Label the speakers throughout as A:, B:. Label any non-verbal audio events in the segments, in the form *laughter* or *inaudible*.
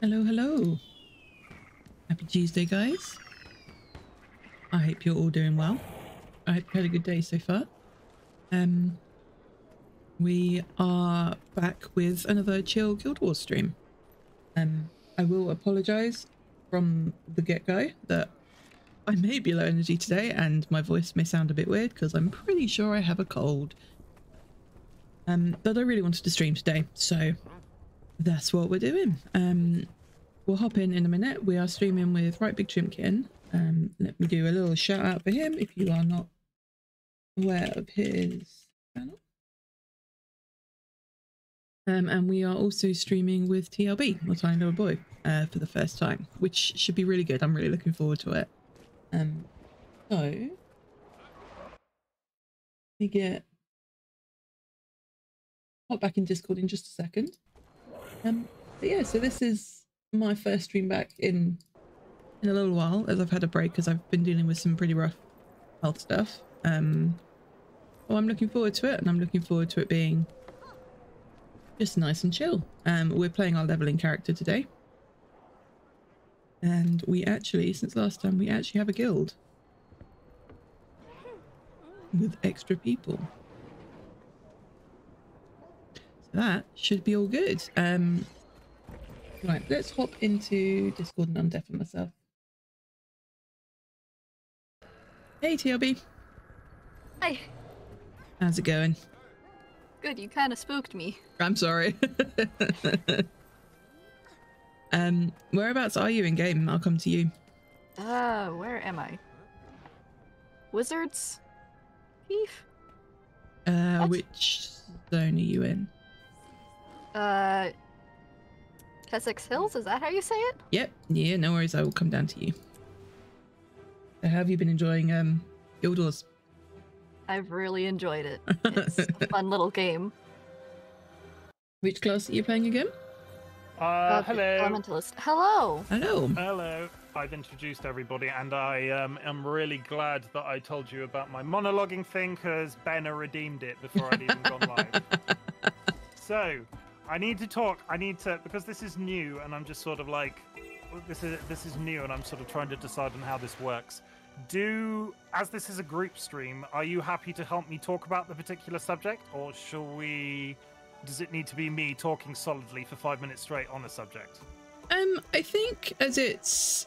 A: Hello, hello. Happy Tuesday, guys. I hope you're all doing well. I hope you had a good day so far. Um, we are back with another chill Guild Wars stream. Um, I will apologise from the get-go that I may be low energy today and my voice may sound a bit weird because I'm pretty sure I have a cold. Um, but I really wanted to stream today, so that's what we're doing. Um, we'll hop in in a minute. We are streaming with Right Big Chimkin. Um, let me do a little shout out for him if you are not aware of his channel. Um, and we are also streaming with TLB, my tiny little boy, uh, for the first time, which should be really good. I'm really looking forward to it. Um, so, we get hop back in Discord in just a second. Um, but yeah, so this is my first stream back in in a little while, as I've had a break, because I've been dealing with some pretty rough health stuff. Um, well, I'm looking forward to it, and I'm looking forward to it being just nice and chill. Um, we're playing our leveling character today. And we actually, since last time, we actually have a guild. With extra people. That should be all good. Um, right, let's hop into Discord and undeafen myself. Hey TLB,
B: Hi.
A: how's it going?
B: Good, you kind of spooked me.
A: I'm sorry. *laughs* um, whereabouts are you in game? I'll come to you.
B: Uh, where am I? Wizards? Thief?
A: Uh,
B: What?
A: which zone are you in?
B: Uh, Kessex Hills? Is that how you say it?
A: Yep. Yeah, no worries. I will come down to you. How have you been enjoying um Guild Wars?
B: I've really enjoyed it. *laughs* It's a fun little game.
A: Which class are you playing again?
C: Uh,
B: Uh,
C: hello.
B: Elementalist. Hello!
A: Hello.
C: Hello. I've introduced everybody, and I um, am really glad that I told you about my monologuing thing because Benna redeemed it before I'd even gone live. *laughs* So, I need to talk. I need to because this is new, and I'm just sort of like, this is this is new, and I'm sort of trying to decide on how this works. Do as this is a group stream, are you happy to help me talk about the particular subject, or shall we? Does it need to be me talking solidly for five minutes straight on a subject?
A: Um, I think as it's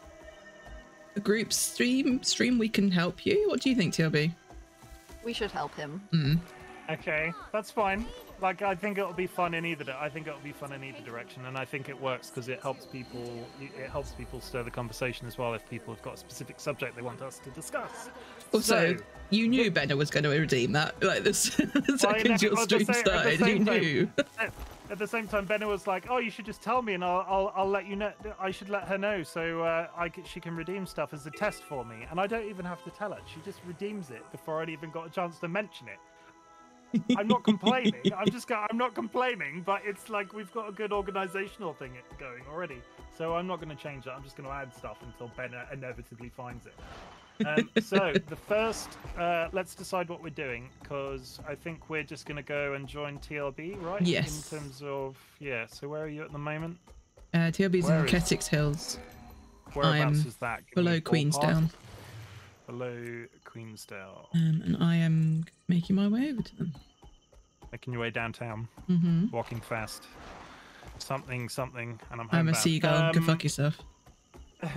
A: a group stream, stream we can help you. What do you think, TLB?
B: We should help him.
A: Mm.
C: Okay, that's fine. Like, I think it'll be fun in either. I think it'll be fun in either direction, and I think it works because it helps people. It helps people stir the conversation as well if people have got a specific subject they want us to discuss.
A: Also,
C: So-
A: you knew Benna was going to redeem that. Like this, the *laughs* second
C: know,
A: your stream
C: same-
A: started, you
C: time-
A: knew.
C: At the same time, Benna was like, "Oh, you should just tell me, and I'll I'll, I'll let you know. I should let her know so uh, I c- she can redeem stuff as a test for me, and I don't even have to tell her. She just redeems it before I'd even got a chance to mention it." I'm not complaining. I'm *laughs* just I'm not complaining, but it's like we've got a good organizational thing going already. So I'm not going to change that. I'm just going to add stuff until Ben inevitably finds it. Um, *laughs* so the first, uh, let's decide what we're doing because I think we're just going to go and join TLB, right?
A: Yes.
C: In terms of yeah. So where are you at the moment?
A: Uh, TLB's
C: Where
A: in Kessex Hills,
C: Whereabouts
A: I'm
C: is that? Give
A: below Queenstown.
C: Below Queensdale.
A: um, and I am making my way over to them.
C: Making your way downtown,
A: hmm
C: walking fast. Something, something, and I'm.
A: I'm a
C: homebound.
A: seagull. Go
C: Um,
A: fuck yourself. *laughs*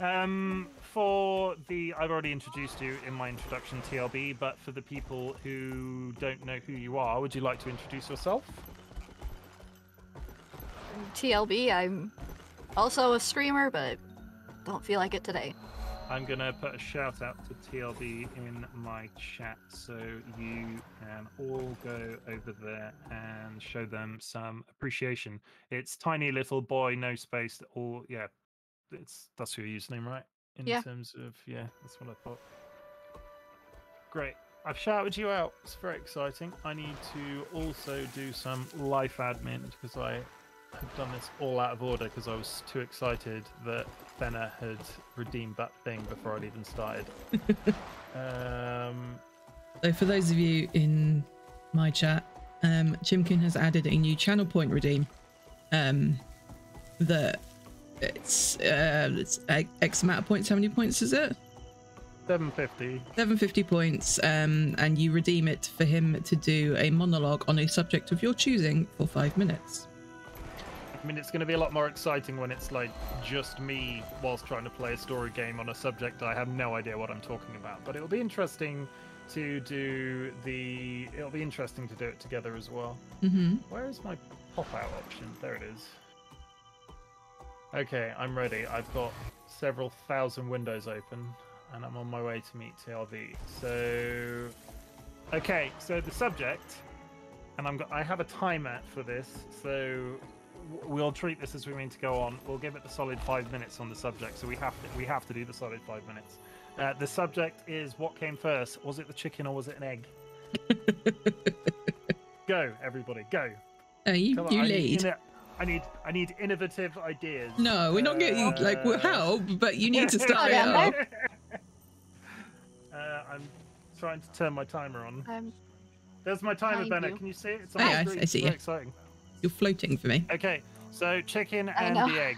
C: um, for the, I've already introduced you in my introduction, TLB. But for the people who don't know who you are, would you like to introduce yourself?
B: TLB, I'm also a streamer, but don't feel like it today.
C: I'm gonna put a shout out to TLB in my chat, so you can all go over there and show them some appreciation. It's tiny little boy, no space. All yeah, it's that's your username, right? In
B: Yeah.
C: terms of yeah, that's what I thought. Great. I've shouted you out. It's very exciting. I need to also do some life admin because I have done this all out of order because I was too excited that Benna had redeemed that thing before I'd even started. *laughs* um,
A: So for those of you in my chat, um, Chimkin has added a new channel point redeem. um, that it's uh, it's X amount of points. How many points is it?
C: 750.
A: 750 points, um, and you redeem it for him to do a monologue on a subject of your choosing for five minutes.
C: I mean, it's going to be a lot more exciting when it's like just me whilst trying to play a story game on a subject I have no idea what I'm talking about. But it'll be interesting to do the. It'll be interesting to do it together as well.
A: Mm-hmm.
C: Where is my pop out option? There it is. Okay, I'm ready. I've got several thousand windows open and I'm on my way to meet TRV. So, okay, so the subject, and I'm I have a timer for this, so we'll treat this as we mean to go on. We'll give it the solid five minutes on the subject, so we have to we have to do the solid five minutes. Uh, the subject is what came first. Was it the chicken or was it an egg? *laughs* go, everybody, go.
A: Uh, you
C: Come on,
A: you
C: I need
A: lead.
C: inno- I need I need innovative ideas.
A: No, we're not getting like we'll
C: Uh,
A: help, but you need to start *laughs* it off. *laughs*
C: uh, I'm trying to turn my timer on.
B: I'm
C: There's my timer, Bennett.
B: you.
C: Can you see it? It's
A: Oh,
C: on
A: yeah, I- I see
C: It's very
A: you.
C: exciting.
A: You're floating for me.
C: Okay, so chicken and the egg.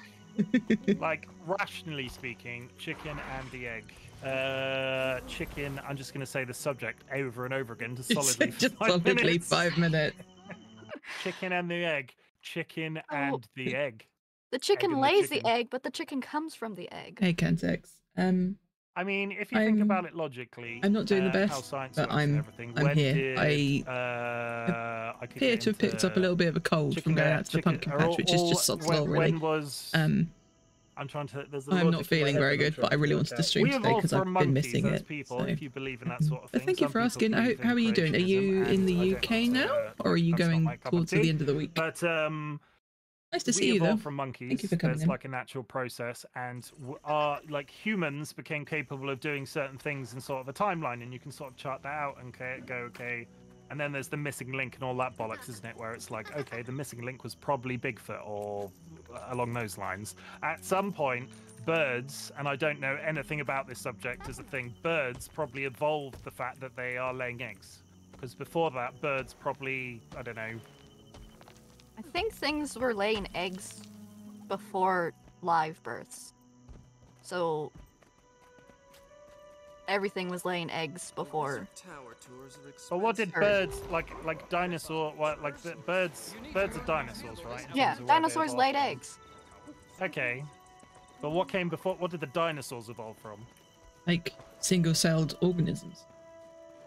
C: *laughs* like rationally speaking, chicken and the egg. Uh, chicken. I'm just going to say the subject over and over again to *laughs* solidly
A: Just
C: five
A: solidly
C: minutes.
A: five minutes. *laughs*
C: Chicken and the egg. Chicken
B: Oh.
C: and the egg.
B: the chicken
C: and the
B: lays the
C: chicken.
B: egg, but the chicken comes from the egg.
A: Hey, Cantex. Um,
C: I mean, if you think
A: I'm-
C: about it logically,
A: I'm not doing the
C: uh, how
A: best, but I'm- I'm here.
C: Did,
A: I
C: uh, I
A: appear to have picked up a little bit of a cold from going out to the pumpkin patch,
C: all-
A: which is just sod
C: when,
A: really.
C: When was
A: Um,
C: I'm trying to. There's a
A: I'm not
C: logic in my
A: feeling very good, but I really wanted to stream today because I've been missing it,
C: people,
A: so-
C: if you believe in that sort of
A: but thank you for asking. How, how are you doing? Are you in the UK now, or are you going towards the end of the week?
C: But um,
A: Nice to
C: we
A: see you, though.
C: evolved from monkeys.
A: Thank you for coming
C: That's
A: in.
C: like a natural process, and our like humans became capable of doing certain things in sort of a timeline, and you can sort of chart that out and go okay. And then there's the missing link and all that bollocks, isn't it? Where it's like, okay, the missing link was probably Bigfoot or uh, along those lines. At some point, birds, and I don't know anything about this subject as a thing, birds probably evolved the fact that they are laying eggs. Because before that, birds probably, I don't know,
B: I think things were laying eggs before live births. So everything was laying eggs before.
C: But what did birds like like dinosaur what like the birds birds are dinosaurs, right? in
B: Yeah,
C: terms of where they
B: dinosaurs laid eggs.
C: Okay. But what came before what did the dinosaurs evolve from?
A: Like single-celled organisms.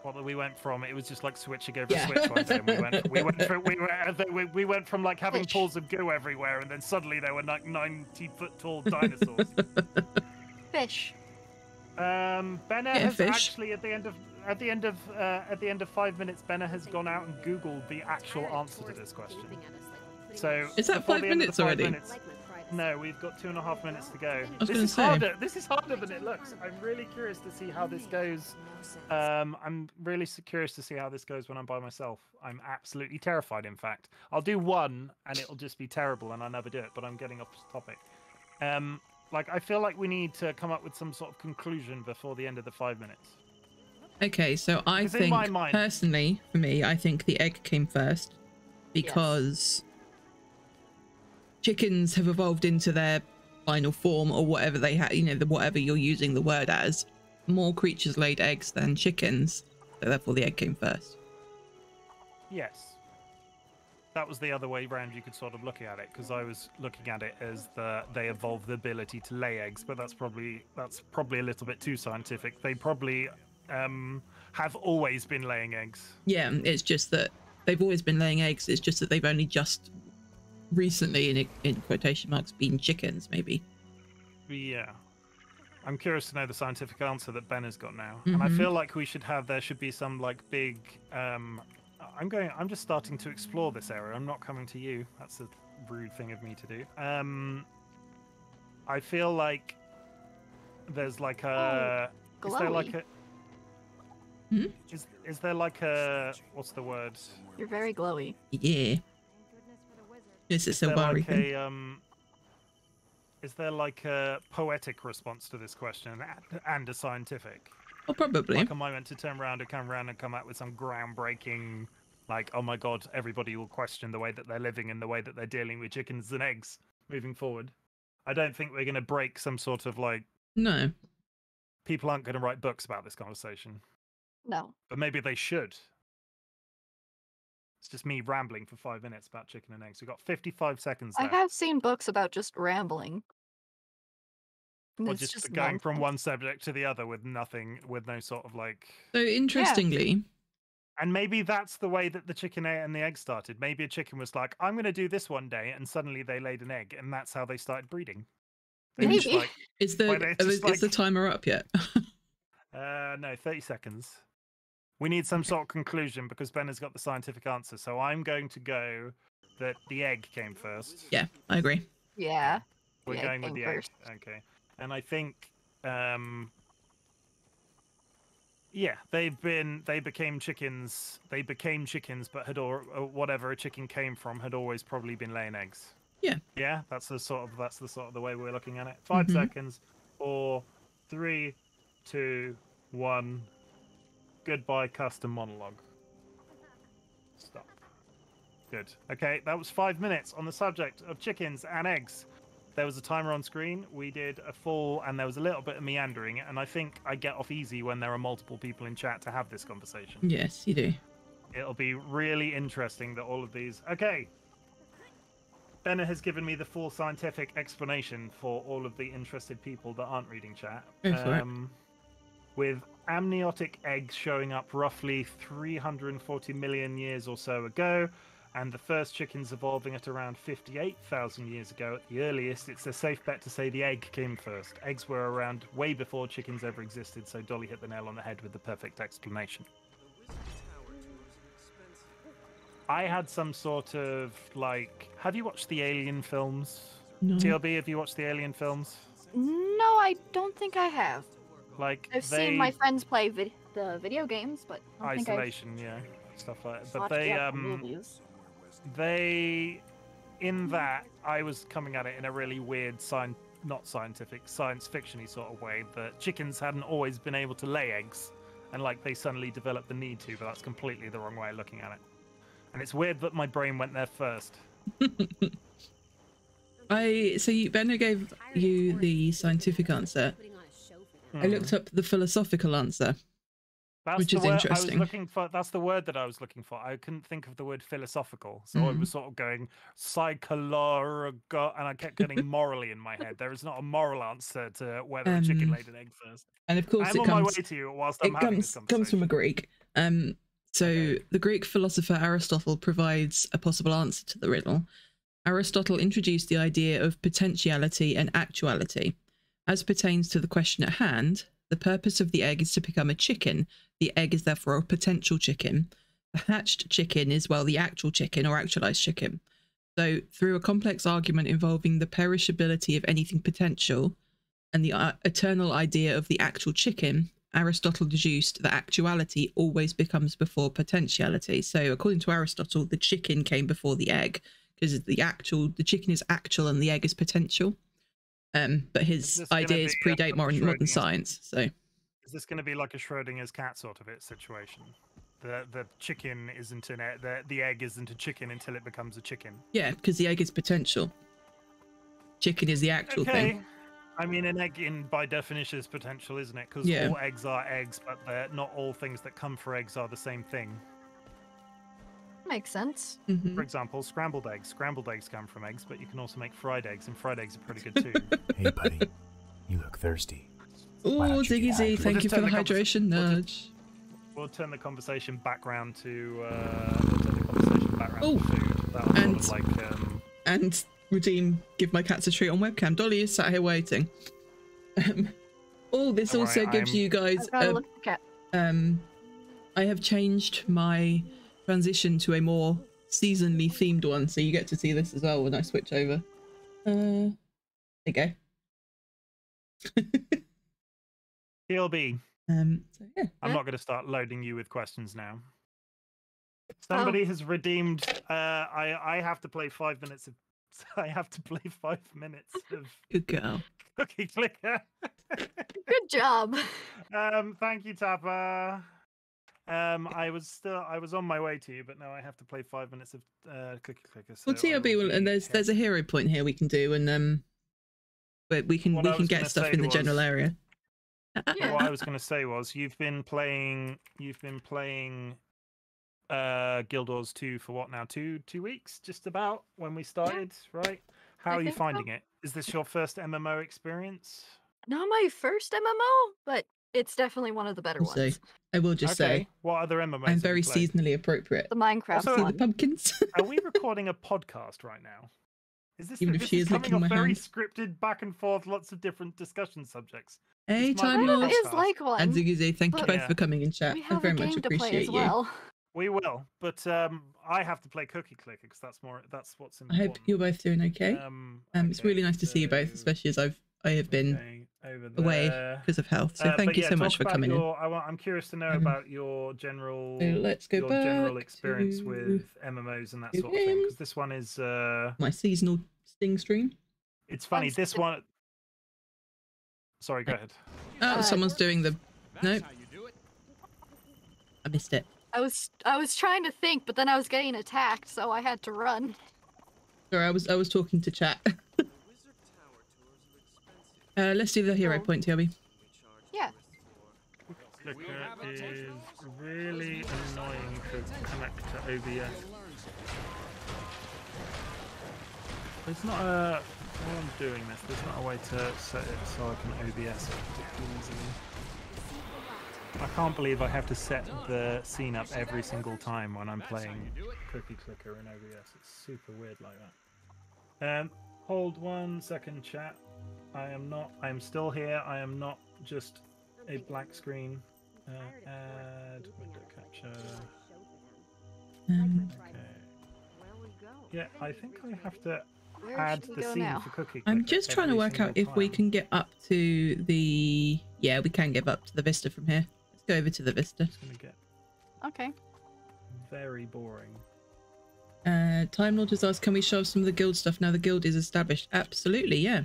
C: What we went from it was just like switching over
A: Yeah.
C: switch one day and we went we went from, we, were, we, we went from like having
B: Fish.
C: pools of goo everywhere and then suddenly there were like 90 foot tall dinosaurs. *laughs*
B: Fish.
C: Um, Benna
A: Yeah,
C: has
A: fish.
C: actually at the end of at the end of uh, at the end of five minutes, Benna has gone out and googled the actual answer to this question. So
A: Is that five
C: the end of
A: minutes
C: five
A: already?
C: minutes- no, we've got two and a half minutes to go.
A: was
C: this is
A: say.
C: harder. This is harder than it looks. I'm really curious to see how this goes. Um, I'm really curious to see how this goes when I'm by myself. I'm absolutely terrified. In fact, I'll do one and it'll just be terrible, and I never do it. But I'm getting off topic. Um, like I feel like we need to come up with some sort of conclusion before the end of the five minutes.
A: Okay, so I think
C: my mind-
A: personally, for me, I think the egg came first because chickens have evolved into their final form or whatever they had, you know, the whatever you're using the word as. More creatures laid eggs than chickens, so therefore the egg came first.
C: Yes. That was the other way round you could sort of look at it because I was looking at it as the they evolved the ability to lay eggs, but that's probably that's probably a little bit too scientific. They probably um, have always been laying eggs.
A: Yeah, it's just that they've always been laying eggs. It's just that they've only just recently, in in quotation marks, been chickens, maybe.
C: Yeah. I'm curious to know the scientific answer that Ben has got now. And I
A: Mhm.
C: feel like we should have there should be some like big um I'm going I'm just starting to explore this area. I'm not coming to you. That's a rude thing of me to do. Um I feel like there's like a is there like a
A: Hmm?
C: is, is there like a what's the word?
B: You're very glowy.
A: Yeah, this is
C: Is
A: a
C: there
A: worry
C: like
A: thing.
C: a um is there like a poetic response to this question and- and a scientific?
A: Oh, probably.
C: Like, am I meant to turn around and come around and come out with some groundbreaking, Like, oh my god, everybody will question the way that they're living and the way that they're dealing with chickens and eggs moving forward. I don't think we're going to break some sort of like
A: No.
C: people aren't going to write books about this conversation,
B: No.
C: but maybe they should. It's just me rambling for five minutes about chicken and eggs. We've got 55 seconds
B: I have seen books about just rambling.
C: Or
B: it's
C: just, going from one subject to the other with nothing, with no sort of like.
A: So interestingly,
C: And maybe that's the way that the chicken a- and the egg started. Maybe a chicken was like, "I'm going to do this one day," and suddenly they laid an egg, and that's how they started breeding. They
B: Maybe.
C: like,
A: is the is,
C: just,
A: is the timer up yet? *laughs*
C: uh, no, thirty seconds. We need some sort of conclusion because Ben has got the scientific answer. So I'm going to go that the egg came first.
A: yeah, I agree.
B: Yeah.
C: We're
B: the
C: going with the
B: first.
C: egg. Okay. And I think um yeah, they've been they became chickens. They became chickens but had or uh, whatever a chicken came from had always probably been laying eggs.
A: Yeah.
C: Yeah, that's the sort of that's the sort of the way we're looking at it. 5
A: Mhm.
C: seconds. Four, three, two, one. Goodbye custom monologue. Stop. Good. Okay, that was five minutes on the subject of chickens and eggs. There was a timer on screen. We did a full, and there was a little bit of meandering. And I think I get off easy when there are multiple people in chat to have this conversation.
A: Yes, you do.
C: It'll be really interesting that all of these. Okay. Benna has given me the full scientific explanation for all of the interested people that aren't reading chat.
A: Go for it.
C: Um, with amniotic eggs showing up roughly 340 million years or so ago, and the first chickens evolving at around 58,000 years ago at the earliest, it's a safe bet to say the egg came first. Eggs were around way before chickens ever existed, so Dolly hit the nail on the head with the perfect explanation. I had some sort of like. Have you watched the Alien films?
A: No.
C: TLB, have you watched the Alien films?
B: No, I don't think I have.
C: Like
B: I've
C: they
B: seen my friends play vid- the video games, but I don't think
C: isolation, yeah, stuff like that. But they um
B: movies.
C: they in that I was coming at it in a really weird science not scientific science fictiony sort of way that chickens hadn't always been able to lay eggs and like they suddenly developed the need to but that's completely the wrong way of looking at it and it's weird that my brain went there first *laughs*
A: I so you, Benno gave you the scientific answer. I
C: Hmm.
A: looked up the philosophical answer.
C: That's
A: which
C: the
A: is
C: word I
A: interesting.
C: was looking for. That's the word that I was looking for. I couldn't think of the word philosophical, so I
A: Mm.
C: was sort of going psychological, and I kept getting *laughs* morally in my head. There is not a moral answer to whether a chicken
A: Um,
C: laid an egg first.
A: And of course
C: I'm
A: it
C: on
A: comes
C: my way to you whilst I'm
A: it
C: having this
A: comes comes from a. Greek. Um, so
C: Okay.
A: the Greek philosopher Aristotle provides a possible answer to the riddle. Aristotle introduced the idea of potentiality and actuality. As pertains to the question at hand, the purpose of the egg is to become a chicken. The egg is therefore a potential chicken. The hatched chicken is, well, the actual chicken or actualized chicken. So, through a complex argument involving the perishability of anything potential and the uh, eternal idea of the actual chicken, Aristotle deduced that actuality always becomes before potentiality. So, according to Aristotle, the chicken came before the egg because the actual the chicken is actual and the egg is potential. Um, but his ideas
C: be,
A: predate modern, modern science. So,
C: Is this going to be like a Schrodinger's cat sort of it situation? The the chicken isn't an egg. The, the egg isn't a chicken until it becomes a chicken.
A: yeah, because the egg is potential. Chicken is the actual
C: okay.
A: thing.
C: I mean, an egg in by definition is potential, isn't it? Because
A: Yeah.
C: all eggs are eggs, but they're not all things that come for eggs are the same thing.
B: Makes sense.
A: Mhm.
C: For example, scrambled eggs. Scrambled eggs come from eggs, but you can also make fried eggs, and fried eggs are pretty good too. *laughs*
D: Hey, buddy. You look thirsty.
A: Oh,
D: Why don't
A: Ziggy Z, thank
C: We'll
A: you for
C: turn
A: the
C: the convers-
A: hydration
C: we'll
A: nudge.
C: we'll turn the conversation back round to. Uh, we'll turn the conversation back round
A: Oh,
C: food.
A: And-
C: of like. Um,
A: and redeem give my cats a treat on webcam. Dolly is sat here waiting. Um, oh, this
C: Don't worry,
A: also gives
C: I'm-
A: you guys.
B: I've got to
A: a-
B: look at the cat.
A: um, I have changed my transition to a more seasonally themed one, so you get to see this as well when I switch over. Uh, there you go. *laughs*
C: TLB.
A: um, so yeah,
C: I'm not going to start loading you with questions now. Somebody has redeemed. Uh, I I have to play five minutes of. *laughs* I have to play five minutes of
A: good girl.
C: Cookie Clicker.
B: Good job. *laughs*
C: um, thank you, Tapper. Um, I was still I was on my way to you, but now I have to play five minutes of uh, Cookie Clicker. So
A: Well,
C: I
A: TRB will, and there's there's a hero point here we can do, and um, but we can
C: What
A: we can get stuff
C: say
A: in the general
C: was-
A: area.
B: Yeah.
C: What I was going to say was you've been playing you've been playing uh Guild Wars 2 for what now? Two two weeks just about when we started, right? How
B: I
C: are you
B: think so.
C: finding it? Is this your first MMO experience?
B: Not my first MMO, but it's definitely one of the better
A: We'll see.
B: ones.
A: I will just
C: okay.
A: say
C: what other MMOs?
A: I'm very seasonally appropriate.
B: The Minecraft
C: Also-
A: See the pumpkins. *laughs*
C: Are we recording a podcast right now? Is this
A: Even if
C: this
A: she
C: is
A: is
C: coming
A: licking
C: off
A: my
C: very
A: hand.
C: scripted back and forth, lots of different discussion subjects.
A: hey,
C: It's my
A: Time Lord
C: podcast.
B: is like one.
A: and Ziggy, thank you both
C: Yeah.
A: for coming in chat.
B: we
A: I
B: have a
A: very much
B: game to play
A: appreciate
B: as
A: you.
B: well.
C: We will, but um, I have to play Cookie Clicker because that's more. That's what's
A: in
C: I
A: hope you're both doing okay.
C: Um,
A: Um, it's really nice to see you both, especially as I've I have been
C: okay, over
A: away because of health. So
C: Uh,
A: thank you
C: yeah,
A: so much for coming
C: your, I want, I'm curious to know
A: Um,
C: about your general.
A: So let's go
C: your general experience
A: to
C: with MMOs and that sort of thing. Because this one is, uh,
A: my seasonal sting stream.
C: it's funny.
B: s-
C: This one. Sorry, go ahead.
A: Oh,
B: Uh,
A: someone's doing the. Nope, I missed it.
B: I was I was trying to think, but then I was getting attacked, so I had to run.
A: Sorry, I was I was talking to chat. *laughs* uh, let's do the hero
B: Oh.
A: point, TLB.
B: Yeah.
C: Clicker is really annoying to connect to OBS. There's not a. While I'm doing this, there's not a way to set it so I can OBS it easily. I can't believe I have to set the scene up every single time when I'm playing Cookie Clicker in OBS. It's super weird like that. Um, hold one second, chat. I am not. I am still here. I am not just a black screen. Uh, add window capture.
A: Um,
C: Okay. Yeah, I think I have to
B: Where
C: add the
B: we
C: scene
B: now?
C: for Cookie.
A: I'm just trying to work out if
C: single
A: we can get up to the. Yeah, we can get up to the Vista from here. Let's go over to the Vista.
C: It's gonna get
B: Okay.
C: very boring.
A: Uh, Time Lord has asked, can we show some of the guild stuff now the guild is established? Absolutely, yeah.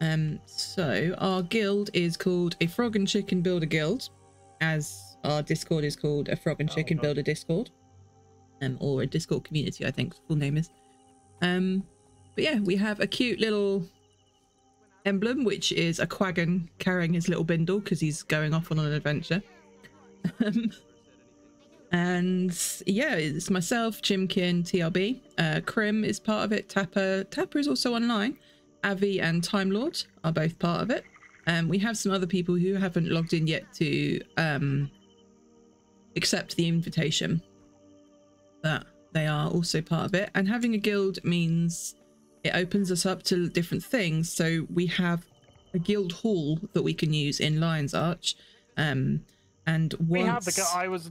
A: Um, so our guild is called a Frog and Chicken Builder Guild, as our Discord is called a Frog and
C: Oh,
A: Chicken
C: nice.
A: Builder Discord, um, or a Discord community, I think full name is. Um, but yeah, we have a cute little emblem, which is a quaggan carrying his little bindle because he's going off on an adventure. Um, *laughs* and yeah, it's myself, Chimkin, TRB. Uh, Krim is part of it. Tapper, Tapper is also online. Avi and Time Lord are both part of it. Um, we have some other people who haven't logged in yet to um, accept the invitation, but they are also part of it. And having a guild means it opens us up to different things. So we have a guild hall that we can use in Lions Arch. Um, and once
C: We have the. I was.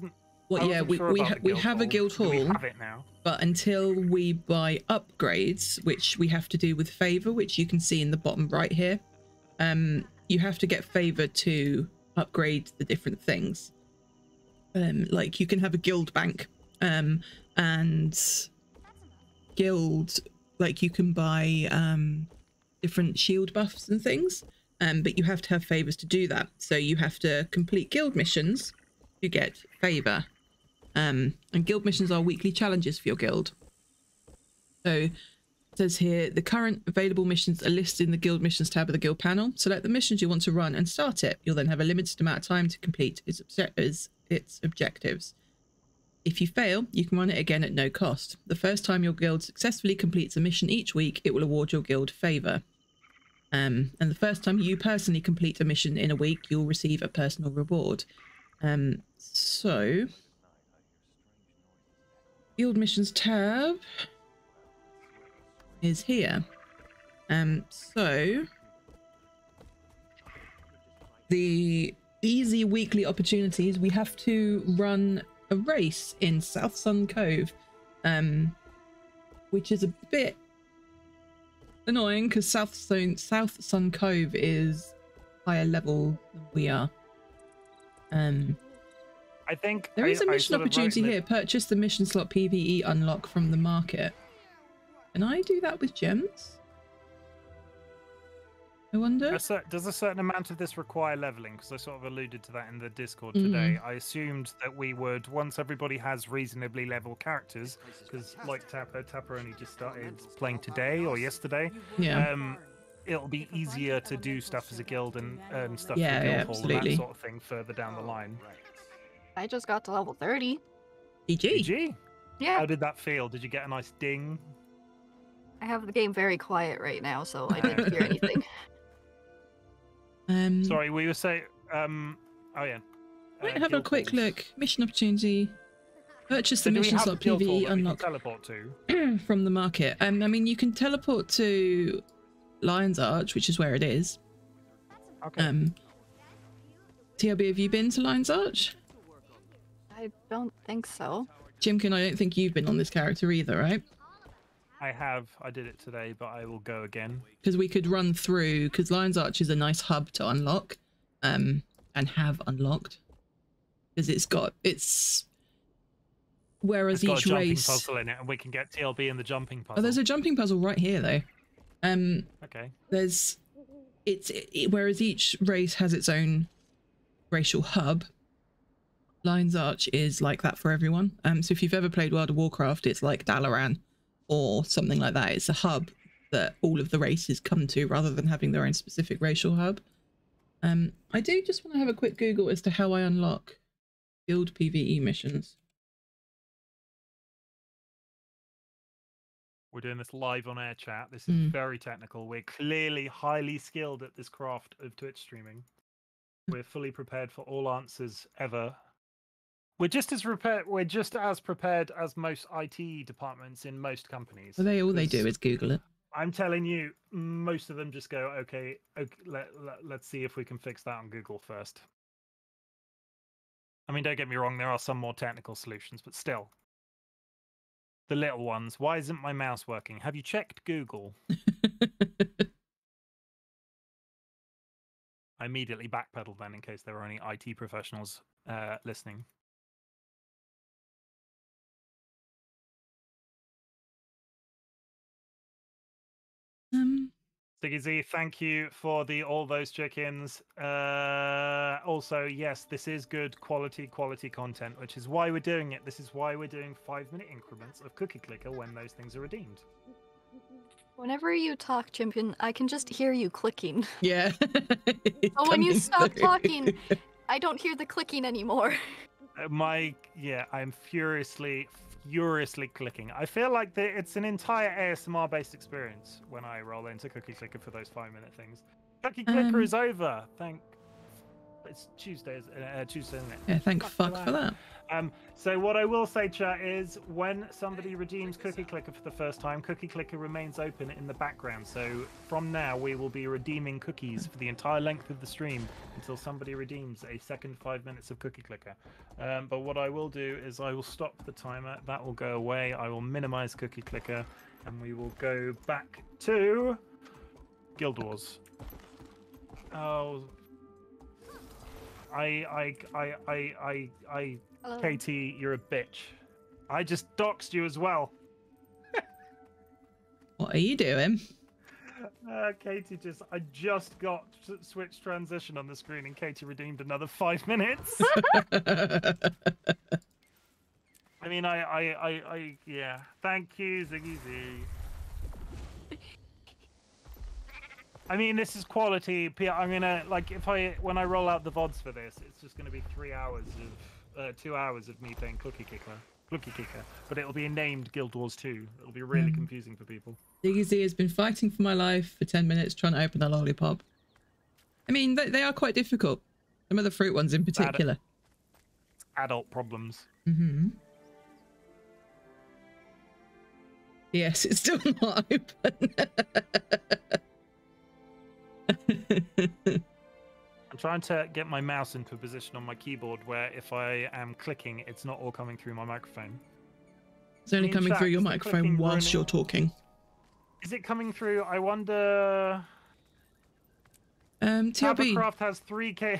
A: well,
C: I
A: yeah,
C: wasn't
A: we,
C: sure
A: we, ha- we have a
C: hall.
A: guild
C: Do We
A: hall,
C: have it now.
A: But until we buy upgrades, which we have to do with favor, which you can see in the bottom right here, um, you have to get favor to upgrade the different things. Um, like you can have a guild bank, um, and guild, like you can buy um, different shield buffs and things, um, but you have to have favors to do that. So you have to complete guild missions to get favor. Um, and guild missions are weekly challenges for your guild. So it says here the current available missions are listed in the guild missions tab of the guild panel. Select the missions you want to run and start it. You'll then have a limited amount of time to complete its, its, its objectives. If you fail, you can run it again at no cost. The first time your guild successfully completes a mission each week, it will award your guild favor. Um, and the first time you personally complete a mission in a week, you'll receive a personal reward. Um, so, guild missions tab is here. Um, so the easy weekly opportunities we have to run a race in Southsun Cove, um, which is a bit annoying because South Sun Southsun Cove is higher level than we are. Um,
C: I think
A: there
C: I-
A: is a mission
C: sort of wrote
A: opportunity here. Purchase the mission slot PVE unlock from the market. Can I do that with gems? I wonder.
C: A does a certain amount of this require leveling? Because I sort of alluded to that in the Discord
A: Mm.
C: today. I assumed that we would, once everybody has reasonably level characters, because like Tapper, Tapper only just started playing today or yesterday,
A: Yeah.
C: um, it'll be easier to do stuff as a guild and earn stuff
A: Yeah,
C: for
A: yeah,
C: and
A: absolutely.
C: that sort of thing further down the line.
B: I just got to level 30.
A: GG.
C: GG.
B: Yeah,
C: How did that feel? Did you get a nice ding?
B: I have the game very quiet right now, so I didn't hear anything. *laughs*
A: Um,
C: Sorry, we were saying. Um, oh yeah.
A: Might
C: Uh,
A: have a quick
C: halls.
A: look. Mission opportunity. Purchase the
C: So do we
A: mission slot
C: guild hall
A: PVE
C: that can
A: unlock
C: teleport to. *clears throat*
A: from the market. Um, I mean, you can teleport to Lion's Arch, which is where it is.
C: Okay.
A: Um, TLB, have you been to Lion's Arch?
B: I don't think so.
A: Chimkin, I don't think you've been on this character either, right?
C: I have. I did it today, but I will go again.
A: Because we could run through, because Lion's Arch is a nice hub to unlock, um, and have unlocked. Because it's got, it's. Whereas
C: It's got
A: each
C: a jumping
A: race.
C: puzzle in it, and we can get TLB in the jumping puzzle.
A: Oh, there's a jumping puzzle right here, though. Um,
C: Okay.
A: there's it's it, whereas each race has its own racial hub Lion's Arch is like that for everyone um so if you've ever played World of Warcraft it's like Dalaran or something like that it's a hub that all of the races come to rather than having their own specific racial hub um I do just want to have a quick google as to how I unlock guild PvE missions
C: We're doing this live on air chat. This is
A: Mm.
C: very technical. We're clearly highly skilled at this craft of Twitch streaming. We're fully prepared for all answers ever. We're just as prepared. We're just as prepared as most IT departments in most companies.
A: well, they all they do is google it
C: I'm telling you, most of them just go, okay, okay let, let, let's see if we can fix that on Google first. I mean, don't get me wrong, there are some more technical solutions, but still. The little ones. Why isn't my mouse working? Have you checked Google? *laughs* I immediately backpedaled then in case there were any IT professionals uh, listening.
A: Um
C: Ziggy Z, thank you for the all those chickens. Uh, also, yes, this is good quality, quality content, which is why we're doing it. This is why we're doing five minute increments of Cookie Clicker when those things are redeemed.
B: Whenever you talk, Champion, I can just hear you clicking.
A: yeah *laughs*
B: But when you stop
A: through.
B: talking, I don't hear the clicking anymore.
C: Uh, my, yeah, I'm furiously, furiously clicking. I feel like the, it's an entire ASMR based experience when I roll into Cookie Clicker for those five minute things. Cookie Clicker
A: Um,
C: is over. Thank. It's Tuesday, uh, Tuesday, isn't it?
A: yeah thank
C: Fuck
A: fuck for that
C: Um, so what I will say, chat, is when somebody redeems Cookie Clicker for the first time, Cookie Clicker remains open in the background. So from now, we will be redeeming cookies for the entire length of the stream until somebody redeems a second five minutes of Cookie Clicker. Um, but what I will do is I will stop the timer. That will go away. I will minimize Cookie Clicker, and we will go back to Guild Wars. Oh. I I I I I I Katie, you're a bitch. I just doxed you as well. *laughs*
A: what are you doing
C: Uh, Katie just, I just got switch transition on the screen, and Katie redeemed another five minutes. *laughs* I mean, I, I, I, I, yeah. Thank you, Ziggy Z. I mean, this is quality. I'm gonna like if I when I roll out the vods for this, it's just gonna be three hours of, uh, two hours of me playing Cookie Kicker, Cookie Kicker. But it'll be named Guild Wars 2. It'll be really
A: Mm.
C: confusing for people.
A: Ziggy Z has been fighting for my life for 10 minutes trying to open a lollipop. I mean, they, they are quite difficult. Some of the fruit ones in particular.
C: Adult problems.
A: Mm hmm Yes, it's still *laughs* not open. *laughs*
C: I'm trying to get my mouse into a position on my keyboard where if I am clicking, it's not all coming through my microphone.
A: it's only
C: In
A: coming through your microphone whilst you're talking.
C: Is it coming through? I wonder.
A: Um,
C: has 3K.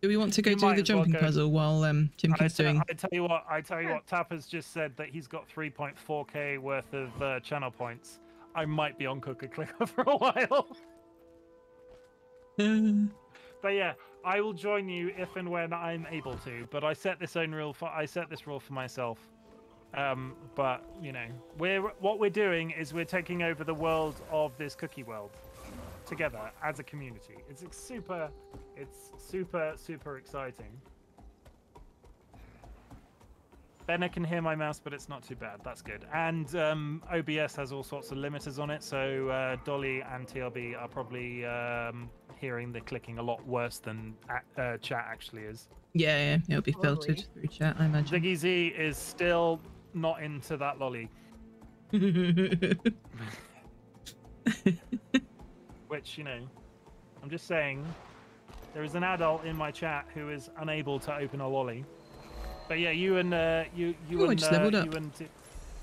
A: do we want to *laughs* go do the
C: as well
A: jumping puzzle while um,
C: I,
A: Chimkin's
C: tell-
A: doing?
C: I tell you what, I tell you what, Tapper's just said that he's got 3.4k worth of uh, channel points. I might be on Cooker Clicker *laughs* for a while. But yeah, I will join you if and when I'm able to. But I set this own rule for I set this rule for myself. Um, but you know, we're what we're doing is we're taking over the world of this cookie world together as a community. It's super, it's super super exciting. Benna can hear my mouse, but it's not too bad. That's good. And um, OBS has all sorts of limiters on it, so uh, Dolly and TLB are probably um, hearing the clicking a lot worse than a- uh, chat actually is.
A: yeah, yeah, it'll be filtered
B: Totally.
A: through chat, I imagine.
C: Ziggy Z is still not into that lolly, *laughs* which you know, I'm just saying, there is an adult in my chat who is unable to open a lolly. But yeah, you and uh, you you
A: Ooh,
C: and
A: just
C: uh, you
A: up.
C: and T-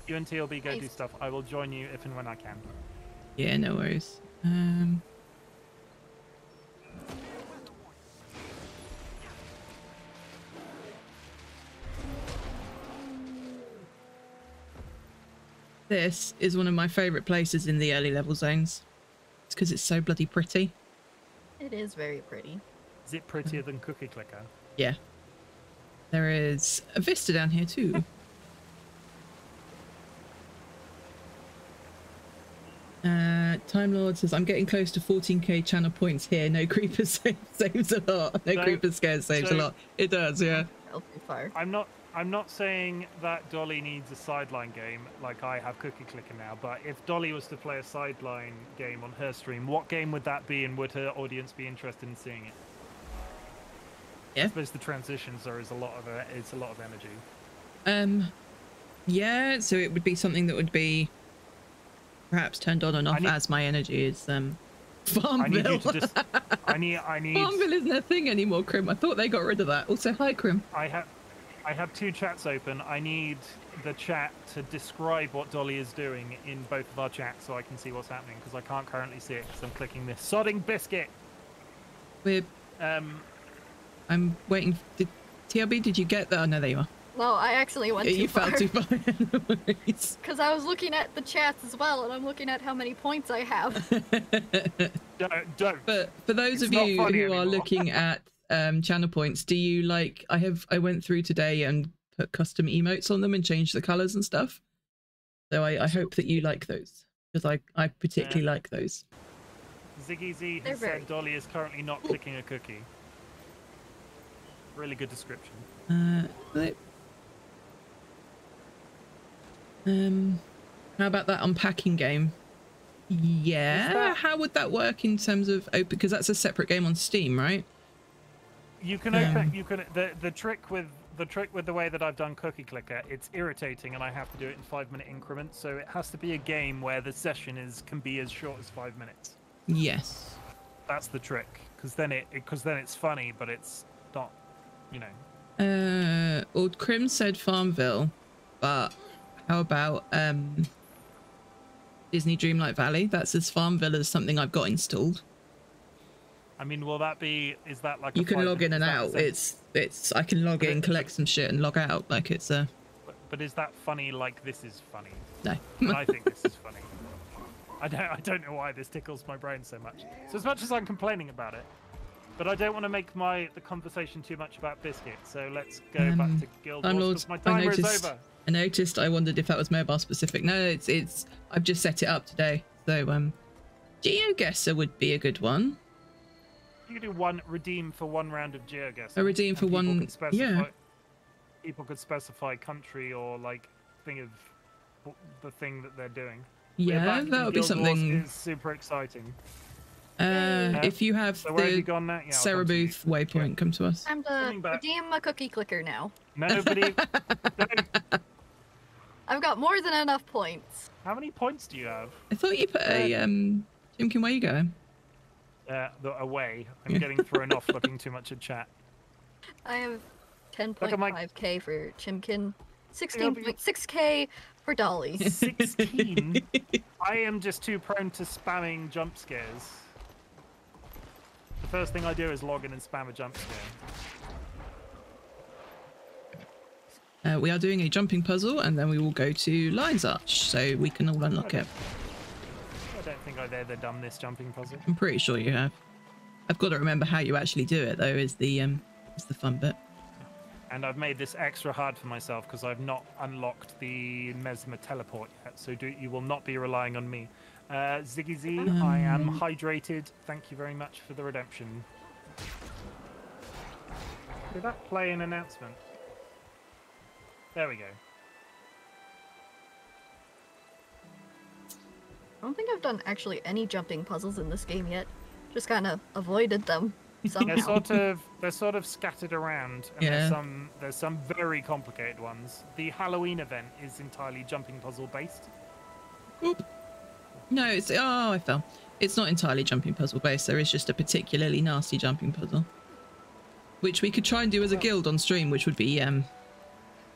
C: you and TLB go do stuff. I will join you if and when I can.
A: yeah, no worries. Um, this is one of my favourite places in the early level zones. It's because it's so bloody pretty.
B: It is very pretty.
C: Is it prettier than Cookie Clicker?
A: Yeah. There is a vista down here too. *laughs* Uh, Time Lord says, I'm getting close to 14k channel points here. No *laughs* creeper save, saves a lot. No
C: So-
A: creeper scares saves a lot. It does, yeah.
B: Fell too far.
C: I'm not. I'm not saying that Dolly needs a sideline game like I have Cookie Clicker now, but if Dolly was to play a sideline game on her stream, what game would that be, and would her audience be interested in seeing it?
A: Yeah.
C: I suppose the transitions are is a lot of uh, it's a lot of energy.
A: Um, yeah, so it would be something that would be perhaps turned on and off
C: need-
A: as my energy is um
C: I need
A: Farmville.
C: just. I need. I *laughs* need.
A: Farmville isn't a thing anymore, Crim. I thought they got rid of that. Also, hi, Crim.
C: I have. I have two chats open. I need the chat to describe what Dolly is doing in both of our chats so I can see what's happening because I can't currently see it because I'm clicking this sodding biscuit.
A: We're
C: Um,
A: I'm waiting. Did TLB? Did you get that? Oh, no, there you are.
B: No, I actually went
A: Yeah,
B: too
A: you
B: far.
A: fell too far. *laughs*
B: Because *laughs* I was looking at the chats as well, and I'm looking at how many points I have. *laughs*
C: don't. don't.
A: But for those
C: It's
A: of you
C: funny
A: who are looking at um, channel points, do you like? I have. I went through today and put custom emotes on them and changed the colors and stuff. So I, I hope that you like those because I I particularly
C: Yeah.
A: like those.
C: Ziggy Z has
B: very
C: said Dolly is currently not clicking a cookie. Really good description.
A: Uh, flip. Um, how about that unpacking game? Yeah,
C: that-
A: how would that work in terms of open? Because that's a separate game on Steam, right?
C: You can open. You can. The the trick with the trick with the way that I've done Cookie Clicker, it's irritating, and I have to do it in five minute increments. So it has to be a game where the session is can be as short as five minutes.
A: Yes.
C: That's the trick, because then it because then it's funny, but it's not. You know.
A: Uh, Old Crim said Farmville, but how about um Disney Dreamlight Valley? That's as Farmville as something I've got installed.
C: I mean, will that be? Is that like a
A: You can log in and out. It's it's I can log
C: But
A: in, collect some shit, and log out. Like it's a
C: But, but is that funny? Like this is funny.
A: no.
C: I think this *laughs* is funny. I don't. I don't know why this tickles my brain so much. So as much as I'm complaining about it, but I don't want to make my the conversation too much about biscuit. So let's go
A: Um,
C: back to Guild Wars 'cause my
A: I
C: timer is
A: noticed.
C: over.
A: I noticed. I wondered if that was mobile specific. No, it's it's. I've just set it up today. So um, GeoGuessr would be a good one.
C: You could do one redeem for one round of GeoGuessr.
A: A redeem for one-
C: specify,
A: yeah.
C: People could specify country or like thing of the thing that they're doing.
A: Yeah, that would be
C: Guild Wars
A: something.
C: is super exciting.
A: Uh,
C: Yeah.
A: if you have
C: So where have you
A: the
C: gone? Yeah,
A: Sarah
C: come to you.
A: Booth waypoint, come to us.
B: Time to
C: Coming
B: redeem a cookie clicker now.
C: Nobody. *laughs* don't-
B: I've got more than enough points.
C: How many points do you have?
A: I thought you put a um. Chimkin, where you going?
C: Uh, the, away. I'm *laughs* getting thrown off looking too much at chat.
B: I have
C: Look at my-
B: 10.5k for Chimkin, 16.6k for Dolly. *laughs*
C: 16? I am just too prone to spamming jump scares. The first thing I do is log in and spam a jump scare.
A: Uh, we are doing a jumping puzzle, and then we will go to Lion's Arch, so we can all unlock it.
C: Think I've ever done this jumping puzzle.
A: I'm pretty sure you have. I've got to remember how you actually do it though. Is the um, is the fun bit.
C: And I've made this extra hard for myself because I've not unlocked the Mesmer teleport yet. So do, you will not be relying on me. Uh, Ziggy Z, I am
A: Um.
C: hydrated. Thank you very much for the redemption. Did that play an announcement? There we go.
B: I don't think I've done actually any jumping puzzles in this game yet. Just kind of avoided them *laughs*
C: They're sort of they're sort of scattered around, and
A: Yeah.
C: there's some there's some very complicated ones. The Halloween event is entirely jumping puzzle based.
A: Oop. No, it's oh I fell. It's not entirely jumping puzzle based. There is just a particularly nasty jumping puzzle, which we could try and do as a guild on stream, which would be um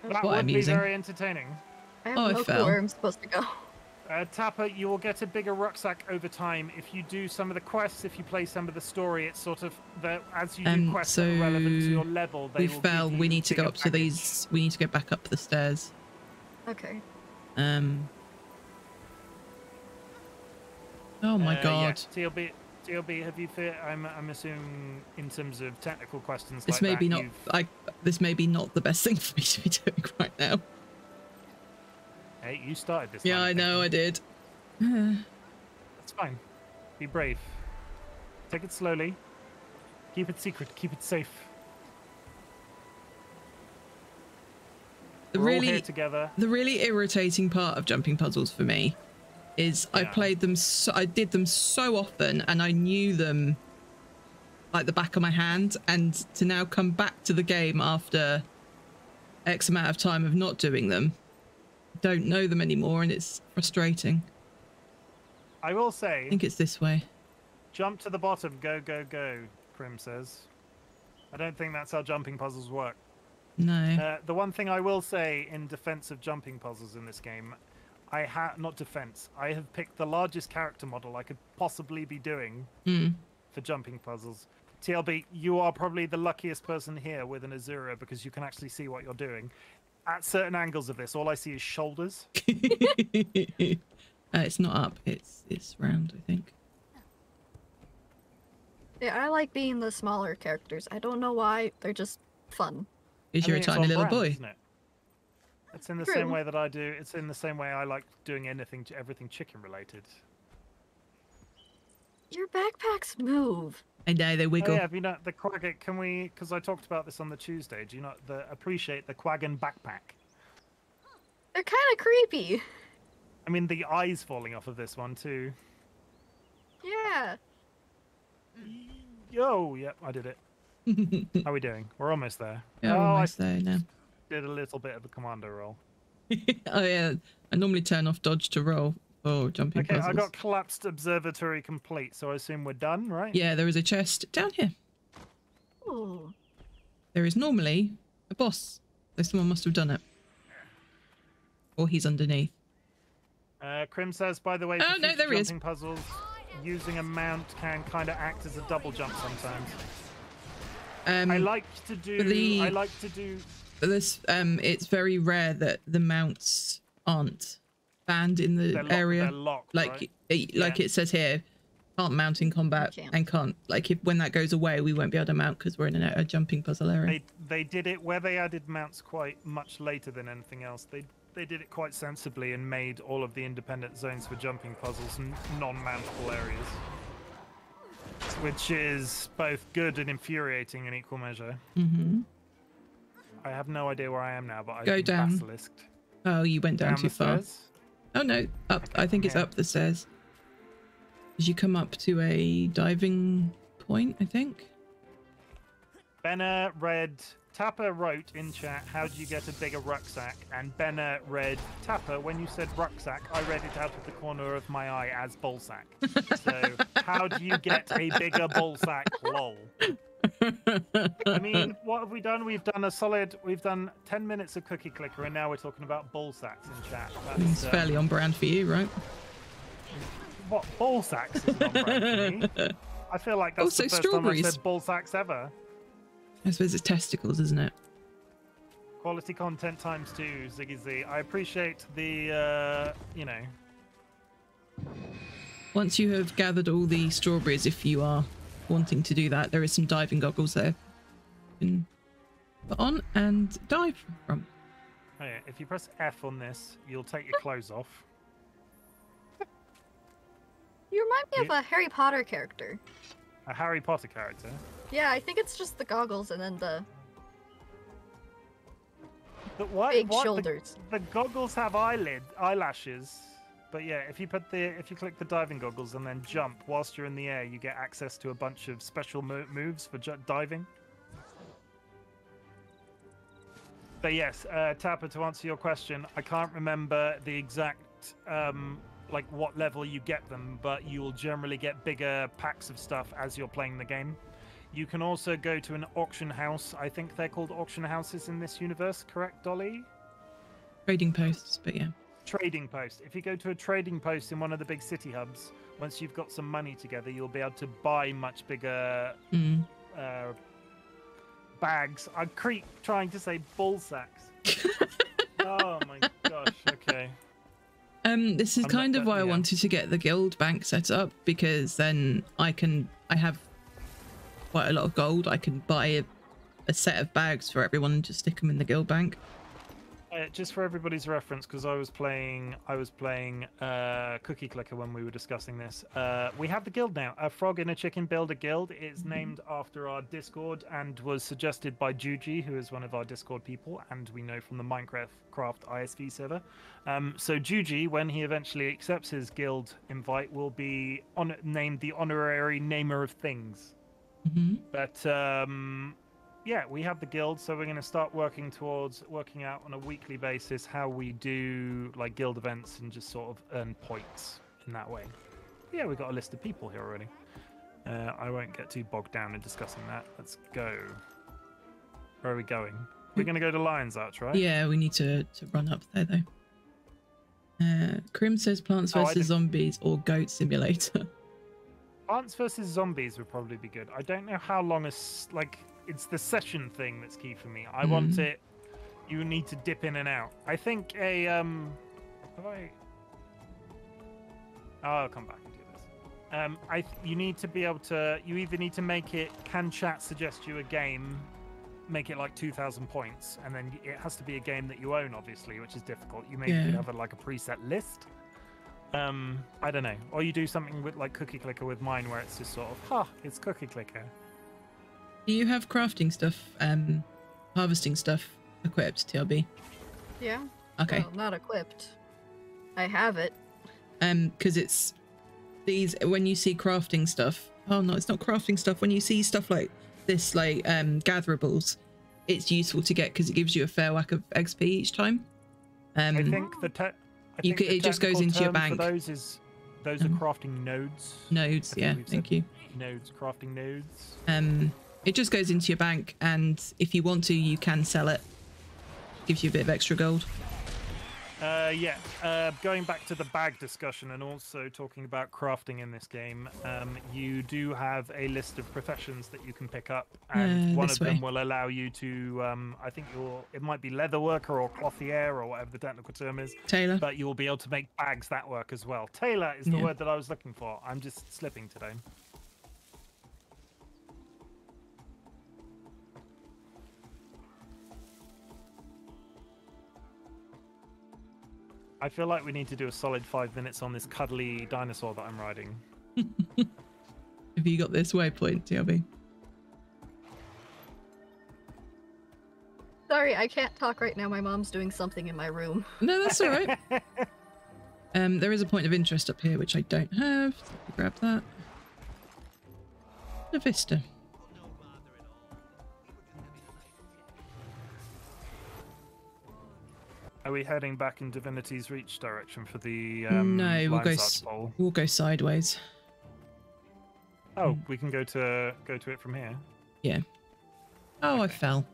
C: That
A: quite
C: would be
A: amusing.
C: very entertaining.
B: I have
A: Oh, I fell.
B: clue where I'm supposed to go.
C: Uh, Tapper, you will get a bigger rucksack over time if you do some of the quests. If you play some of the story, it's sort of the, as you do
A: Um,
C: quests that are relevant to your level. They
A: we
C: will
A: fell. We need to go
C: bigger
A: up to these. We need to go back up the stairs.
B: Okay.
A: Um. Oh my
C: Uh,
A: god.
C: Yeah. TLB, TLB, have you? Fe- I'm, I'm assuming in terms of technical questions.
A: This
C: like
A: may
C: that,
A: be not.
C: you've-
A: I. This may be not the best *laughs* thing for me to be doing right now.
C: Hey, you started this.
A: Yeah, I know. I did.
C: It's fine. Be brave. Take it slowly. Keep it secret. Keep it safe.
A: The
C: We're
A: really,
C: together.
A: the really irritating part of jumping puzzles for me is I played them. So, I did them so often, and I knew them like the back of my hand. And to now come back to the game after X amount of time of not doing them, don't know them anymore, and it's frustrating.
C: I will say.
A: I think it's this way.
C: jump to the bottom. Go, go, go. Krim says. I don't think that's how jumping puzzles work.
A: No.
C: Uh, the one thing I will say in defense of jumping puzzles in this game, I have not defense. I have picked the largest character model I could possibly be doing
A: Mm.
C: for jumping puzzles. TLB, you are probably the luckiest person here with an Asura because you can actually see what you're doing. At certain angles of this, all I see is shoulders. *laughs*
A: uh, it's not up. It's it's round. I think.
B: Yeah, I like being the smaller characters. I don't know why. They're just fun.
A: Is
C: I
A: you're
C: mean,
A: a tiny little
C: brand,
A: boy.
C: Isn't it? It's in the same way that I do. It's in the same way I like doing anything, everything chicken related.
B: Your backpacks move.
A: I know they
C: Oh,
A: wiggle.
C: yeah, have you not the Quaggan? Can we? Because I talked about this on the Tuesday. Do you not the, appreciate the Quaggan backpack?
B: They're kind of creepy.
C: I mean, the eyes falling off of this one too.
B: Yeah.
C: Yo, yep, I did it. *laughs* How are we doing? We're almost there.
A: Yeah,
C: oh,
A: we're
C: I
A: almost there now.
C: did a little bit of a commando roll. *laughs*
A: oh yeah, I normally turn off dodge to roll for jumping
C: Okay,
A: puzzles.
C: I got collapsed observatory complete, so I assume we're done, right?
A: Yeah, there is a chest down here.
B: Ooh.
A: There is normally a boss, so someone must have done it, or he's underneath.
C: Uh, Krim says, by the way,
A: Oh,
C: for
A: no,
C: future
A: there he is.
C: jumping puzzles, using a mount can kind of act as a double jump sometimes.
A: Um,
C: I like to do.
A: the-
C: I like to do.
A: this um, it's very rare that the mounts aren't banned in the
C: They're,
A: area.
C: locked,
A: like
C: right?
A: it, like
C: Yeah.
A: it says here can't mount in combat
B: can't.
A: and can't like if when that goes away we won't be able to mount because we're in a, a jumping puzzle area
C: They they did it where they added mounts quite much later than anything else. They they did it quite sensibly and made all of the independent zones for jumping puzzles non-mountable areas, which is both good and infuriating in equal measure.
A: hmm
C: I have no idea where I am now, but I've
A: Go
C: been
A: down.
C: basilisked.
A: oh you went down,
C: Down
A: too
C: the
A: far
C: stairs.
A: Oh no up i think it's up the stairs as you come up to a diving point i think
C: Benna read Tapper wrote in chat, "How do you get a bigger rucksack?" And Benna read Tapper. When you said rucksack, I read it out of the corner of my eye as ballsack. *laughs* so, how do you get a bigger ballsack? Lol. I *laughs* mean, what have we done? We've done a solid. We've done ten minutes of cookie clicker, and now we're talking about ball sacks in chat.
A: it's
C: That's, uh,
A: fairly on brand for you right
C: what on brand. *laughs* I feel like that's
A: Also
C: the first time I've said ballsacks ever.
A: i suppose it's testicles isn't it
C: Quality content times two, Ziggy Z. I appreciate the, uh, you know,
A: once you have gathered all the strawberries if you are wanting to do that, there is some diving goggles there. You can put on and dive from.
C: Oh, yeah. If you press F on this, you'll take your clothes off.
B: You remind me of a Harry Potter character.
C: A Harry Potter character.
B: Yeah, I think it's just the goggles and then the
C: But why?
B: big
C: what? The-
B: shoulders.
C: The, goggles have eyelid eyelashes. But yeah, if you put the if you click the diving goggles and then jump whilst you're in the air, you get access to a bunch of special mo- moves for diving. But yes, uh, Tapper, to answer your question, I can't remember the exact um, like what level you get them, but you will generally get bigger packs of stuff as you're playing the game. You can also go to an auction house. I think they're called auction houses in this universe, correct, Dolly?
A: Trading posts, but yeah.
C: Trading post. If you go to a trading post in one of the big city hubs, once you've got some money together, you'll be able to buy much bigger
A: Mm.
C: uh, bags. I creep trying to say ball sacks. *laughs* oh my gosh. Okay.
A: Um, this is
C: I'm
A: kind of why I wanted to get the guild bank set up because then I can I have quite a lot of gold. I can buy a, a set of bags for everyone and just stick them in the guild bank.
C: Uh, just for everybody's reference, because I was playing, I was playing uh, Cookie Clicker when we were discussing this. Uh, we have the guild now. A frog and a chicken build a guild. It's named after our Discord and was suggested by Juji, who is one of our Discord people, and we know from the Minecraft Craft ISV server. Um, so Juji, when he eventually accepts his guild invite, will be on, named the honorary namer of things.
A: hmm
C: But um, yeah, we have the guild, so we're going to start working towards working out on a weekly basis how we do like guild events and just sort of earn points in that way. Yeah, we've got a list of people here already. Uh, I won't get too bogged down in discussing that. Let's go. Where are we going? We're going to go to Lion's Arch, right?
A: Yeah, we need to to run up there though. Uh, Krim says Plants
C: Oh,
A: vs Zombies or Goat Simulator. *laughs*
C: Plants versus Zombies would probably be good. I don't know how long a like it's the session thing that's key for me. I want
A: Mhm.
C: it. You need to dip in and out. I think a um. Have I? Oh, I'll come back and do this. Um, I you need to be able to. You either need to make it. Can chat suggest you a game? Make it like two thousand points, and then it has to be a game that you own, obviously, which is difficult. You maybe
A: Yeah.
C: have a, like a preset list. Um, I don't know. Or you do something with like Cookie Clicker with mine, where it's just sort of, ha, it's Cookie Clicker.
A: Do you have crafting stuff, um, harvesting stuff equipped, TLB?
B: Yeah.
A: Okay.
B: Well, not equipped. I have it.
A: Um, because it's these when you see crafting stuff. Oh no, it's not crafting stuff. When you see stuff like this, like um, gatherables, it's useful to get because it gives you a fair whack of XP each time. Um,
C: I think the te- I
A: You could- it just goes into your bank.
C: Those is those
A: Um,
C: are crafting nodes.
A: nodes. Yeah, thank you.
C: Nodes, crafting nodes.
A: Um, it just goes into your bank, and if you want to, you can sell it. Gives you a bit of extra gold.
C: Uh, yeah. Uh, going back to the bag discussion and also talking about crafting in this game, um, you do have a list of professions that you can pick up, and
A: Uh,
C: one of them will allow you to. Um, I think you're. It might be leather worker or clothier or whatever the technical term is.
A: Tailor.
C: but you will be able to make bags that work as well. Tailor is the
A: Yeah.
C: word that I was looking for. I'm just slipping today. I feel like we need to do a solid five minutes on this cuddly dinosaur that I'm riding. *laughs*
A: Have you got this waypoint, TLB?
B: Sorry, I can't talk right now. My mom's doing something in my room.
A: No, that's all right. *laughs* um, there is a point of interest up here, which I don't have. So grab that. The vista.
C: Are we heading back in Divinity's Reach direction for the um,
A: no, we'll go. We'll go sideways.
C: Oh, we can go to go to it from here.
A: Yeah. Oh, I fell.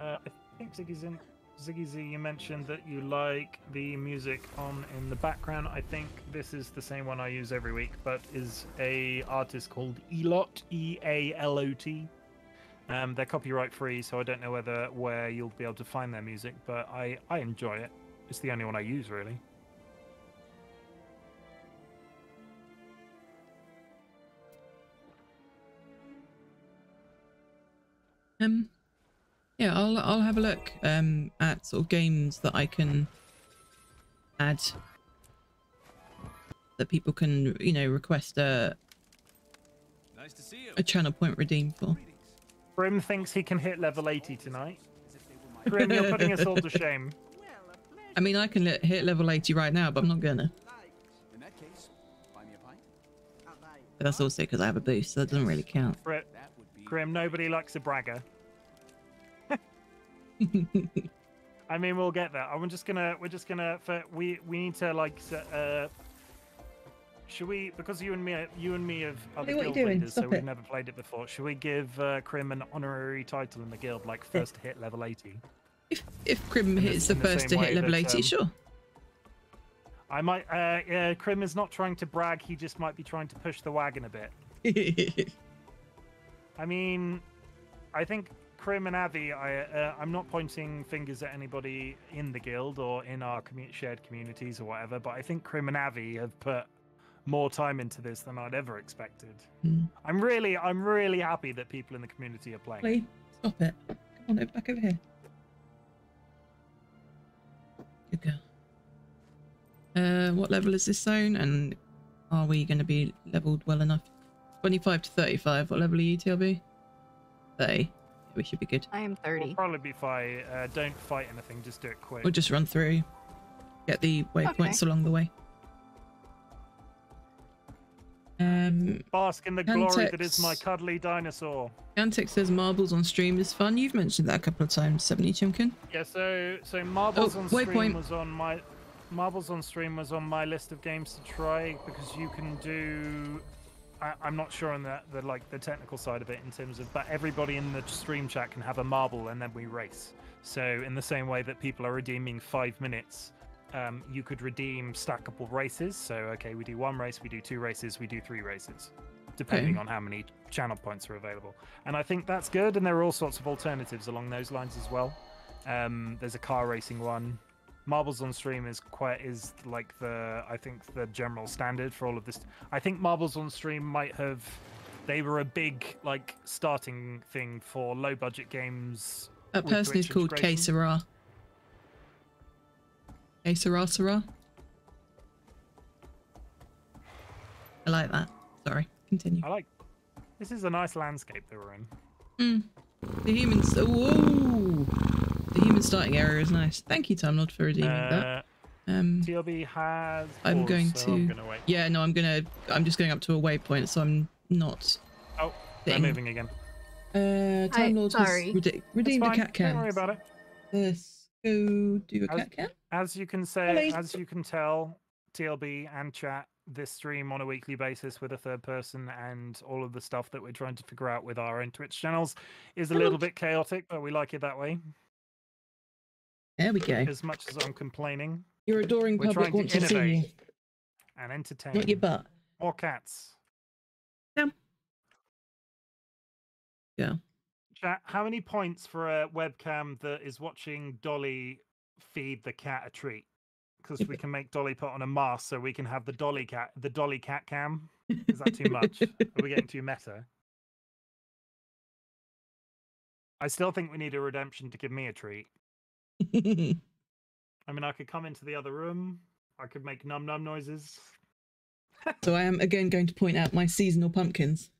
C: Uh, I think Ziggy's in. Ziggy Z, you mentioned that you like the music on in the background. I think this is the same one I use every week, but is a artist called Ealot, E A L O T. Um, they're copyright free, so I don't know whether where you'll be able to find their music, but I I enjoy it. It's the only one I use really.
A: Um, yeah, I'll I'll have a look um at sort of games that I can add that people can you know request a
E: Nice to see you.
A: a channel point redeem for.
C: Grim thinks he can hit level 80 tonight. Grim, you're putting us all to *laughs* shame.
A: I mean, I can li- hit level 80 right now, but I'm not gonna.
E: In that case, buy me a pint.
A: But that's also because I have a boost, so that doesn't really count.
C: Grim,
E: That would be.
C: Grim, nobody likes a bragger. I mean, we'll get there. I'm just gonna. We're just gonna. For we we need to like. Uh, should we? Because you and me, you and me have are the
A: what
C: guild leaders, so we've
A: it.
C: never played it before. Should we give uh, Krim an honorary title in the guild, like first to hit level 80?
A: If if Crim
C: the-
A: hits the
C: the
A: first to hit level
C: that,
A: 80,
C: um,
A: sure.
C: I might. Uh, yeah, Krim is not trying to brag. He just might be trying to push the wagon a bit. *laughs* I mean, I think Krim and Avi. I, uh, I'm not pointing fingers at anybody in the guild or in our commu- shared communities or whatever, but I think Krim and Avi have put more time into this than I'd ever expected.
A: Hmm.
C: I'm really, I'm really happy that people in the community are playing.
A: Wait, stop it. Come on, over- back over here. Good girl. Uh, what level is this zone? And are we going to be leveled well enough? 25 to 35. What level are you, TLB? 30. Yeah, we should be good.
B: I am
C: We'll
B: 30.
C: probably be fine. Uh, don't fight anything. Just do it quick.
A: We'll just run through, get the waypoints along the way. Um,
C: Bask in the glory that is my cuddly dinosaur.
A: Gantex says marbles on stream is fun. You've mentioned that a couple of times, 70 Chimkin.
C: Yeah, so so marbles
A: Oh,
C: on stream
A: waypoint.
C: was on my marbles on stream was on my list of games to try because you can do. I, I'm not sure on the, the like the technical side of it in terms of, but everybody in the stream chat can have a marble and then we race. So in the same way that people are redeeming five minutes, um, you could redeem stackable races. So okay, we do one race, we do two races, we do three races, depending
A: Okay.
C: on how many channel points are available. And I think that's good. And there are all sorts of alternatives along those lines as well. Um, there's a car racing one. Marbles on stream is quite is like the I think the general standard for all of this. I think Marbles on stream might have they were a big like starting thing for low budget games. With
A: person is called K. Sarah. K Sarah Sarah. I like that. Sorry, continue.
C: I like this is a nice landscape that we're in.
A: Mm. The humans. Whoa! The human starting area is nice. Thank you, Time Lord, for redeeming that.
C: Uh,
A: Um,
C: TLB has.
A: I'm
C: paused,
A: going
C: so I'm
A: to-
C: gonna
A: yeah, no, I'm gonna. I'm just going up to a waypoint, so I'm not.
C: Oh, they're
A: sitting.
C: moving again.
A: Uh, Time Lord
B: sorry.
A: has rede- redeemed a
C: fine.
A: cat
C: Don't worry about it.
A: Let's go do a
C: As-
A: cat cam.
C: As you can say,
A: Hello.
C: as you can tell, TLB and chat this stream on a weekly basis with a third person and all of the stuff that we're trying to figure out with our own Twitch channels is a little bit chaotic, but we like it that way.
A: There we go.
C: As much as I'm complaining
A: Your adoring
C: we're
A: public
C: trying to
A: wants to see you,
C: and entertain.
A: not your butt.
C: More cats.
A: Yeah. Yeah.
C: Chat, how many points for a webcam that is watching Dolly feed the cat a treat? Because we *laughs* can make Dolly put on a mask so we can have the Dolly cat, the Dolly cat cam. Is that too much? *laughs* Are we getting too meta? I still think we need a redemption to give me a treat. *laughs* I mean, I could come into the other room. I could make num num noises. *laughs*
A: so I am again going to point out my seasonal pumpkins.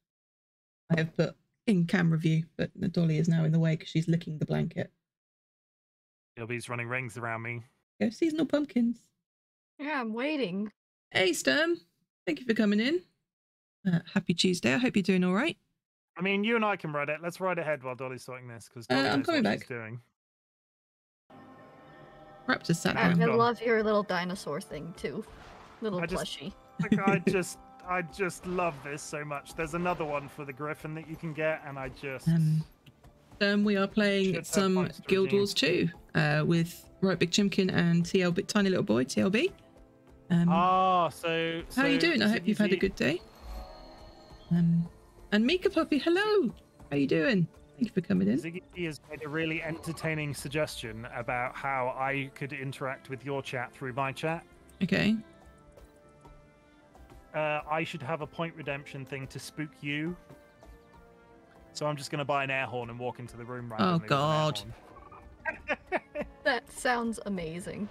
A: I have put in camera view, but the dolly is now in the way because she's licking the blanket.
C: Dilby's running rings around me.
A: Go seasonal pumpkins.
B: Yeah, I'm waiting.
A: Hey Sturm, thank you for coming in. Uh, happy Tuesday. I hope you're doing all right.
C: I mean, you and I can ride it. Let's ride ahead while Dolly's sorting this because
A: Uh,
C: Dolly
A: I'm
C: knows
A: coming
C: what
A: back.
C: she's doing.
A: Raptor sat
B: I,
A: down.
B: I
C: gone.
B: love your little dinosaur thing too. Little
C: I just-
B: plushie.
C: Like, I *laughs* just, I just love this so much. There's another one for the Griffin that you can get, and I just.
A: Um, Um, we are playing some Guild. Wars 2 uh, with Right Big Chimkin and TLB, Tiny Little Boy, TLB. Um,
C: Ah, so.
A: how are you doing? I hope you've had a good day. Um, and Mika Puppy, hello. How are you doing? Thank you for coming in.
C: Ziggy has made a really entertaining suggestion about how I could interact with your chat through my chat.
A: Okay.
C: Uh, I should have a point redemption thing to spook you. So I'm just going to buy an air horn and walk into the room
A: Oh,
C: randomly. with an air
A: God. *laughs* *laughs*
B: That sounds amazing.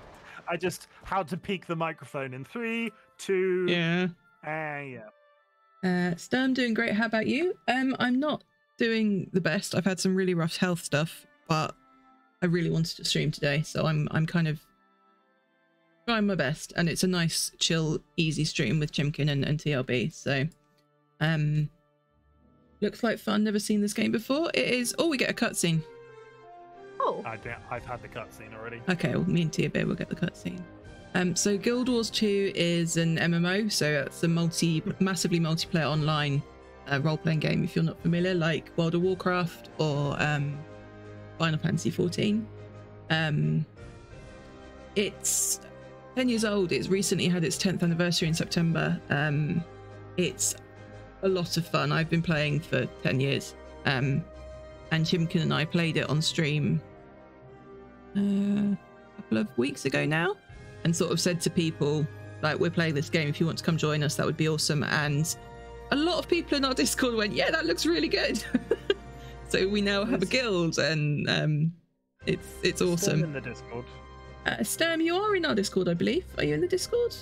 C: I just how to peak the microphone in three, two,
A: Yeah.
C: and yeah.
A: Uh, Sturm doing great. How about you? Um, I'm not doing the best. I've had some really rough health stuff, but I really wanted to stream today, so I'm I'm kind of trying my best, and it's a nice, chill, easy stream with Chimkin and, and TLB. So, um, looks like fun. Never seen this game before. It is. Oh, we get a cutscene.
B: Oh,
C: I don't- I've had the cutscene already.
A: Okay, well, me and TLB will get the cutscene. Um, so Guild Wars 2 is an MMO, so it's a multi, massively multiplayer online uh, role-playing game. If you're not familiar, like World of Warcraft or um, Final Fantasy 14. Um, it's 10 years old. It's recently had its 10th anniversary in September. Um, it's a lot of fun. I've been playing for 10 years. Um, and Chimkin and I played it on stream uh, a couple of weeks ago now and sort of said to people, like, we're playing this game. If you want to come join us, that would be awesome. And a lot of people in our Discord went, yeah, that looks really good. *laughs* so we now have a guild and um, it's it's awesome.
C: in the Discord.
A: Uh, Stem, you are in our Discord, I believe. Are you in the Discord?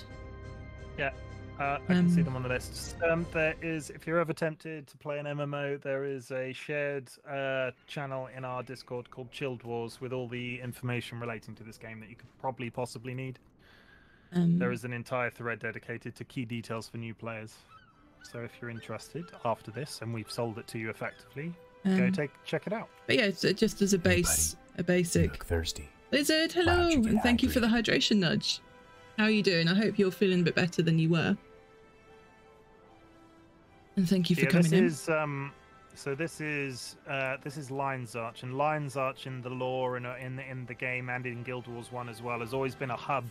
C: Uh, I can see
A: Um,
C: them on the list. Um, there is, if you're ever tempted to play an MMO, there is a shared uh, channel in our Discord called Chilled Wars with all the information relating to this game that you could probably possibly need.
A: Um,
C: There is an entire thread dedicated to key details for new players. So if you're interested after this, and we've sold it to you effectively, go
A: um,
C: take check it out.
A: But yeah, so just as a base, a
D: You
A: basic.
D: look thirsty.
A: Lizard, hello,
D: you
A: and thank you for the hydration nudge. How are you doing? I hope you're feeling a bit better than you were. And thank you for
C: yeah,
A: coming
C: this
A: in.
C: is um, so this is uh, this is Lion's Arch, and Lion's Arch in the lore and uh, in the, in the game and in Guild Wars One as well has always been a hub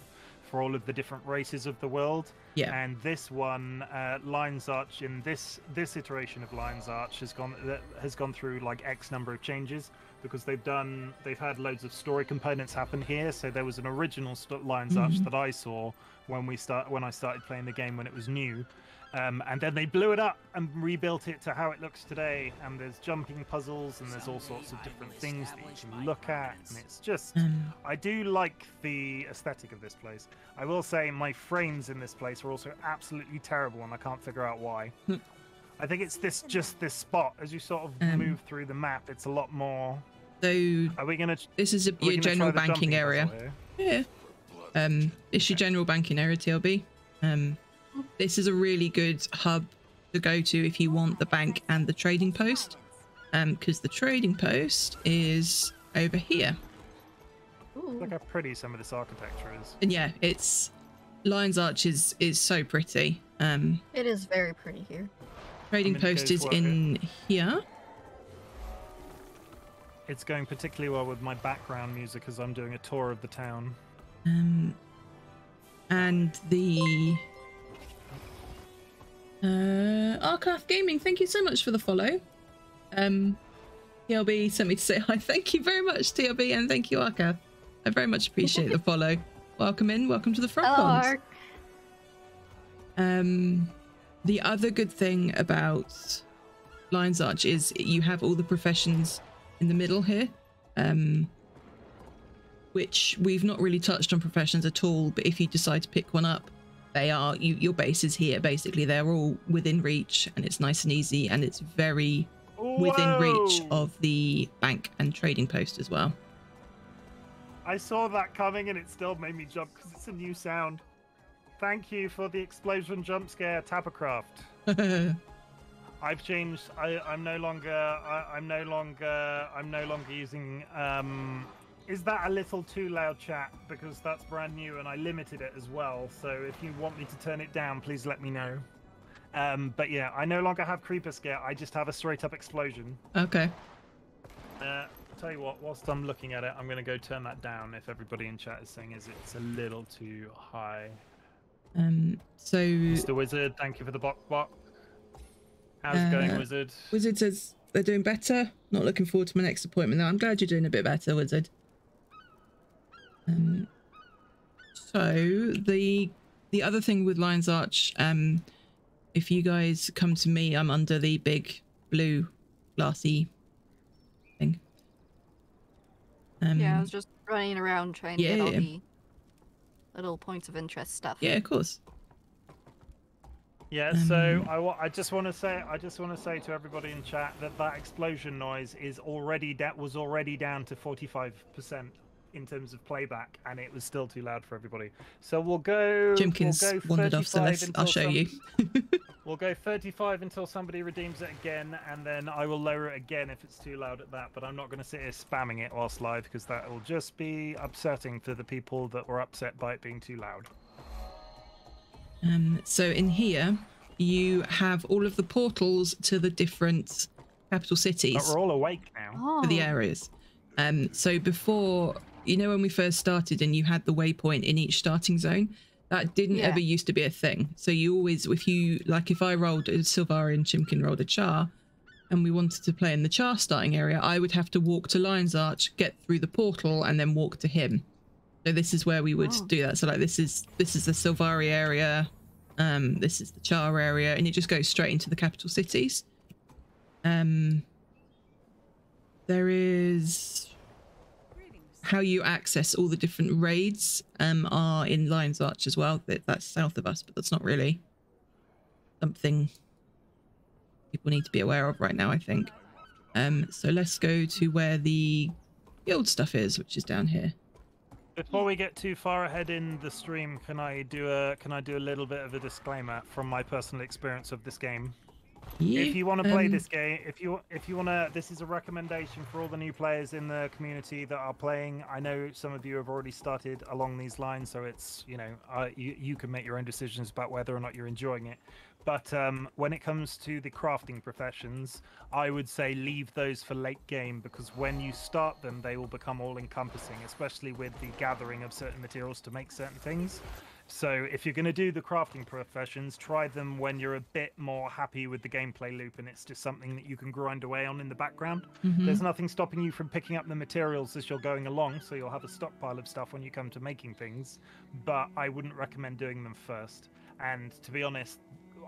C: for all of the different races of the world.
A: Yeah.
C: And this one, uh, Lion's Arch, in this this iteration of Lion's Arch has gone that has gone through like X number of changes because they've done they've had loads of story components happen here. So there was an original Lion's Arch
A: Mhm.
C: that I saw when we start when I started playing the game when it was new. Um, and then they blew it up and rebuilt it to how it looks today. And there's jumping puzzles and there's all sorts of different things that you can look at. And it's just,
A: Um,
C: I do like the aesthetic of this place. I will say my frames in this place are also absolutely terrible, and I can't figure out why.
A: Hmm.
C: I think it's this just this spot as you sort of
A: Um,
C: move through the map. It's a lot more.
A: so
C: Are we gonna?
A: this is a, your general banking area.
C: puzzle here?
A: Yeah. Um, it's your general banking area, TLB. Um, this is a really good hub to go to if you want the bank and the trading post. Um, because the trading post is over here.
B: ooh.
C: Look how pretty some of this architecture is.
A: And yeah, it's Lion's Arch is is so pretty. Um,
B: it is very pretty here.
A: trading post is
C: to work
A: in here.
C: It's going particularly well with my background music as I'm doing a tour of the town.
A: Um, and the uh, Arcraft Gaming, thank you so much for the follow. Um, TLB sent me to say *laughs* hi. Thank you very much, TLB, and thank you, Arcath. I very much appreciate the follow. Welcome in. Welcome to the front
B: Hello.
A: Um, the other good thing about Lion's Arch is you have all the professions in the middle here, um, which we've not really touched on professions at all. But if you decide to pick one up, they are you, your base is here. Basically, they're all within reach, and it's nice and easy, and it's very within reach of the bank and trading post as well.
C: I saw that coming and it still made me jump because it's a new sound. Thank you for the explosion jump scare, Tappercraft. *laughs* I've changed. I, I'm no longer. I, I'm no longer. I'm no longer using. Um, is that a little too loud, chat? Because that's brand new and I limited it as well. So if you want me to turn it down, please let me know. Um, but yeah, I no longer have creeper scare. I just have a straight up explosion.
A: okay.
C: Uh, tell you what. Whilst I'm looking at it, I'm going to go turn that down. If everybody in chat is saying is it's a little too high.
A: Um. So
C: Mr. Wizard, thank you for the bok bok. How's it going,
A: Uh,
C: Wizard?
A: Wizard says they're doing better. Not looking forward to my next appointment though. I'm glad you're doing a bit better, Wizard. Um, so the the other thing with Lion's Arch, um, if you guys come to me, I'm under the big blue glassy thing. Um,
B: yeah, I was just running around trying to get all
A: yeah.
B: the little points of interest stuff.
A: yeah, of course.
C: Yeah, so
A: Um,
C: I I just want to say I just want to say to everybody in chat that that explosion noise is already that was already down to 45% in terms of playback and it was still too loud for everybody. So we'll go
A: Chimkin's
C: we'll go
A: wandered off, so let's, I'll show
C: some-
A: you. *laughs*
C: We'll go 35 until somebody redeems it again, and then I will lower it again if it's too loud at that. But I'm not going to sit here spamming it whilst live because that will just be upsetting for the people that were upset by it being too loud.
A: Um, so in here, you have all of the portals to the different capital cities.
C: But we're all awake now.
B: Oh,
A: for the areas. Um, so before, you know, when we first started and you had the waypoint in each starting zone, that didn't
B: Yeah.
A: ever used to be a thing. So you always, if you like, if I rolled a Sylvari and Chimkin rolled a Charr, and we wanted to play in the Charr starting area, I would have to walk to Lion's Arch, get through the portal, and then walk to him. So this is where we would
B: Oh.
A: do that. So like this is this is the Sylvari area, um, this is the Charr area, and it just goes straight into the capital cities. Um, there is how you access all the different raids um are in Lion's Arch as well. That that's south of us, but that's not really something people need to be aware of right now, I think. Um so let's go to where the guild stuff is, which is down here.
C: Before we get too far ahead in the stream, can I do a can I do a little bit of a disclaimer from my personal experience of this game? If you want to play
A: um,
C: this game, if you if you want to, this is a recommendation for all the new players in the community that are playing. I know some of you have already started along these lines, so it's you know uh, you you can make your own decisions about whether or not you're enjoying it. But um, when it comes to the crafting professions, I would say leave those for late game because when you start them, they will become all encompassing, especially with the gathering of certain materials to make certain things. So if you're going to do the crafting professions, try them when you're a bit more happy with the gameplay loop and it's just something that you can grind away on in the background.
A: mhm.
C: There's nothing stopping you from picking up the materials as you're going along, so you'll have a stockpile of stuff when you come to making things, but I wouldn't recommend doing them first. And to be honest,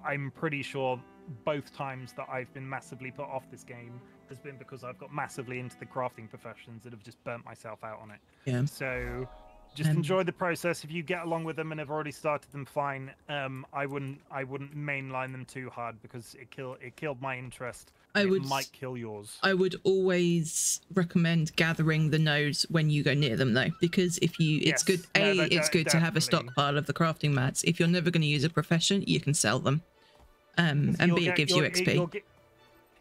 C: I'm pretty sure both times that I've been massively put off this game has been because I've got massively into the crafting professions and have just burnt myself out on it.
A: Yeah.
C: So just
A: Um,
C: enjoy the process. If you get along with them and have already started them, fine. Um, I wouldn't I wouldn't mainline them too hard because it kill it killed my interest.
A: I
C: it
A: would
C: might kill yours.
A: I would always recommend gathering the nodes when you go near them though, because if you it's
C: Yes.
A: good A, it's good to have a stockpile of the crafting mats. If you're never going to use a profession, you can sell them. Um and B it gives you XP.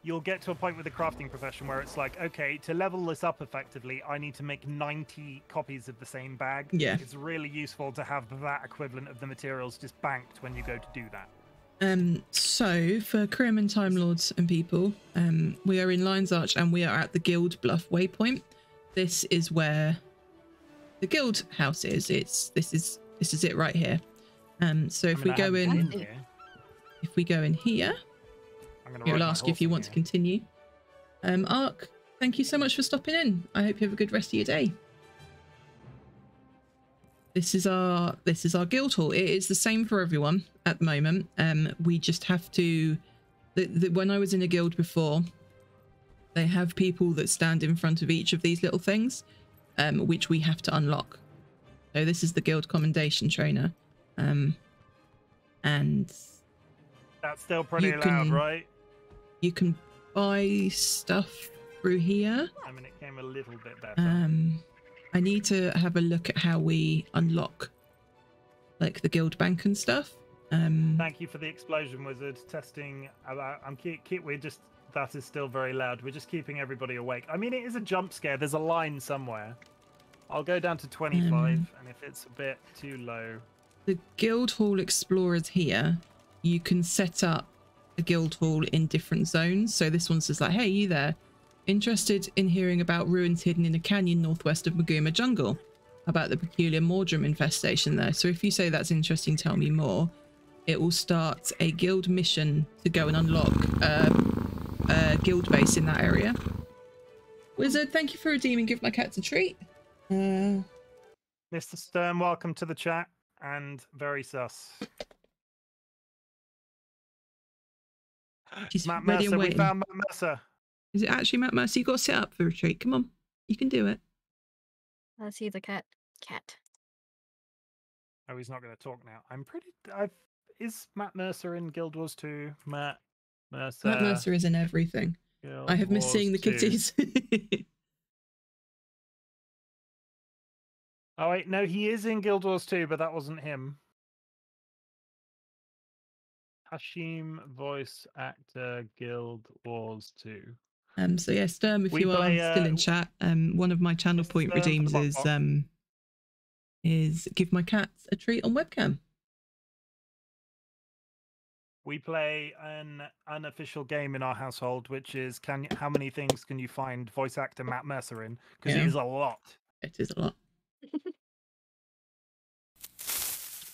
C: You'll get to a point with the crafting profession where it's like, okay, to level this up effectively, I need to make 90 copies of the same bag.
A: Yeah.
C: It's really useful to have that equivalent of the materials just banked when you go to do that.
A: Um, so for and Time Lords and people, um, we are in Lion's Arch and we are at the Guild Bluff waypoint. This is where the guild house is. It's this is this is it right here. Um, so if
C: I
A: we
C: mean, I
A: go in,
C: been
B: in-
C: here.
A: if we go in here,
C: Gonna
A: it'll ask you if you want to continue. Um, Ark, thank you so much for stopping in. I hope you have a good rest of your day. This is our this is our guild hall. It is the same for everyone at the moment. Um, we just have to. The, the, when I was in a guild before, they have people that stand in front of each of these little things, um, which we have to unlock. So this is the guild commendation trainer, um, and
C: That's still pretty loud,
A: can-
C: right?
A: You can buy stuff through here.
C: I mean, it came a little bit better.
A: Um, I need to have a look at how we unlock, like the guild bank and stuff. Um,
C: Thank you for the explosion wizard testing. I'm keep, keep. We're just that is still very loud. We're just keeping everybody awake. I mean, it is a jump scare. There's a line somewhere. I'll go down to 25,
A: Um,
C: and if it's a bit too low,
A: the guild hall explorers here, you can set up a guild hall in different zones. So this one says like, "Hey, you there? Interested in hearing about ruins hidden in a canyon northwest of Maguuma Jungle? About the peculiar Mordrem infestation there." So if you say that's interesting, tell me more. It will start a guild mission to go and unlock uh, a guild base in that area. Wizard, thank you for redeeming. Give my cats a treat. Uh,
C: Mr. Stern, welcome to the chat, and very sus.
A: She's
C: Matt
A: ready
C: Mercer,
A: and
C: we found Matt Mercer.
A: Is it actually Matt Mercer? You got to sit up for a retreat. Come on, you can do it.
B: I see the cat. Cat.
C: Oh, he's not going to talk now. I'm pretty. I've. Is Matt Mercer in Guild Wars 2? Matt Mercer.
A: Matt Mercer is in everything.
C: Guild
A: I have missed seeing the
C: 2.
A: kitties. *laughs*
C: Oh wait, no, he is in Guild Wars 2, but that wasn't him. Hashim, voice actor, Guild Wars 2.
A: um. So yeah, Sturm, if
C: We
A: you are
C: play,
A: still
C: uh,
A: in chat, um, one of my channel point
C: Sturm
A: redeems is um, is give my cats a treat on webcam.
C: We play an unofficial game in our household, which is can how many things can you find voice actor Matt Mercer in? Because
A: Yeah.
C: it is a lot.
A: It is a lot.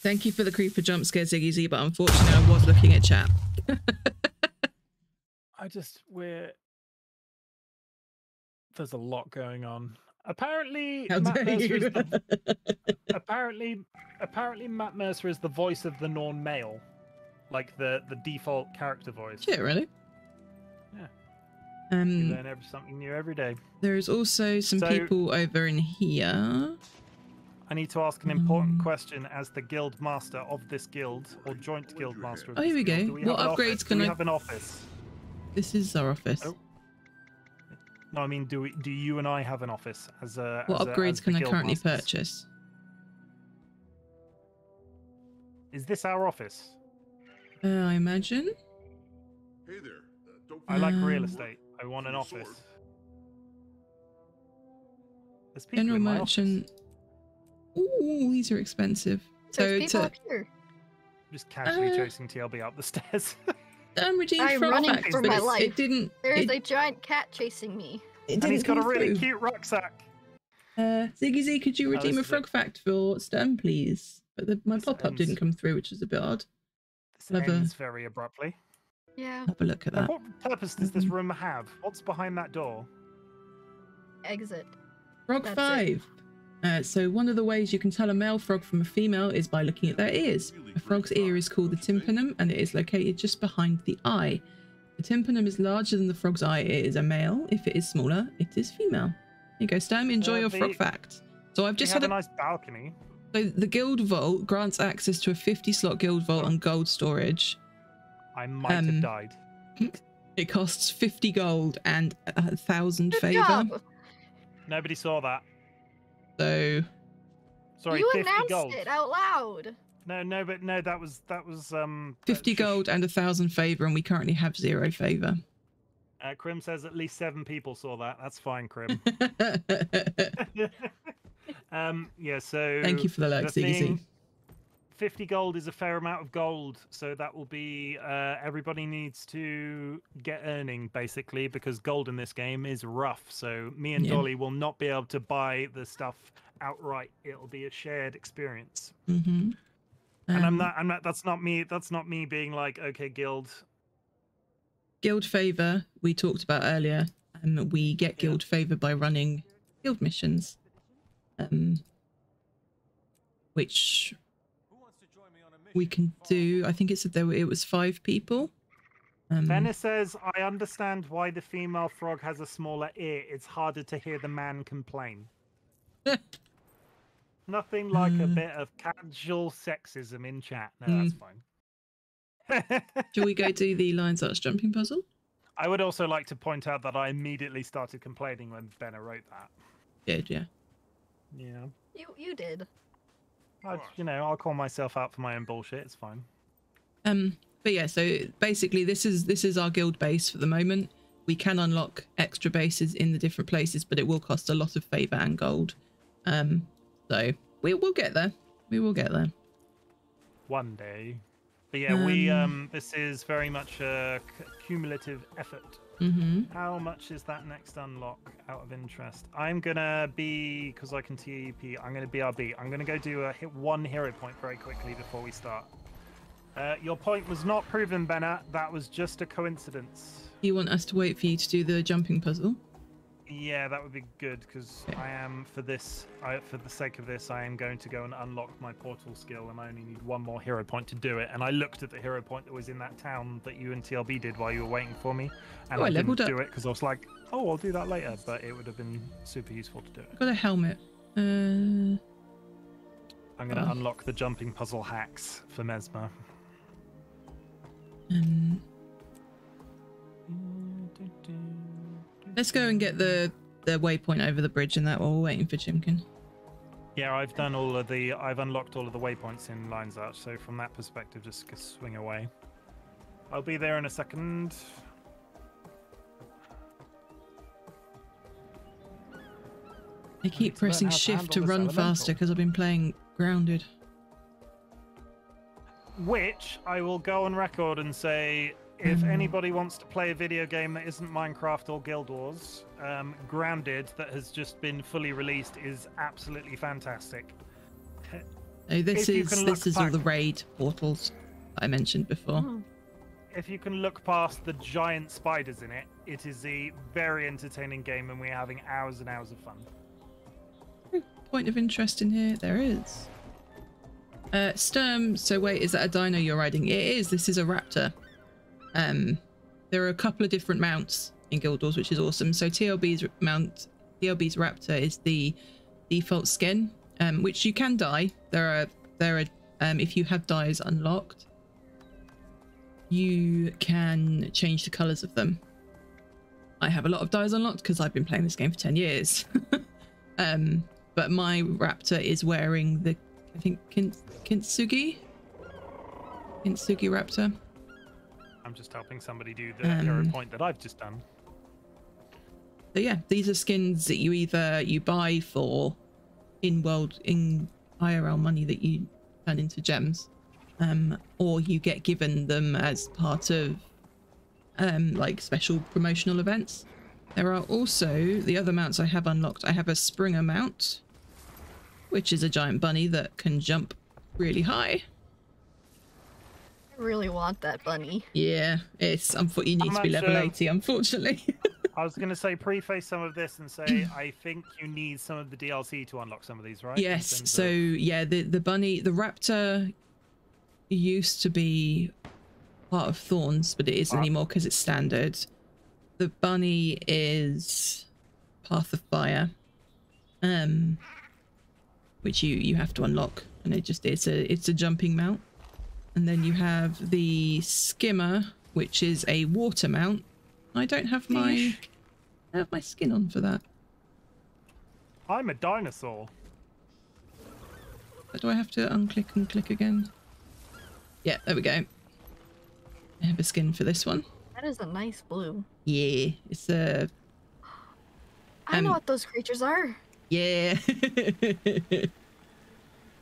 A: Thank you for the creeper jump scare, Ziggy Z, but unfortunately, I was looking at chat. *laughs*
C: I just we're there's a lot going on. Apparently,
A: How
C: Matt Mercer is the, *laughs* apparently apparently Matt Mercer is the voice of the Norn male, like the the default character voice.
A: Shit, really?
C: Yeah. You
A: Um,
C: learn every, something new every day.
A: there is also some
C: So-
A: people over in here.
C: I need to ask an important
A: Um,
C: question as the guild master of this guild or joint guild master. Of
A: Oh,
C: this
A: here we
C: guild.
A: go.
C: We
A: What upgrades
C: office?
A: can
C: do we
A: I-
C: have an office?
A: This is our office.
C: Oh. No, I mean, do we? Do you and I have an office as a?
A: what
C: as a- as
A: upgrades
C: the
A: can I currently
C: masters?
A: purchase?
C: Is this our office?
A: Uh, I imagine.
F: Hey there. Uh, don't
C: I like real
A: Um,
C: estate. I want an
F: Your sword.
C: office. There's people
A: General
C: in my office.
A: Merchant. Ooh, these are expensive. So
B: There's people
A: to
B: up here.
C: Just casually
A: Uh,
C: chasing TLB up the stairs.
A: redeem *laughs*
B: I'm
A: frog
B: running
A: facts,
B: for
A: but
B: my
A: it's-
B: life.
A: it didn't.
B: There is
A: it,
B: a giant cat chasing me.
A: it
C: and he's
A: didn't
C: got a
A: come
C: really
A: through.
C: cute rucksack.
A: Uh, Ziggy Z, could you
C: Oh,
A: redeem a
C: is it.
A: frog fact for Stern, please? But the, my pop up didn't come through, which is a bit odd.
C: This
A: Love a-
C: ends very abruptly.
B: Yeah.
A: Have a look at
C: Now,
A: that.
C: what purpose does this
A: Mhm.
C: room have? What's behind that door?
B: Exit.
A: Frog
B: That's it.
A: Uh, so one of the ways you can tell a male frog from a female is by looking at their ears. A frog's ear is called the tympanum, and it is located just behind the eye. The tympanum is larger than the frog's eye. It is a male. If it is smaller, it is female. Here you go, Stam. Enjoy
C: Uh,
A: your frog
C: the-
A: fact. So I've just had
C: a
A: a
C: nice balcony.
A: So the guild vault grants access to a 50 slot guild vault and gold storage.
C: I might
A: Um,
C: have died.
A: It costs 50 gold and a thousand
B: Good
A: favor.
B: job.
C: Nobody saw that.
A: So
C: Sorry,
B: you
C: 50
B: announced
C: gold.
B: it out loud.
C: No, no, but no, that was that was um.
A: 50
C: shush.
A: gold and a thousand favor, and we currently have zero favor.
C: Uh, Krim says at least seven people saw that. That's fine, Krim. *laughs* *laughs* um, yeah. So
A: Thank you for the
C: the
A: likes, Ziggy Z.
C: thing- 50 gold is a fair amount of gold so that will be uh, everybody needs to get earning basically because gold in this game is rough so me and
A: Yeah.
C: dolly will not be able to buy the stuff outright it'll be a shared experience
A: hmm
C: and i'm not i'm not that's not me that's not me being like okay guild
A: Guild favor, we talked about earlier. Um, we get
C: Yeah.
A: guild favor by running guild missions. Um, which we can do. I think it said there were, it was five people. Um,
C: Venice says i understand why the female frog has a smaller ear it's harder to hear the man complain *laughs* Nothing like a
A: Uh,
C: bit of casual sexism in chat. No, that's fine. *laughs*
A: Shall we go do the Lion's Arch jumping puzzle?
C: I would also like to point out that I immediately started complaining when Benna wrote that.
A: Good, yeah.
C: Yeah.
B: You you did.
C: I, you know, I'll call myself out for my own bullshit. It's fine.
A: Um, but yeah, so basically this is this is our guild base for the moment. We can unlock extra bases in the different places, but it will cost a lot of favor and gold. Um, so we will get there. We will get there.
C: One day. But yeah, we
A: Um,
C: um this is very much a cumulative effort.
A: Mm-hmm.
C: How much is that next unlock out of interest? I'm gonna be because I can TEP. I'm gonna BRB. I'm gonna go do a hit one hero point very quickly before we start. Uh, your point was not proven, Benna. That was just a coincidence.
A: You want us to wait for you to do the jumping puzzle?
C: Yeah, that would be good because. I am for this. I, for the sake of this, I am going to go and unlock my portal skill, and I only need one more hero point to do it. And I looked at the hero point that was in that town that you and TLB did while you were waiting for me, and
A: Oh, I
C: I, didn't
A: up.
C: do it because I was like, "Oh, I'll do that later," but it would have been super useful to do it.
A: Got a helmet. Uh,
C: I'm going to
A: Oh.
C: unlock the jumping puzzle hacks for Mesmer.
A: um, let's go and get the the waypoint over the bridge and that while we're waiting for Chimkin.
C: Yeah, I've done all of the. I've unlocked all of the waypoints in Lion's Arch, so from that perspective, just swing away. I'll be there in a second.
A: I keep
C: to learn
A: pressing
C: to
A: shift
C: handle
A: to run
C: elemental.
A: faster because I've been playing grounded.
C: Which I will go on record and say, if
A: Mm.
C: anybody wants to play a video game that isn't Minecraft or Guild Wars, um, Grounded, that has just been fully released, is absolutely fantastic.
A: Oh, this
C: If
A: is this
C: look
A: is all the raid portals I mentioned before.
B: Hmm.
C: If you can look past the giant spiders in it, it is a very entertaining game, and we're having hours and hours of fun.
A: Point of interest in here, there is. Uh, Sturm. So wait, is that a dino you're riding? It is. This is a raptor. Um, there are a couple of different mounts in Guild Wars, which is awesome. So TLB's mount, TLB's raptor is the default skin, um, which you can dye. There are there are um, if you have dyes unlocked, you can change the colors of them. I have a lot of dyes unlocked because I've been playing this game for ten years. *laughs* um, but my raptor is wearing the I think kintsugi, kintsugi raptor.
C: I'm just helping somebody do the hero
A: Um,
C: point that I've just done.
A: So yeah, these are skins that you either you buy for in world in IRL money that you turn into gems, um, or you get given them as part of um, like special promotional events. There are also the other mounts I have unlocked. I have a Springer mount, which is a giant bunny that can jump really high.
B: I really want that bunny.
A: Yeah, it's unfortunately you need
C: How
A: to be level
C: um,
A: 80, unfortunately. *laughs*
C: I was going to say preface some of this and say *clears throat* I think you need some of the DLC to unlock some of these, right?
A: Yes. So
C: of-
A: yeah, the the bunny, the raptor, used to be part of Thorns, but it isn't
C: Ah.
A: anymore because it's standard. The bunny is Path of Fire, um, which you you have to unlock, and it just it's a it's a jumping mount, and then you have the skimmer, which is a water mount. I don't have my I have my skin on for that.
C: I'm a dinosaur.
A: But do I have to unclick and click again? Yeah, there we go. I have a skin for this one.
B: That is a nice blue.
A: Yeah, it's a
B: I know
A: Um,
B: what those creatures are.
A: yeah. *laughs*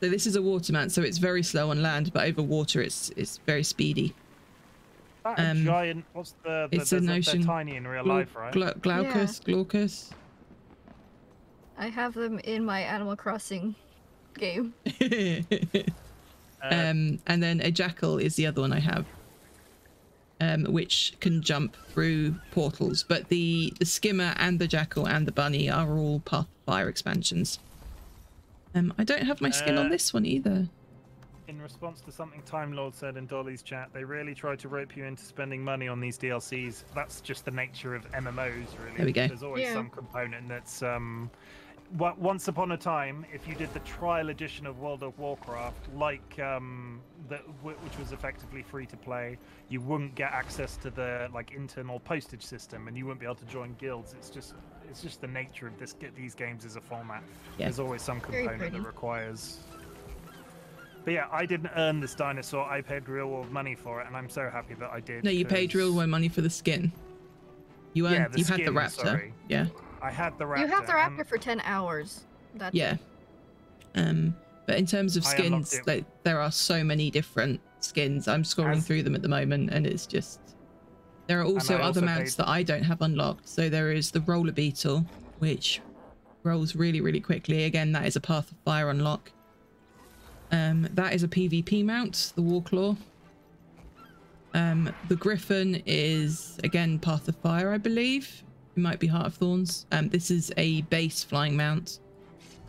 A: so this is a water mount, so it's very slow on land, but over water it's it's very speedy.
C: That
A: Um,
C: giant. What's the? the
A: it's a
C: there's
A: notion-
C: They're tiny in real life, right?
A: Glau- Glaucus, Glaucus.
B: I have them in my Animal Crossing game. *laughs*
C: Uh,
A: um, and then a jackal is the other one I have, um, which can jump through portals. But the the skimmer and the jackal and the bunny are all Path Fire expansions. Um, I don't have my skin on
C: Uh,
A: this one either.
C: in response to something Time Lord said in Dolly's chat, they really try to rope you into spending money on these DLCs. That's just the nature of MMOs, really.
A: There we go.
C: There's always
B: Yeah.
C: some component that's um. Once upon a time, if you did the trial edition of World of Warcraft, like um, that, wh- which was effectively free to play, you wouldn't get access to the like internal postage system, and you wouldn't be able to join guilds. It's just, it's just the nature of this these games as a format.
A: Yeah.
C: There's always some component that requires but yeah, I didn't earn this dinosaur. I paid real world money for it, and I'm so happy that I did.
A: No, you paid real world money for the skin. You
C: Yeah,
A: earned.
C: the
A: you had the
C: skin,
A: raptor.
C: sorry.
A: Yeah.
C: I had the raptor.
B: you have the
C: and
B: raptor for 10 hours. That's
A: Yeah. Um, but in terms of skins, like there are so many different skins. I'm scrolling
C: As-
A: through them at the moment, and it's just there are also other
C: also
A: mounts that I don't have unlocked. So there is the roller beetle, which rolls really, really quickly. Again, that is a Path of Fire unlock. Um, that is a PvP mount, the Warclaw. Um, the Griffin is again Path of Fire, I believe. It might be Heart of Thorns. Um, this is a base flying mount,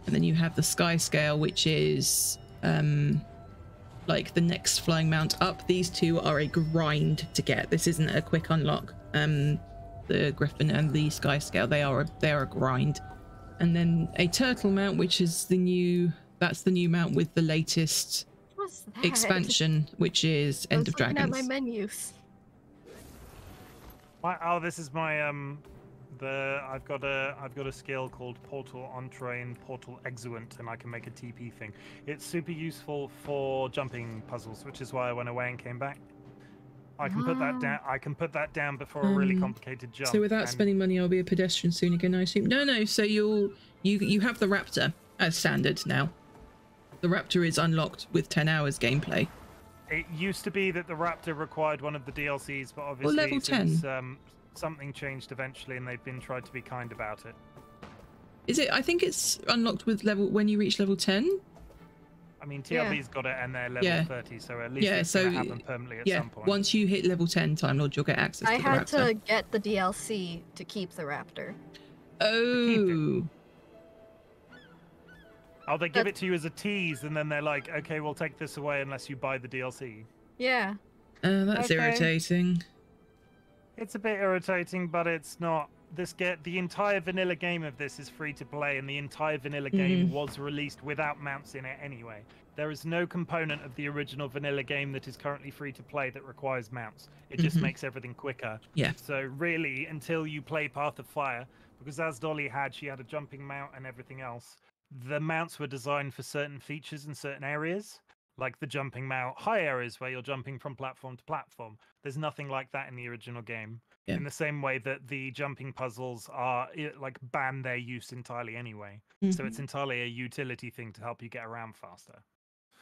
A: and then you have the Sky Scale, which is um, like the next flying mount up. These two are a grind to get. This isn't a quick unlock. Um, the Griffin and the Sky Scale, they are a, they are a grind, and then a Turtle mount, which is the new. That's the new mount with the latest expansion, which is
B: I
A: End
B: was
A: of
B: looking
A: Dragons.
B: At my menus.
C: My, oh, this is my um, the I've got a I've got a skill called Portal Entre, Portal Exeunt, and I can make a TP thing. It's super useful for jumping puzzles, which is why I went away and came back. I can put that down. I can put that down before a really
A: Um,
C: complicated jump.
A: So without
C: and-
A: spending money, I'll be a pedestrian soon again. I assume. No, no. So you'll you you have the Raptor as standard now. The Raptor is unlocked with ten hours gameplay.
C: It used to be that the Raptor required one of the DLCs, but obviously well,
A: level
C: since
A: 10.
C: um, something changed eventually, and they've been tried to be kind about it.
A: Is it? I think it's unlocked with level when you reach level ten.
C: I mean,
B: Yeah.
C: TLB's got it, and they're level
A: Yeah.
C: 30, so at least
A: Yeah,
C: it's
A: so
C: going to happen permanently at
A: yeah.
C: some point.
A: Once you hit level ten, Time Lord, you'll get access
B: I
A: to
B: had to get the DLC to keep the Raptor.
A: Oh,
C: Oh, they give
B: That-
C: it to you as a tease, and then they're like, "Okay, we'll take this away unless you buy the DLC."
B: Yeah.
A: uh, that's
C: Okay.
A: irritating.
C: It's a bit irritating, but it's not. This get the entire vanilla game of this is free to play, and the entire vanilla game
A: Mhm.
C: was released without mounts in it anyway. There is no component of the original vanilla game that is currently free to play that requires mounts. It just
A: Mhm.
C: makes everything quicker.
A: Yeah.
C: So really, until you play Path of Fire, because as Dolly had, she had a jumping mount and everything else. The mounts were designed for certain features in certain areas, like the jumping mount, high areas where you're jumping from platform to platform. There's nothing like that in the original game.
A: Yeah.
C: In the same way that the jumping puzzles are like ban their use entirely anyway. So
A: Mhm.
C: it's entirely a utility thing to help you get around faster.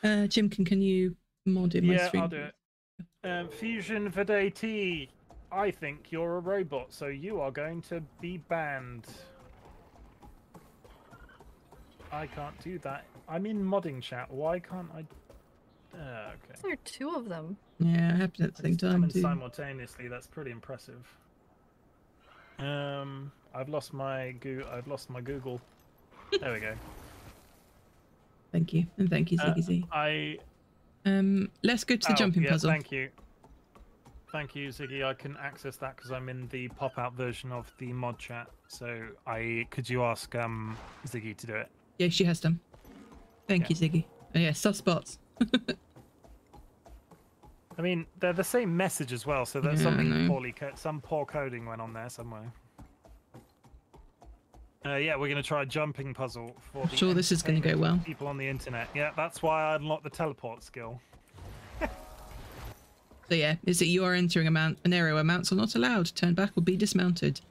A: Uh, Jim, can can you mod in my
C: yeah,
A: stream?
C: I'll do it. Um, Fusion Vide T, I think you're a robot, so you are going to be banned. I can't do that. I'm in modding chat. Why can't I? Uh, okay.
B: There are two of them.
A: Yeah, it happened at the same
C: It's
A: time
C: coming
A: too.
C: simultaneously. That's pretty impressive. Um, I've lost my goo. I've lost my Google. There we go. *laughs*
A: Thank you, and thank you,
C: Uh,
A: Ziggy Z.
C: I
A: Um, let's go to the
C: Oh,
A: jumping
C: yeah,
A: puzzle.
C: Thank you. Thank you, Ziggy. I can access that because I'm in the pop-out version of the mod chat. So I could you ask um Ziggy to do it?
A: Yeah, she has done. Thank you, Ziggy. Oh, yeah, soft spots. *laughs*
C: I mean, they're the same message as well, so there's
A: Yeah,
C: something poorly some poor coding went on there somewhere. Uh, yeah, we're gonna try a jumping puzzle for.
A: I'm sure this is gonna go well.
C: People on the internet. Yeah, that's why I unlocked the teleport skill.
A: So yeah, is it you are entering a mount an area where mounts are not allowed. Turn back or be dismounted.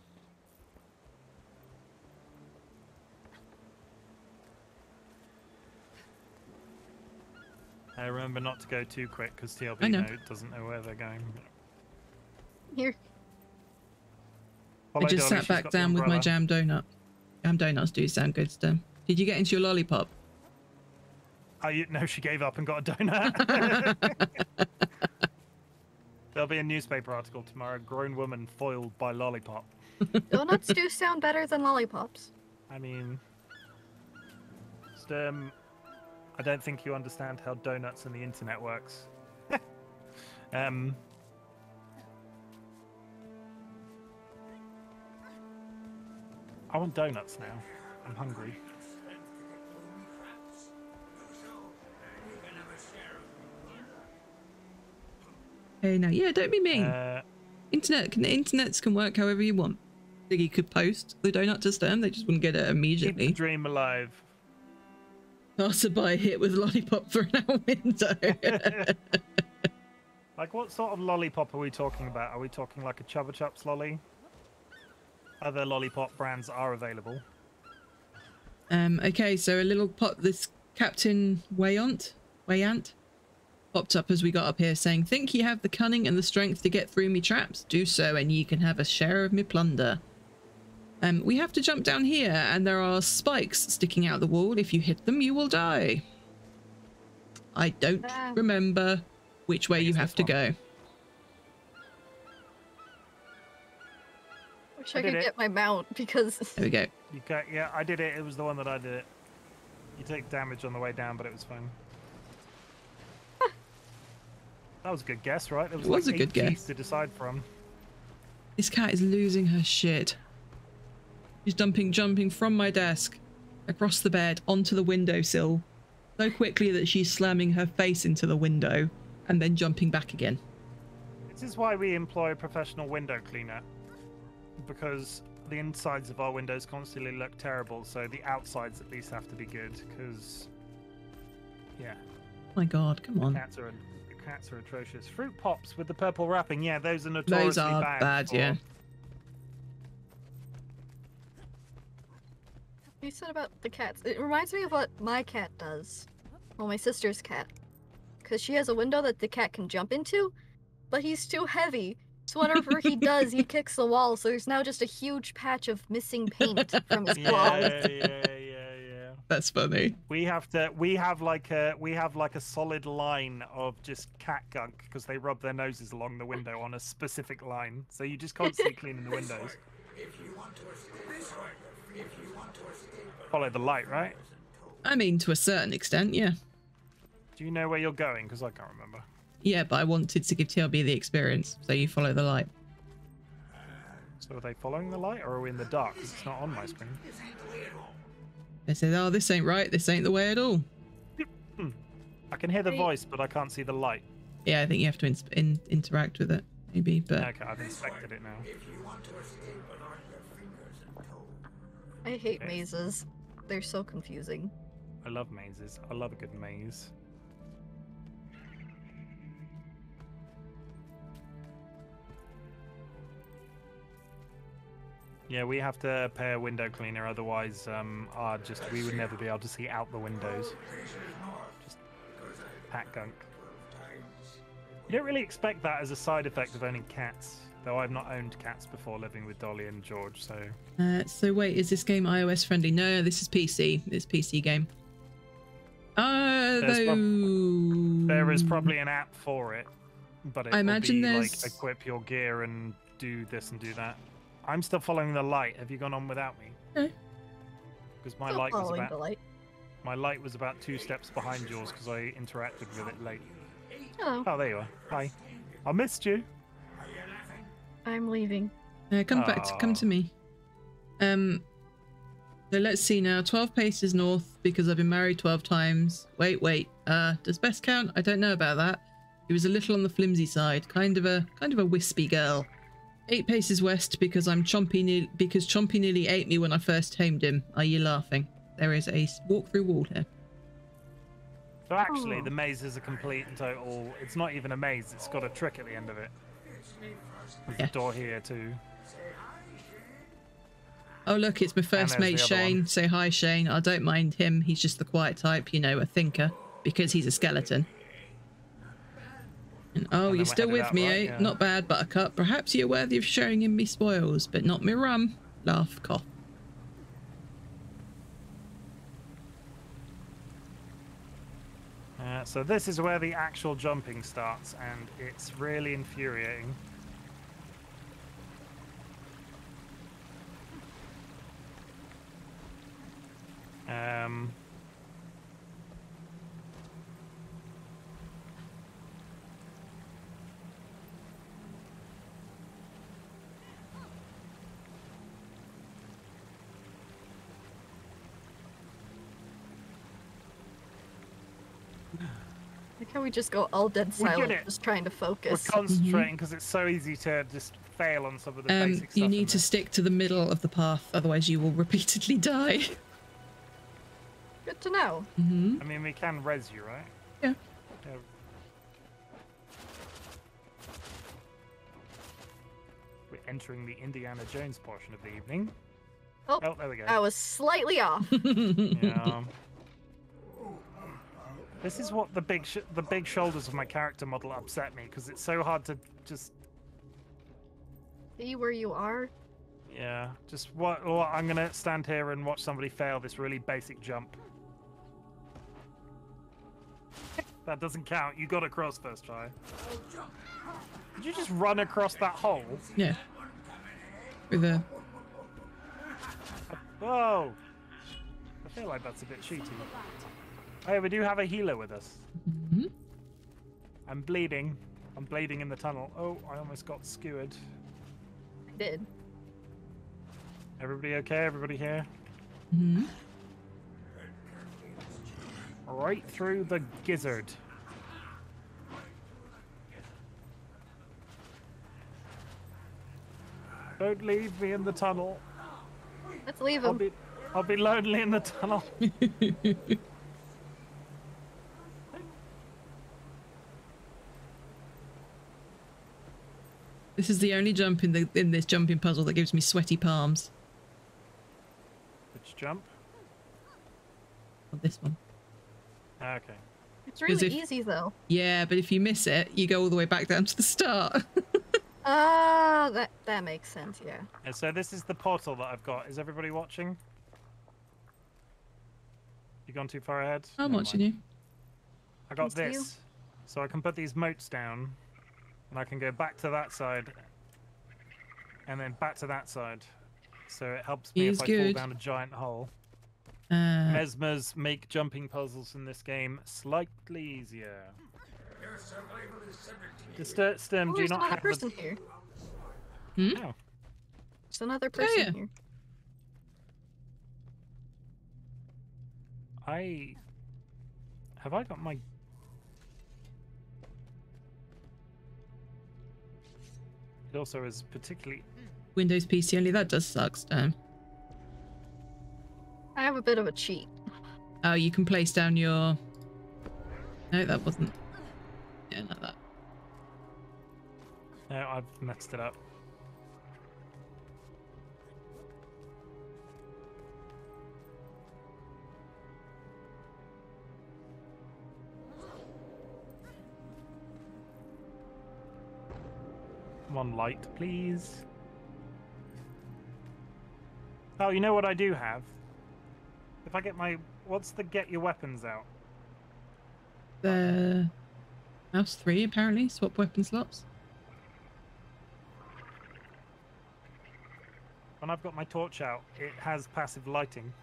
C: I remember not to go too quick because TLB
A: know.
C: know- doesn't know where they're going.
B: Here.
A: I just
C: Dolly,
A: sat back down with my jam donut. Jam donuts do sound good still. Did you get into your lollipop?
C: Oh, you, no, she gave up and got a donut. *laughs* *laughs* There'll be a newspaper article tomorrow. Grown woman foiled by lollipop. *laughs*
B: Donuts do sound better than lollipops.
C: I mean, Stem um, I don't think you understand how donuts and the internet works. *laughs* um, I want donuts now. I'm hungry.
A: Hey now, yeah, don't be mean.
C: Uh,
A: Internet can internets can work however you want. Ziggy could post the donut to Stem, they just wouldn't get it immediately.
C: keep the dream alive.
A: Passerby hit with lollipop thrown out window. *laughs*
C: Like, what sort of lollipop are we talking about? Are we talking like a Chupa Chups lolly? Other lollipop brands are available.
A: Um, okay, so a little pot. This Captain Wayant, Wayant, popped up as we got up here, saying, "Think ye have the cunning and the strength to get through me traps? Do so, and ye can have a share of me plunder." Um, we have to jump down here, and there are spikes sticking out the wall. If you hit them, you will die. I don't
B: Ah.
A: remember which way you have to
C: one.
A: go.
B: wish I,
C: I
B: could
C: it.
B: get my mount because
A: There we go.
C: You got, yeah, I did it. It was the one that I did it. You take damage on the way down, but it was fine. *laughs* that was a good guess, right? There was,
A: It was
C: like
A: a good guess.
C: to decide from.
A: This cat is losing her shit. She's dumping, jumping from my desk across the bed onto the windowsill so quickly that she's slamming her face into the window and then jumping back again.
C: This is why we employ a professional window cleaner, because the insides of our windows constantly look terrible, so the outsides at least have to be good. Because, yeah,
A: My god, come on.
C: cats are the cats are atrocious. Fruit pops with the purple wrapping, yeah, those are notoriously
A: Those are
C: bad.
A: bad, yeah.
B: You said about the cats. It reminds me of what my cat does. Well, my sister's cat. Because she has a window that the cat can jump into, but he's too heavy. So whenever he *laughs* does, he kicks the wall. So there's now just a huge patch of missing paint from his *laughs*
C: Yeah,
B: claw.
C: yeah, yeah, yeah, yeah.
A: That's funny.
C: We have to. We have like a. We have like a solid line of just cat gunk because they rub their noses along the window on a specific line. So you just *laughs* constantly cleaning the windows. Follow the light, right?
A: I mean, to a certain extent, yeah.
C: Do you know where you're going? Because I can't remember.
A: Yeah, but I wanted to give TLB the experience, so you follow the light.
C: So are they following the light, or are we in the dark? 'Cause it's not on my screen.
A: They said, oh, this ain't right, this ain't the way at all. Hmm.
C: I can hear the voice, but I can't see the light.
A: Yeah, I think you have to ins- in- interact with it, maybe, but
C: Okay, I've inspected it now.
B: I hate
C: Okay.
B: mazes. They're so confusing.
C: I love mazes. I love a good maze. Yeah, we have to pay a window cleaner, otherwise, um, ah, just we would never be able to see out the windows. Just pat gunk. You don't really expect that as a side effect of owning cats, though I've not owned cats before living with Dolly and George, so
A: Uh, so wait, is this game iOS friendly? No, this is PC. It's PC game. Uh,
C: There's
A: though...
C: There is probably an app for it, but it
A: I imagine
C: be
A: there's-
C: like equip your gear and do this and do that. I'm still following the light. Have you gone on without me?
A: No.
C: Because my
B: Still
C: light was
B: following
C: about
B: the light.
C: my light was about two steps behind yours because I interacted with it late.
B: Hello,
C: Oh, there you are. Hi. I missed you.
B: I'm leaving.
A: Uh, come back to come to me. Um. So let's see now. Twelve paces north because I've been married twelve times. Wait, wait. Uh, does best count? I don't know about that. He was a little on the flimsy side, kind of a kind of a wispy girl. Eight paces west because I'm chompy ne- because Chompy nearly ate me when I first tamed him. Are you laughing? There is a walk through wall here.
C: So actually,
B: Oh.
C: the maze is a complete and total. It's not even a maze. It's got a trick at the end of it. There's
A: Yeah.
C: a door here too.
A: Oh look, it's my first mate
C: other one.
A: Shane. Say hi, Shane. I don't mind him. He's just the quiet type, you know, a thinker, because he's a skeleton. And oh,
C: then
A: you're still with me,
C: right?
A: eh?
C: Yeah.
A: Not bad, Buttercup. Perhaps you're worthy of sharing in me spoils, but not me rum. Laugh, cough.
C: Uh, so this is where the actual jumping starts, and it's really infuriating. Um,
B: Like how we just go all dead silent, just trying to focus.
C: we're concentrating because it's so easy to just fail on some of the
A: Um,
C: basic stuff.
A: you need to
C: this.
A: stick to the middle of the path, otherwise you will *laughs* repeatedly die.
B: Good to know.
A: hmm
C: I mean, we can res you, right?
A: Yeah.
C: Yeah. We're entering the Indiana Jones portion of the evening.
B: Oh,
C: Oh, there we go.
B: I was slightly off. *laughs*
C: Yeah. This is what the big sh- the big shoulders of my character model upset me because it's so hard to just
B: See where you are.
C: yeah just what, what I'm gonna stand here and watch somebody fail this really basic jump. That doesn't count. You got across first try. Did you just run across that hole?
A: Yeah. With a
C: Whoa! I feel like that's a bit cheaty. Oh, yeah, we do have a healer with us.
A: Mhm.
C: I'm bleeding. I'm bleeding in the tunnel. Oh, I almost got skewered.
B: I did.
C: Everybody okay? Everybody here?
A: Mhm.
C: Right through the gizzard. Don't leave me in the tunnel.
B: Let's leave
C: I'll
B: him.
C: be, I'll be lonely in the tunnel. *laughs*
A: This is the only jump in the in this jumping puzzle that gives me sweaty palms.
C: Which jump?
A: Or this one.
C: Okay.
B: It's really
A: if-
B: easy though.
A: Yeah, but if you miss it, you go all the way back down to the start. *laughs*
B: Ah, that that makes sense. Yeah.
C: And so this is the portal that I've got. Is everybody watching? You gone too far ahead?
A: I'm
C: Never
A: watching
C: mind.
A: you.
C: I got
B: Can
C: this. So I can put these moats down, and I can go back to that side, and then back to that side. So it helps me
A: Is
C: if I fall down a giant hole.
A: Uh,
C: Mesmers make jumping puzzles in this game slightly easier. Distur- Sturm,
B: Oh,
C: do you not
B: another
C: have
B: person
C: the...
B: here.
C: No.
B: There's another
A: Oh,
B: person
A: yeah.
B: here.
C: I have I got my It also is particularly
A: Windows PC only. That does suck, Sturm.
B: I have a bit of a cheat.
A: Oh, you can place down your. No, that wasn't. Yeah, not that.
C: no, I've messed it up. One light, please. Oh, you know what I do have? If I get my what's the get your weapons out?
A: The mouse three apparently swap weapon slots.
C: When I've got my torch out, it has passive lighting.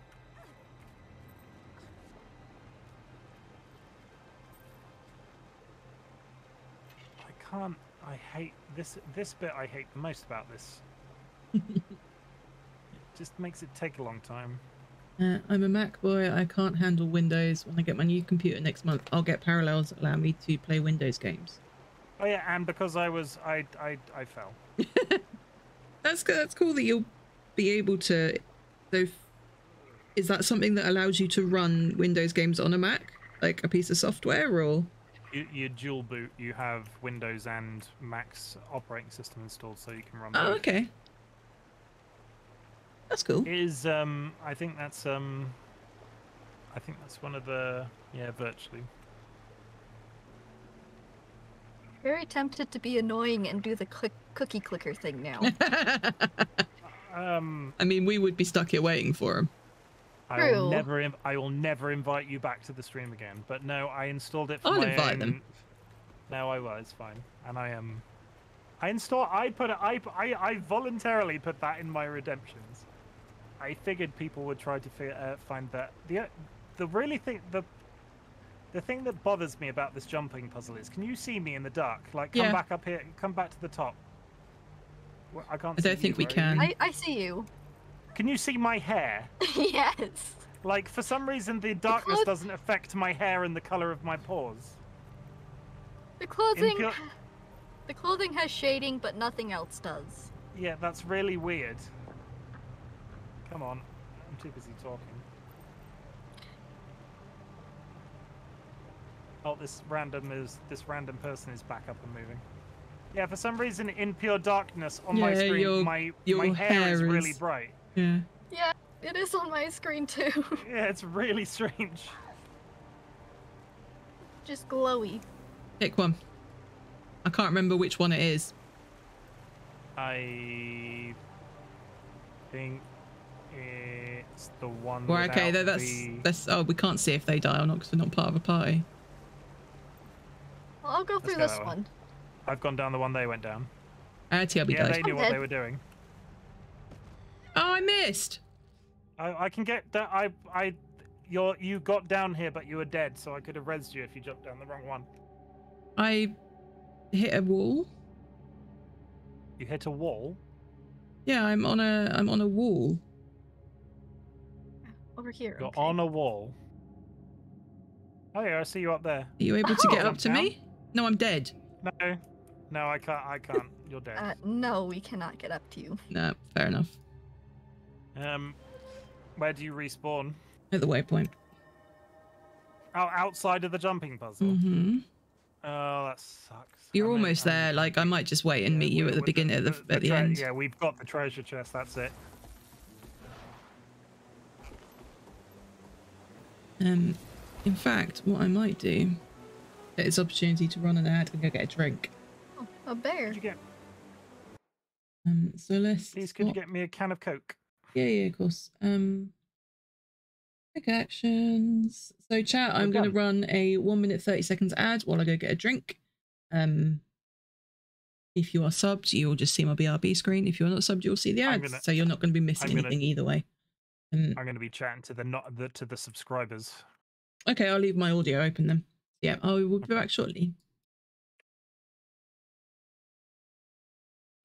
C: I can't. I hate this. This bit I hate the most about this. it *laughs* just makes it take a long time.
A: Uh, I'm a Mac boy. I can't handle Windows. When I get my new computer next month, I'll get Parallels that allow me to play Windows games.
C: Oh yeah, and because I was, I, I, I fell. *laughs*
A: That's that's cool that you'll be able to. So, is that something that allows you to run Windows games on a Mac, like a piece of software, or?
C: You, you dual boot. You have Windows and Mac's operating system installed, so you can run.
A: Oh,
C: both.
A: okay. That's cool.
C: Is um, I think that's um, I think that's one of the yeah, virtually.
B: Very tempted to be annoying and do the click cookie clicker thing now. *laughs*
C: Um,
A: I mean, we would be stuck here waiting for him.
C: I will
B: True.
C: never, in- I will never invite you back to the stream again. But no, I installed it for
A: I'll
C: my
A: invite
C: own...
A: them.
C: No, I will. It's fine, and I am. I install. I put. it- I, I. I voluntarily put that in my redemptions. I figured people would try to fi- uh, find that. The the really thing the. The thing that bothers me about this jumping puzzle is, can you see me in the dark? Like, come
A: Yeah.
C: back up here. Come back to the top. Well, I can't.
A: I
C: see
A: don't think we
C: where
A: can.
B: I, I see you.
C: Can you see my hair? *laughs*
B: yes.
C: Like, for some reason, the darkness
B: cloth-
C: doesn't affect my hair and the color of my paws.
B: The clothing
C: pure-
B: the clothing has shading but nothing else does.
C: Yeah, that's really weird. Come on. I'm too busy talking. Oh, this random is this random person is back up and moving. Yeah, for some reason, in pure darkness on my screen,
A: your-
C: my
A: your
C: my hair, is
A: hair
C: really bright.
A: Yeah.
B: Yeah, it is on my screen too. *laughs*
C: Yeah, it's really strange.
B: Just glowy.
A: Pick one. I can't remember which one it is.
C: I think it's the one.
A: Well, okay,
C: without
A: tha- that's
C: the-
A: that's. Oh, we can't see if they die or not because we're not part of a party.
B: Well, I'll go
C: Let's
B: through
C: go
B: this
C: that
B: one.
C: I've gone down the one they went down.
A: Uh, TLB
C: yeah,
A: died.
C: they knew
B: I'm
C: what
B: dead.
C: they were doing.
A: Oh, I missed.
C: I, I can get that. I I you're you got down here, but you were dead, so I could have rezzed you if you jumped down the wrong one.
A: I hit a wall.
C: You hit a wall.
A: Yeah, I'm on a I'm on a wall.
B: Over here.
C: You're
B: okay.
C: on a wall. Oh yeah, I see you up there.
A: Are you able to get
C: Oh.
A: up to me? No, I'm dead.
C: No, no, I can't. I can't. You're dead.
B: Uh, no, we cannot get up to you.
A: No, fair enough.
C: Um, where do you respawn?
A: At the waypoint.
C: Oh, outside of the jumping puzzle.
A: Mm-hmm.
C: Oh, that sucks.
A: You're
C: I mean,
A: almost
C: I
A: there.
C: mean,
A: Like I might just wait and
C: yeah,
A: meet you at the
C: we-
A: beginning, at the, at the
C: tre-
A: end.
C: Yeah, we've got the treasure chest. That's it.
A: Um, in fact, what I might do is opportunity to run an ad and go get a drink.
B: Oh, a bear.
C: Could you get?
A: Um, so let's.
C: Please, could you get me a can of Coke?
A: Yeah, yeah, of course. Um, quick actions. So, chat. I'm going to run a one minute thirty seconds ad while I go get a drink. Um, if you are subbed, you'll just see my BRB screen. If you're not subbed, you'll see the
C: I'm
A: ads.
C: gonna-
A: So you're not going to be missing
C: gonna-
A: anything either way. Um,
C: I'm going to be chatting to the not the to the subscribers.
A: okay, I'll leave my audio open then. Yeah, I will be back shortly.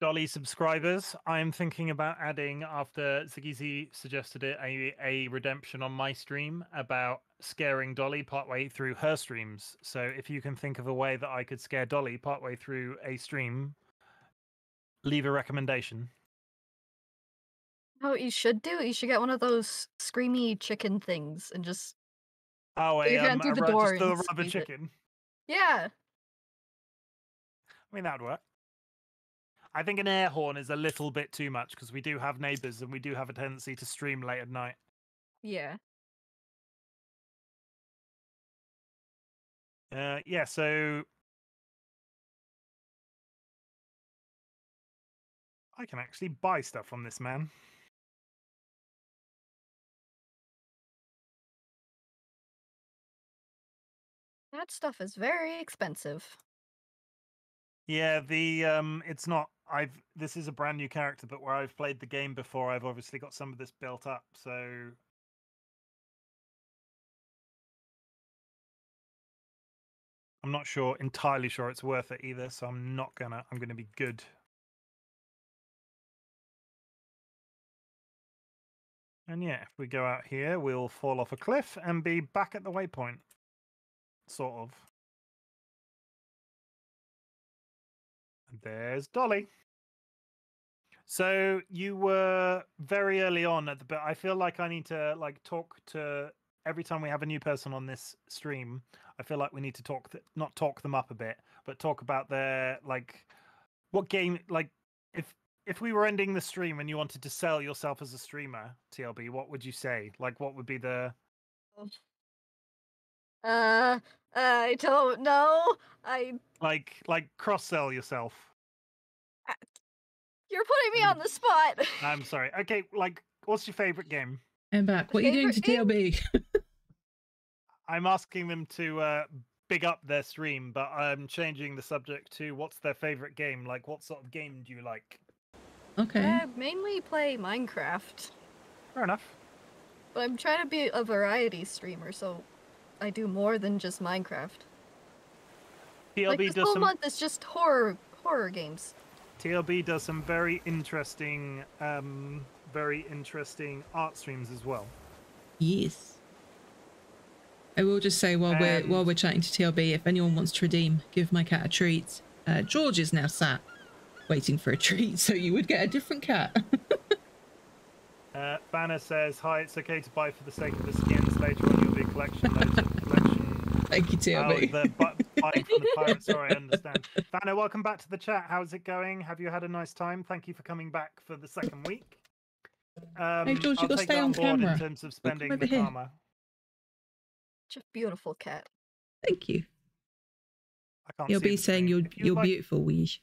C: Dolly subscribers, I'm thinking about adding after Ziggy suggested it a, a redemption on my stream about scaring Dolly partway through her streams. So if you can think of a way that I could scare Dolly partway through a stream, leave a recommendation.
B: Oh, what you should do? You should get one of those screamy chicken things and just
C: Oh, a, um,
B: through the
C: ru-
B: door
C: just the rubber
B: squeeze it.
C: chicken.
B: yeah.
C: I mean, that'd work. I think an air horn is a little bit too much because we do have neighbors and we do have a tendency to stream late at night.
B: Yeah.
C: Uh, yeah, so I can actually buy stuff from this man.
B: That stuff is very expensive.
C: Yeah, the um, it's not. I've this is a brand new character, but where I've played the game before, I've obviously got some of this built up. So I'm not sure entirely sure it's worth it either. So I'm not gonna. I'm gonna be good. And yeah, if we go out here, we'll fall off a cliff and be back at the waypoint. Sort of. And there's Dolly. So you were very early on at the bit. I feel like I need to like talk to every time we have a new person on this stream. I feel like we need to talk, th- not talk them up a bit, but talk about their like what game. Like if if we were ending the stream and you wanted to sell yourself as a streamer, TLB, what would you say? Like what would be the
B: Uh, I don't know. I
C: like like cross sell yourself?
B: you're putting me on the spot.
C: I'm sorry. Okay, like what's your favorite game?
A: I'm back. What are you doing to
B: Favorite
A: TLB? *laughs*
C: I'm asking them to uh, big up their stream, but I'm changing the subject to what's their favorite game? Like, what sort of game do you like?
A: okay.
B: I mainly play Minecraft,
C: Fair enough.
B: but I'm trying to be a variety streamer, so I do more than just Minecraft.
C: TLB
B: like this
C: does
B: whole
C: some
B: month is just horror horror games.
C: TLB does some very interesting, um, very interesting art streams as well.
A: Yes. I will just say while we're while we're chatting to TLB, if anyone wants to redeem, give my cat a treat. Uh, George is now sat waiting for a treat, so you would get a different cat. *laughs*
C: Uh, Banner says, "Hi, it's okay to buy for the sake of the skins. Later on, you'll be collection loads collection
A: Thank you,
C: Oh,
A: TLB.
C: the bu- buying from the pirates. Sorry, I understand. Vanna, welcome back to the chat. How's it going? Have you had a nice time? Thank you for coming back for the second week. Um,
A: Hey, George, you
C: I'll
A: gotta stay on camera.
C: in terms of spending the
A: here.
C: karma.
B: Such a beautiful cat.
A: Thank you.
C: I can't
A: You'll
C: see
A: be saying you're
C: you'd
A: you're
C: like-
A: beautiful, Weege.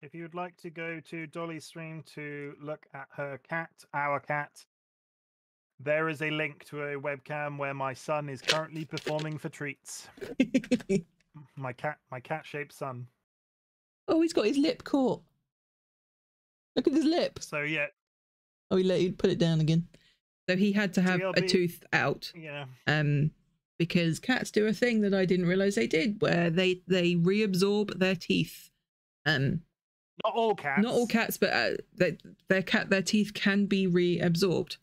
C: If you would like to go to Dolly's stream to look at her cat, our cat, there is a link to a webcam where my son is currently performing for treats. *laughs* My cat, my cat-shaped son.
A: oh, he's got his lip caught. Look at his lip.
C: So yeah,
A: Oh, he let you put it down again. So he had to have a tooth out.
C: Yeah.
A: Um, because cats do a thing that I didn't realize they did, where they they reabsorb their teeth. Um,
C: Not all cats.
A: not all cats, but uh, they, their cat their teeth can be reabsorbed.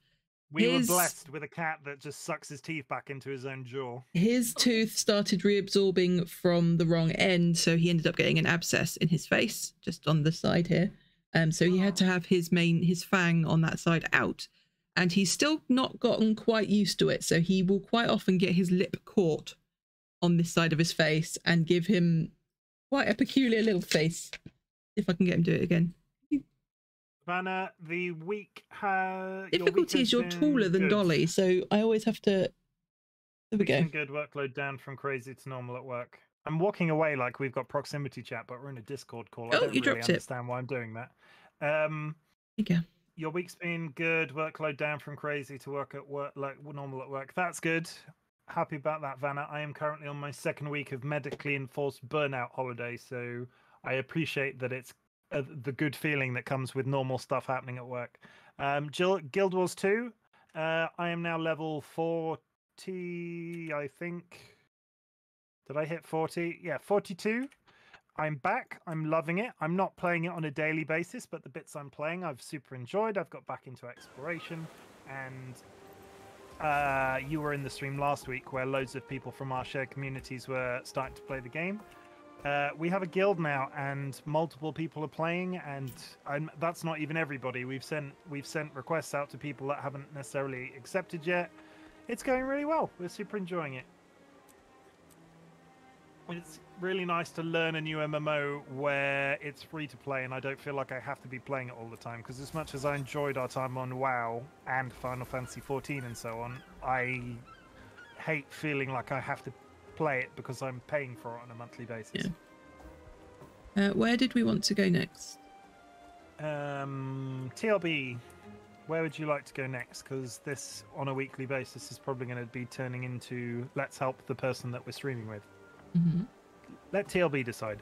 C: We
A: his-
C: were blessed with a cat that just sucks his teeth back into his own jaw.
A: His tooth started reabsorbing from the wrong end, so he ended up getting an abscess in his face, just on the side here. Um, so he had to have his main his fang on that side out, and he's still not gotten quite used to it. So he will quite often get his lip caught on this side of his face and give him quite a peculiar little face. If I can get him to do it again.
C: Vanna, the week has
A: Difficulty is you're taller than Dolly, so I always have to. There we go.
C: good workload down from crazy to normal at work. I'm walking away like we've got proximity chat, but we're in a Discord call. I
A: Oh,
C: don't
A: you
C: really
A: dropped it.
C: understand why I'm doing that. Um,
A: you go.
C: your week's been good. Workload down from crazy to work at work like normal at work. That's good. Happy about that, Vanna. I am currently on my second week of medically enforced burnout holiday, so I appreciate that it's the good feeling that comes with normal stuff happening at work. Um, Jill, Guild Wars 2. Uh, I am now level 40, I think. Did I hit 40? Yeah, 42. I'm back. I'm loving it. I'm not playing it on a daily basis, but the bits I'm playing, I've super enjoyed. I've got back into exploration, and uh, you were in the stream last week where loads of people from our shared communities were starting to play the game. Uh, we have a guild now, and multiple people are playing, and I'm, that's not even everybody. We've sent we've sent requests out to people that haven't necessarily accepted yet. It's going really well. We're super enjoying it. It's really nice to learn a new MMO where it's free to play and I don't feel like I have to be playing it all the time. Because as much as I enjoyed our time on WoW and Final Fantasy XIV and so on, I hate feeling like I have to play it because I'm paying for it on a monthly basis.
A: Uh, where did we want to go next?
C: Um, TLB, where would you like to go next? Because this, on a weekly basis, is probably going to be turning into let's help the person that we're streaming with.
A: hmm
C: Let TLB decide.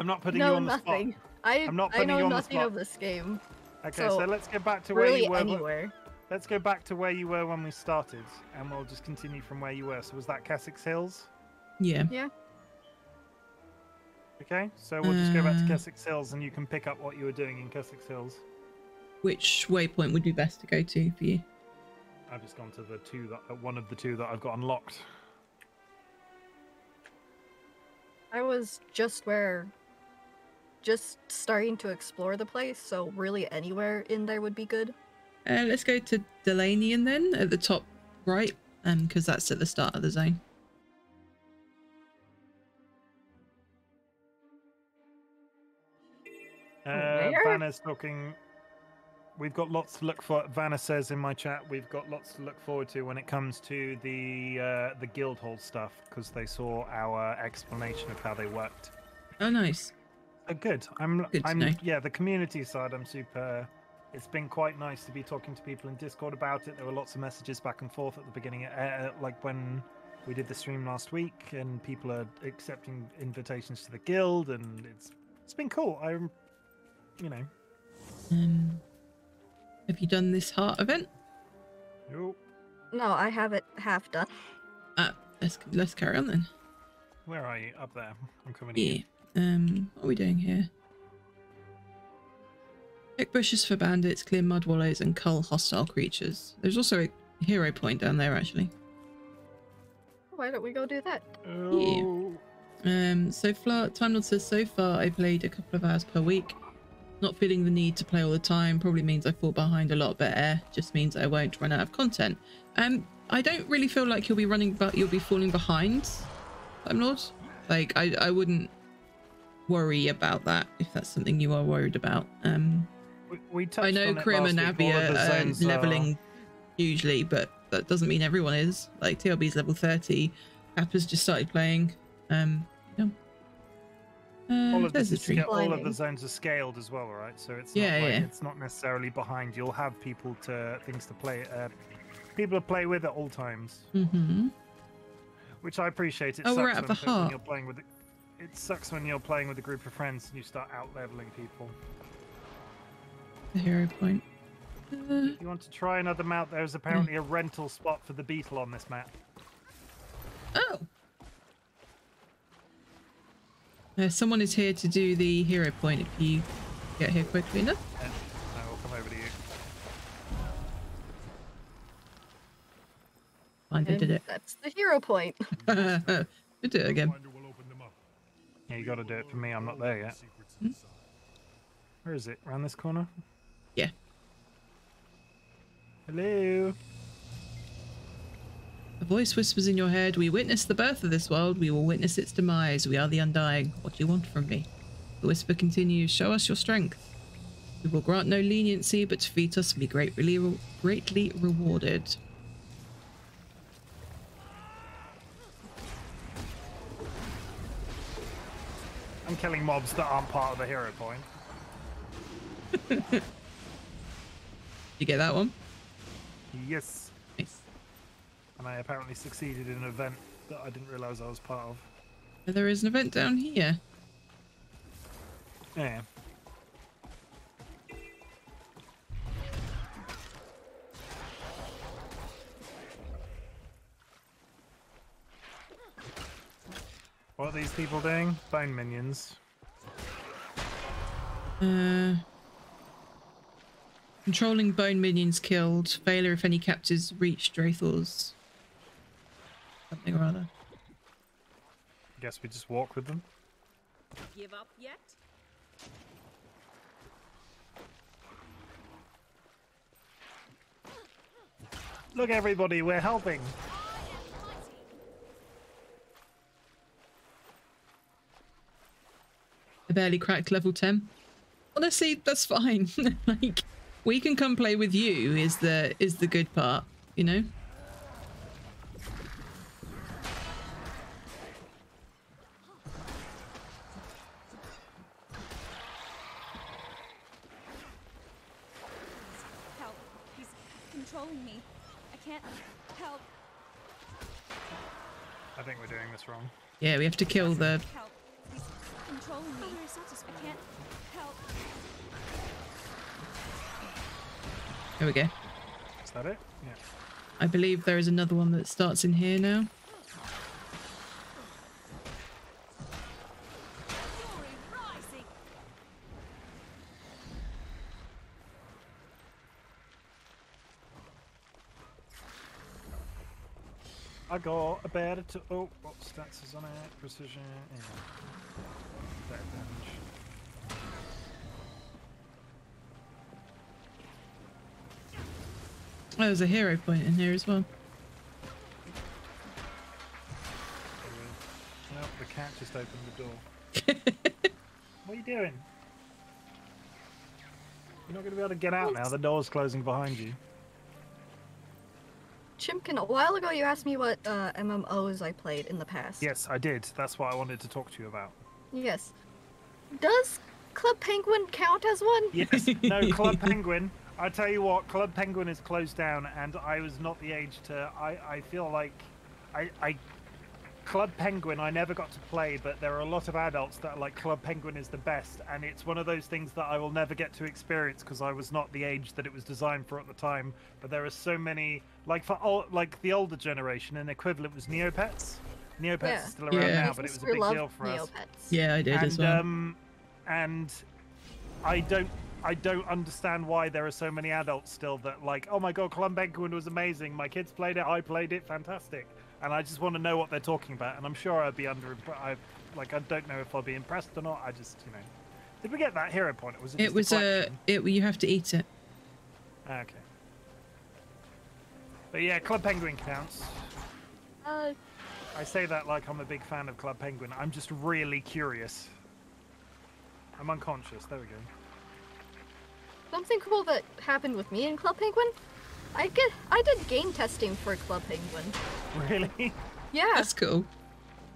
C: I'm not putting
B: no,
C: you on the
B: nothing.
C: spot.
B: I
C: I'm not
B: I
C: putting
B: know
C: you on the
B: nothing
C: spot.
B: of this game.
C: Okay, so,
B: So,
C: let's get back to where
B: Really
C: you were.
B: anywhere.
C: Let's go back to where you were when we started, and we'll just continue from where you were. So was that Kessex Hills?
A: Yeah. Yeah.
C: Okay, so we'll just go back to
A: Uh,
C: Kessex Hills, and you can pick up what you were doing in Kessex Hills.
A: Which waypoint would be best to go to for you?
C: I've just gone to the two that uh, one of the two that I've got unlocked.
B: I was just where, just starting to explore the place. So really anywhere in there would be good.
A: Uh, let's go to Delanian then at the top right, um, because that's at the start of the zone.
C: Uh,
B: Where?
C: Vanna's talking. We've got lots to look for. Vanna says in my chat, we've got lots to look forward to when it comes to the uh, the guild hall stuff because they saw our explanation of how they worked.
A: Oh, nice.
C: Uh, good. I'm.
A: Good
C: I'm.
A: know.
C: Yeah, the community side. I'm super. It's been quite nice to be talking to people in Discord about it. There were lots of messages back and forth at the beginning, uh, like when we did the stream last week, and people are accepting invitations to the guild, and it's it's been cool. I'm, you know,
A: Um, have you done this heart event?
C: Nope.
B: No, I have it half done.
A: Uh, let's let's carry on then.
C: Where are you? Up there. I'm coming
A: Yeah.
C: in.
A: Um, what are we doing here? Pick bushes for bandits, clear mud wallows, and cull hostile creatures. There's also a hero point down there, actually.
B: Why don't we go do that?
C: Oh,
A: Um, so far, Time Lord says so far I played a couple of hours per week. Not feeling the need to play all the time probably means I fall behind a lot better. Just means I won't run out of content. Um, I don't really feel like you'll be running, but you'll be falling behind. Time Lord. Like I, I wouldn't worry about that if that's something you are worried about. Um,
C: we, we touched
A: I know
C: on
A: Krim and
C: last week, all of
A: Navia are leveling hugely, but that doesn't mean everyone is. Like TLB's level 30. Kappa's just started playing. Um, yeah. Uh,
C: all of,
A: there's
C: this
A: a
C: is
A: tree.
C: sca- all of the zones are scaled as well, right? So it's
A: Yeah,
C: not like,
A: yeah.
C: it's not necessarily behind. You'll have people to things to play, uh, people to play with at all times,
A: Mm-hmm.
C: which I appreciate. It
A: Oh,
C: sucks
A: we're at
C: when,
A: the
C: when
A: heart.
C: you're playing with. It sucks when you're playing with a group of friends and you start out leveling people.
A: The hero point.
C: If uh, you want to try another mount, there's apparently hmm. a rental spot for the beetle on this map.
A: Oh. Uh, someone is here to do the hero point if you get here quickly enough.
C: And I will come over to you.
A: Fine, they did it.
B: That's the hero point. *laughs*
A: we did it again.
F: Finder will open them up.
C: Yeah, you got to do it for me. I'm not there yet.
F: Secrets hmm? inside.
C: Where is it? Around this corner? Hello.
A: A voice whispers in your head, We witness the birth of this world, we will witness its demise. We are the undying. What do you want from me? The whisper continues, Show us your strength. We will grant no leniency, but defeat us and be greatly, greatly rewarded.
C: I'm killing mobs that aren't part of the hero point. *laughs*
A: You get that one?
C: Yes.
A: Nice.
C: And I apparently succeeded in an event that I didn't realize I was part of.
A: There is an event down here.
C: Yeah. What are these people doing? Bone minions.
A: Uh, controlling bone minions killed. Failure if any captors reach Drathor's. Something or other.
C: Guess we just walk with them.
G: Give up yet?
C: Look, everybody, we're helping.
A: I barely cracked level 10. Honestly, that's fine. *laughs* like, we can come play with you is the is the good part, you know?
G: Help. He's controlling me. I can't help.
C: I think we're doing this wrong.
A: Yeah, we have to kill the There we go.
C: Is that it? Yeah.
A: I believe there is another one that starts in here now.
C: I got a better to. Oh, what stats is on it? Precision. Yeah. Better damage.
A: Oh, there's a hero point in here as well.
C: Nope, the cat just opened the door. *laughs* what are you doing? You're not going to be able to get out now. The door's closing behind you.
B: Chimkin, a while ago you asked me what uh, MMOs I played in the past.
C: Yes, I did. That's what I wanted to talk to you about.
B: Yes. Does Club Penguin count as one?
C: Yes. No, Club *laughs* Penguin. I tell you what, Club Penguin is closed down, and I was not the age to. I, I feel like, I, I, Club Penguin. I never got to play, but there are a lot of adults that are like Club Penguin is the best, and it's one of those things that I will never get to experience because I was not the age that it was designed for at the time. But there are so many, like for all, like the older generation, an equivalent was Neopets. Neopets
B: Yeah.
C: is still around
A: Yeah.
C: now, but it was a big deal for us
A: Yeah, I did
C: and
A: as well.
C: um, and I don't I don't understand why there are so many adults still that like, oh my god, Club Penguin was amazing. My kids played it, I played it, fantastic. And I just want to know what they're talking about. And I'm sure I'd be under. I like I don't know if I'll be impressed or not. I just you know. Did we get that hero point? Or was it?
A: it was a.
C: collection?
A: It you have to eat it.
C: Okay. But yeah, Club Penguin counts.
B: Uh,
C: I say that like I'm a big fan of Club Penguin. I'm just really curious. I'm unconscious. There we go.
B: Something cool that happened with me in Club Penguin. I get I did game testing for Club Penguin.
C: Really?
B: Yeah.
A: That's cool.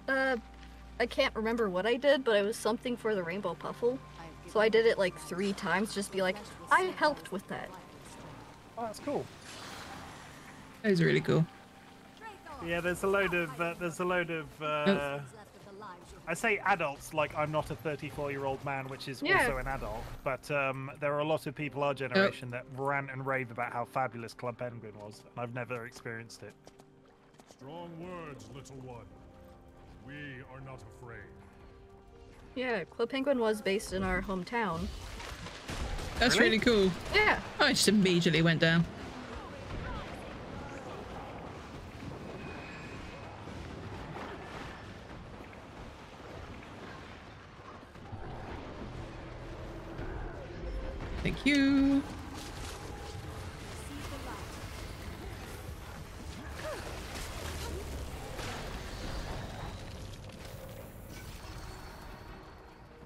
B: Uh, I can't remember what I did, but it was something for the Rainbow Puffle. So I did it like three times, just be like, I helped with that.
C: Oh, that's cool.
A: That was really cool.
C: Yeah, there's a load of uh, there's a load of uh, I say adults like I'm not a 34 year old man, which is
B: Yeah.
C: also an adult, but um, there are a lot of people our generation that rant and rave about how fabulous Club Penguin was, and I've never experienced it.
F: Strong words, little one. We are not afraid.
B: Yeah, Club Penguin was based in our hometown.
A: That's
C: Really?
A: really cool.
B: Yeah.
A: I just immediately went down. Thank you.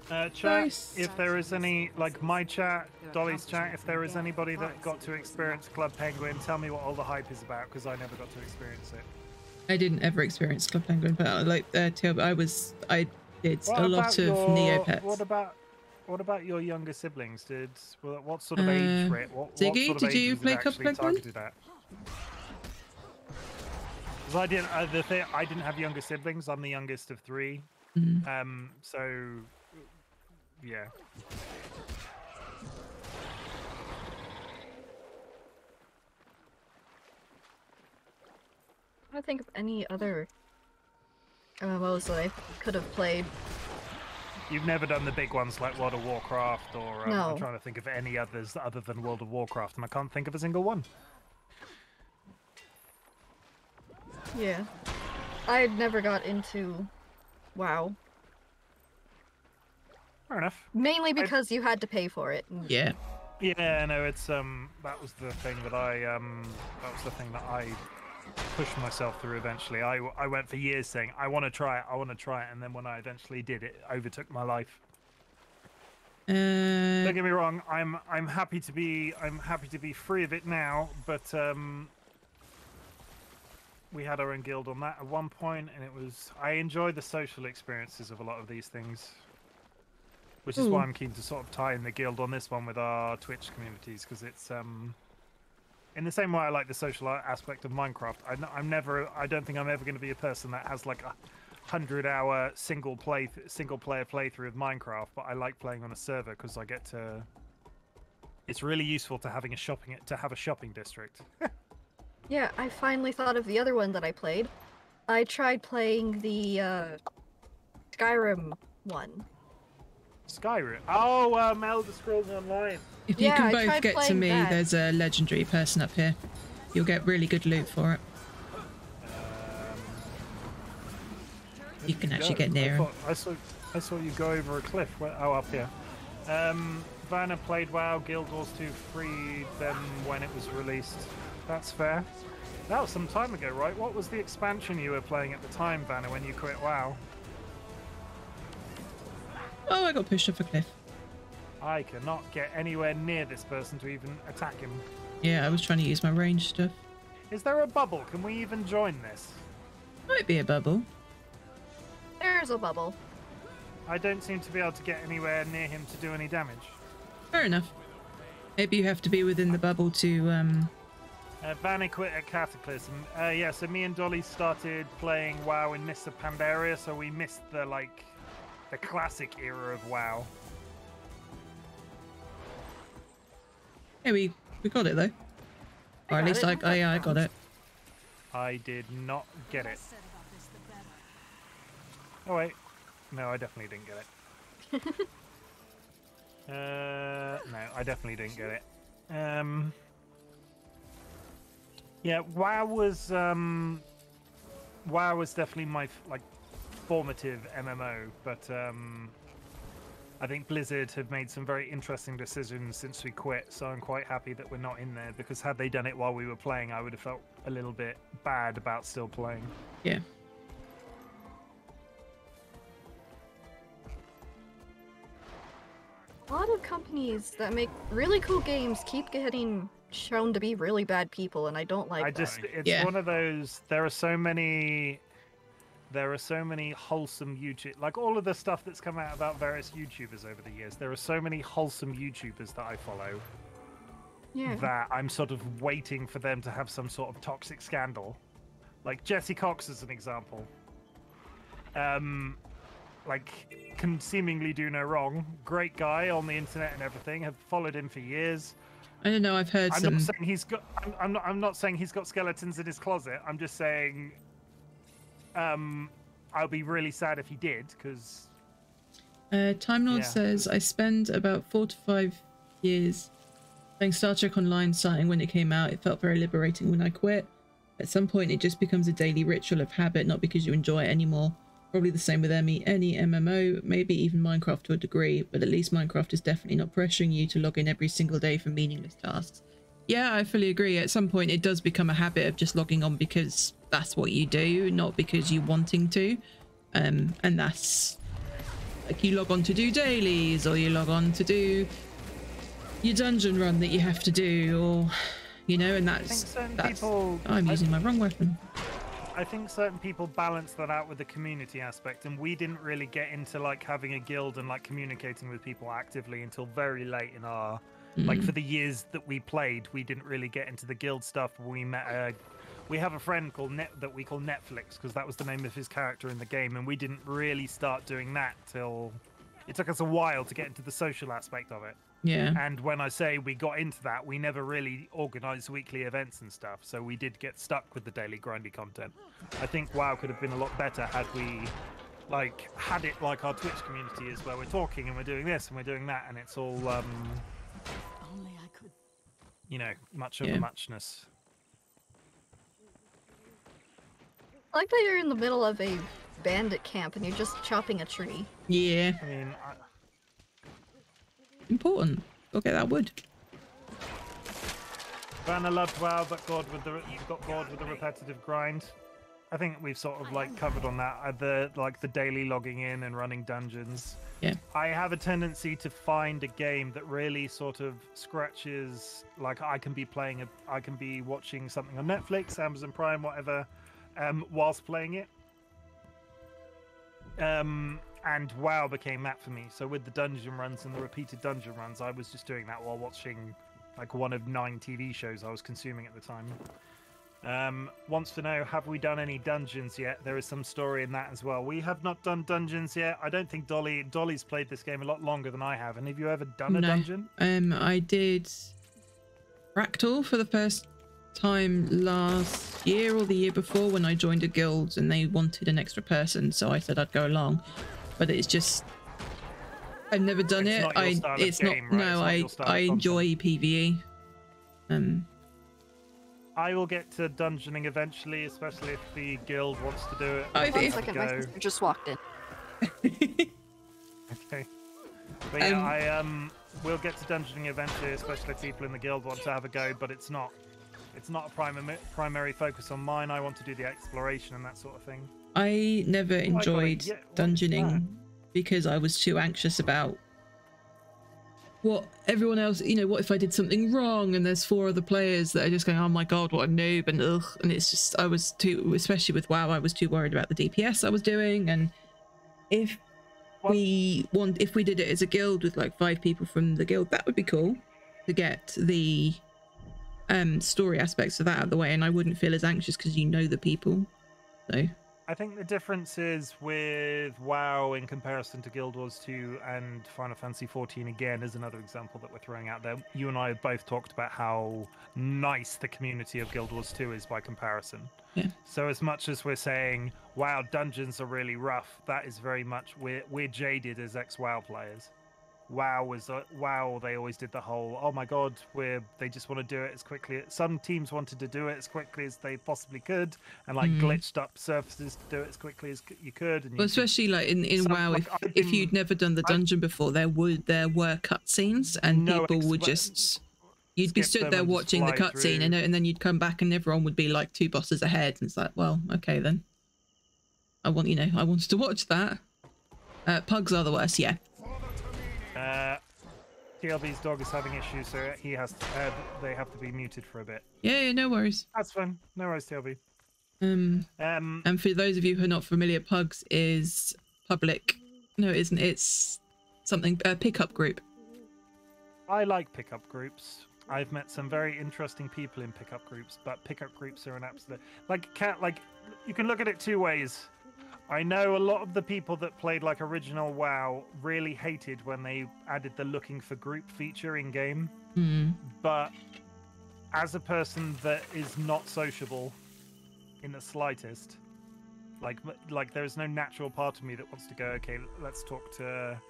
C: Uh, chat,
A: Nice.
C: if there is any, like my chat, Dolly's chat, if there is anybody that got to experience Club Penguin, tell me what all the hype is about, because I never got to experience it.
A: I didn't ever experience Club Penguin, but I like uh, Tail- I was I did
C: What
A: a lot of
C: your-
A: Neopets.
C: What about what about your younger siblings? Did what what sort of age
A: Uh,
C: rate? What, what sort of
A: did you
C: age
A: play Club
C: actually
A: Penguin?
C: targeted at? 'Cause I didn't. Uh, the thing, I didn't have younger siblings. I'm the youngest of three.
A: Mm.
C: Um. So, yeah.
B: I don't think of any other MMOs that I could have played.
C: You've never done the big ones like World of Warcraft, or um,
B: No.
C: I'm trying to think of any others other than World of Warcraft, and I can't think of a single one.
B: Yeah. I never got into WoW.
C: Fair enough.
B: Mainly because you had to pay for it. and-
A: Yeah.
C: Yeah, no, it's um that was the thing that I um that was the thing that I pushed myself through eventually. I I went for years saying I want to try it, I want to try it, and then when I eventually did, it overtook my life.
A: Uh,
C: Don't get me wrong, I'm I'm happy to be I'm happy to be free of it now, but um we had our own guild on that at one point and it was I enjoy the social experiences of a lot of these things. Which is why I'm keen to sort of tie in the guild on this one with our Twitch communities because it's um in the same way I like the social aspect of Minecraft. I, I'm never I don't think I'm ever going to be a person that has like a hundred hour single play single player playthrough of Minecraft, but I like playing on a server because I get to. It's really useful to having a shopping to have a shopping district. *laughs*
B: Yeah, I finally thought of the other one that I played. I tried playing the uh, Skyrim one.
C: Skyrim. Oh, um, Elder Scrolls Online.
A: if you
B: yeah,
A: can both get to me,
B: that.
A: there's a legendary person up here. You'll get really good loot for it. You can actually get near
C: I,
A: him.
C: thought, I saw I saw you go over a cliff. Where, oh, up here. Um, Vanna played WoW Guild Wars 2 free them when it was released. That's fair. That was some time ago, right? What was the expansion you were playing at the time, Vanna, when you quit WoW?
A: Oh, I got pushed off a cliff.
C: I cannot get anywhere near this person to even attack him.
A: Yeah, I was trying to use my range stuff.
C: Is there a bubble? Can we even join this?
A: Might be a bubble.
B: There's a bubble.
C: I don't seem to be able to get anywhere near him to do any damage.
A: Fair enough. Maybe you have to be within the bubble to um
C: Uh, Vanny quit at Cataclysm. Uh, yeah, so me and Dolly started playing WoW in Mists of Pandaria, so we missed the like the classic era of WoW.
A: Yeah, we we got it though. Or at least
B: it.
A: I I, yeah, I got it.
C: I did not get it. Oh wait, no, I definitely didn't get it. *laughs* uh, no, I definitely didn't get it. Um, yeah, WoW was um, WoW was definitely my like formative MMO, but um, I think Blizzard have made some very interesting decisions since we quit. So I'm quite happy that we're not in there because had they done it while we were playing, I would have felt a little bit bad about still playing.
A: Yeah.
B: A lot of companies that make really cool games keep getting shown to be really bad people, and I don't like
C: I
B: that.
C: just it's
A: Yeah.
C: one of those there are so many there are so many wholesome YouTube like all of the stuff that's come out about various YouTubers over the years. There are so many wholesome YouTubers that I follow
B: yeah.
C: that I'm sort of waiting for them to have some sort of toxic scandal. Like Jesse Cox as an example. Um like can seemingly do no wrong. Great guy on the internet and everything. Have followed him for years.
A: I don't know. I've heard
C: I'm
A: some.
C: not saying he's got. I'm, I'm not. I'm not saying he's got skeletons in his closet. I'm just saying. Um, I'll be really sad if he did, because
A: Uh, Time Lord
C: Yeah.
A: says I spend about four to five years playing Star Trek Online, starting when it came out. It felt very liberating when I quit. At some point, it just becomes a daily ritual of habit, not because you enjoy it anymore. Probably the same with any any MMO, maybe even Minecraft to a degree, but at least Minecraft is definitely not pressuring you to log in every single day for meaningless tasks. Yeah, I fully agree. At some point, it does become a habit of just logging on because that's what you do, not because you're wanting to. Um, and that's like you log on to do dailies or you log on to do your dungeon run that you have to do or you know and
C: I think
A: that's that's
C: people.
A: i'm
C: I-
A: using my wrong weapon
C: I think certain people balance that out with the community aspect, and we didn't really get into like having a guild and like communicating with people actively until very late in our like
A: Mm.
C: for the years that we played. We didn't really get into the guild stuff. We met a we have a friend called Net that we call Netflix because that was the name of his character in the game, and we didn't really start doing that till it took us a while to get into the social aspect of it.
A: yeah
C: And when I say we got into that, we never really organized weekly events and stuff. So we did get stuck with the daily grindy content. I think WoW could have been a lot better had we like had it like our Twitch community is where we're talking and we're doing this and we're doing that and it's all um
G: Only I could.
C: you know, much of
A: Yeah.
C: a muchness.
B: I like that you're in the middle of a bandit camp and you're just chopping a tree.
A: yeah
C: I mean, I,
A: important go get that wood
C: Vanna loved WoW, but God with the got bored with the repetitive grind. I think we've sort of like covered on that. uh, The like the daily logging in and running dungeons.
A: Yeah.
C: I have a tendency to find a game that really sort of scratches. Like I can be playing a, I can be watching something on Netflix, Amazon Prime, whatever, um, whilst playing it. Um, and WoW became that for me. So with the dungeon runs and the repeated dungeon runs, I was just doing that while watching like one of nine TV shows I was consuming at the time. Um, wants to know, have we done any dungeons yet? There is some story in that as well. We have not done dungeons yet. I don't think Dolly Dolly's played this game a lot longer than I have. And have you ever done a
A: No.
C: dungeon?
A: um i did fractal for the first time last year or the year before when i joined a guild and they wanted an extra person so i said i'd go along but it's just i've never done
C: It's
A: it
C: not
A: i it's
C: game,
A: not
C: right? It's
A: no
C: not
A: i i
C: of
A: enjoy pve um
C: I will get to dungeoning eventually, especially if the guild wants to do it.
A: Oh,
C: We'll
A: if-
B: One
C: a
B: second,
C: go.
B: sister just walked in. *laughs*
C: Okay. But yeah,
A: Um,
C: I um we'll get to dungeoning eventually, especially if people in the guild want to have a go. But it's not, it's not a primary primary focus on mine. I want to do the exploration and that sort of thing.
A: I never enjoyed
C: ye- what is
A: dungeoning because I was too anxious about what everyone else, you know, what if I did something wrong and there's four other players that are just going, oh my god, what a noob, and ugh, and it's just, I was too, especially with WoW, I was too worried about the DPS I was doing, and if we want, if we did it as a guild with like five people from the guild, that would be cool to get the um story aspects of that out of the way, and I wouldn't feel as anxious because you know the people, so.
C: I think the difference is with WoW in comparison to Guild Wars 2 and Final Fantasy 14 again is another example that we're throwing out there. You and I have both talked about how nice the community of Guild Wars 2 is by comparison.
A: Yeah.
C: So as much as we're saying, wow, dungeons are really rough, that is very much we're we're jaded as ex-WoW players. WoW was uh, WoW. They always did the whole, oh my god, we're they just want to do it as quickly. Some teams wanted to do it as quickly as they possibly could, and like
A: Mm.
C: glitched up surfaces to do it as quickly as you could. And you
A: Well,
C: could-
A: especially like in, in
C: Some-
A: WoW,
C: like,
A: if,
C: I've
A: if you'd never done the
C: I've-
A: dungeon before, there would there were cutscenes and
C: No
A: people would just you'd be stood there watching the cutscene and and then you'd come back and everyone would be like two bosses ahead, and it's like, well, okay then. I want you know I wanted to watch that. Uh, pugs are the worst, yeah.
C: TLB's dog is having issues, so he has to, uh, they have to be muted for a bit.
A: Yeah, yeah, no worries.
C: That's fine. No worries, TLB.
A: Um,
C: Um,
A: and for those of you who are not familiar, pugs is public. No, it isn't. It's something a pickup group.
C: I like pickup groups. I've met some very interesting people in pickup groups, but pickup groups are an absolute like cat. Like you can look at it two ways. I know a lot of the people that played like original WoW really hated when they added the looking for group feature in game,
A: Hmm.
C: but as a person that is not sociable in the slightest, like like there is no natural part of me that wants to go, okay, let's talk to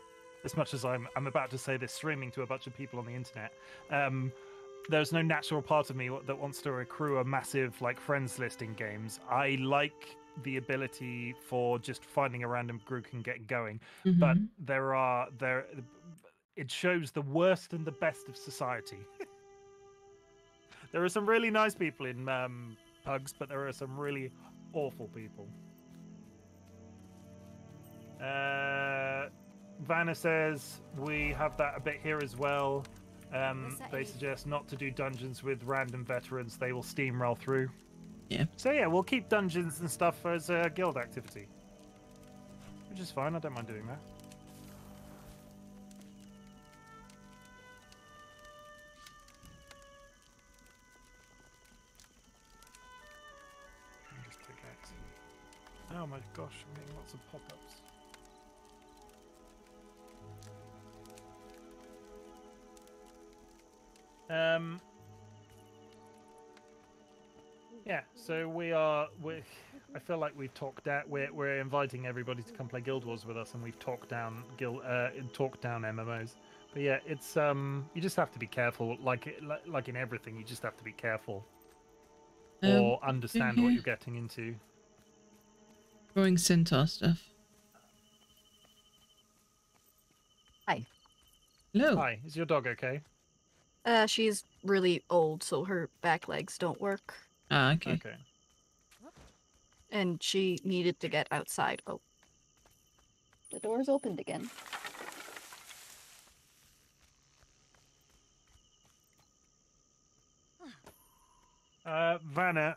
C: as much as I'm I'm about to say this streaming to a bunch of people on the internet. Um there's no natural part of me that wants to accrue a massive like friends list in games. I like the ability for just finding a random group and getting going. But
A: Mhm.
C: there are there it shows the worst and the best of society. *laughs* There are some really nice people in um pugs but there are some really awful people. Uh vanna says we have that a bit here as well. Um they
G: age?
C: suggest not to do dungeons with random veterans. They will steamroll through
A: Yeah.
C: so yeah we'll keep dungeons and stuff as a guild activity which is fine i don't mind doing that. Oh my gosh, I'm getting lots of pop-ups. Um. Yeah, so we are. We, I feel like we've talked down. We're we're inviting everybody to come play Guild Wars with us, and we've talked down guild uh, talked down MMOs. But yeah, it's um. You just have to be careful. Like like, like in everything, you just have to be careful
A: Um,
C: or understand what you're getting into.
A: Drawing centaur stuff.
B: Hi.
A: Hello.
C: Hi, is your dog okay?
B: Uh, she's really old, so her back legs don't work,
A: Ah, okay.
C: Okay.
B: and she needed to get outside. Oh, the door's opened again.
C: Uh, Vanna,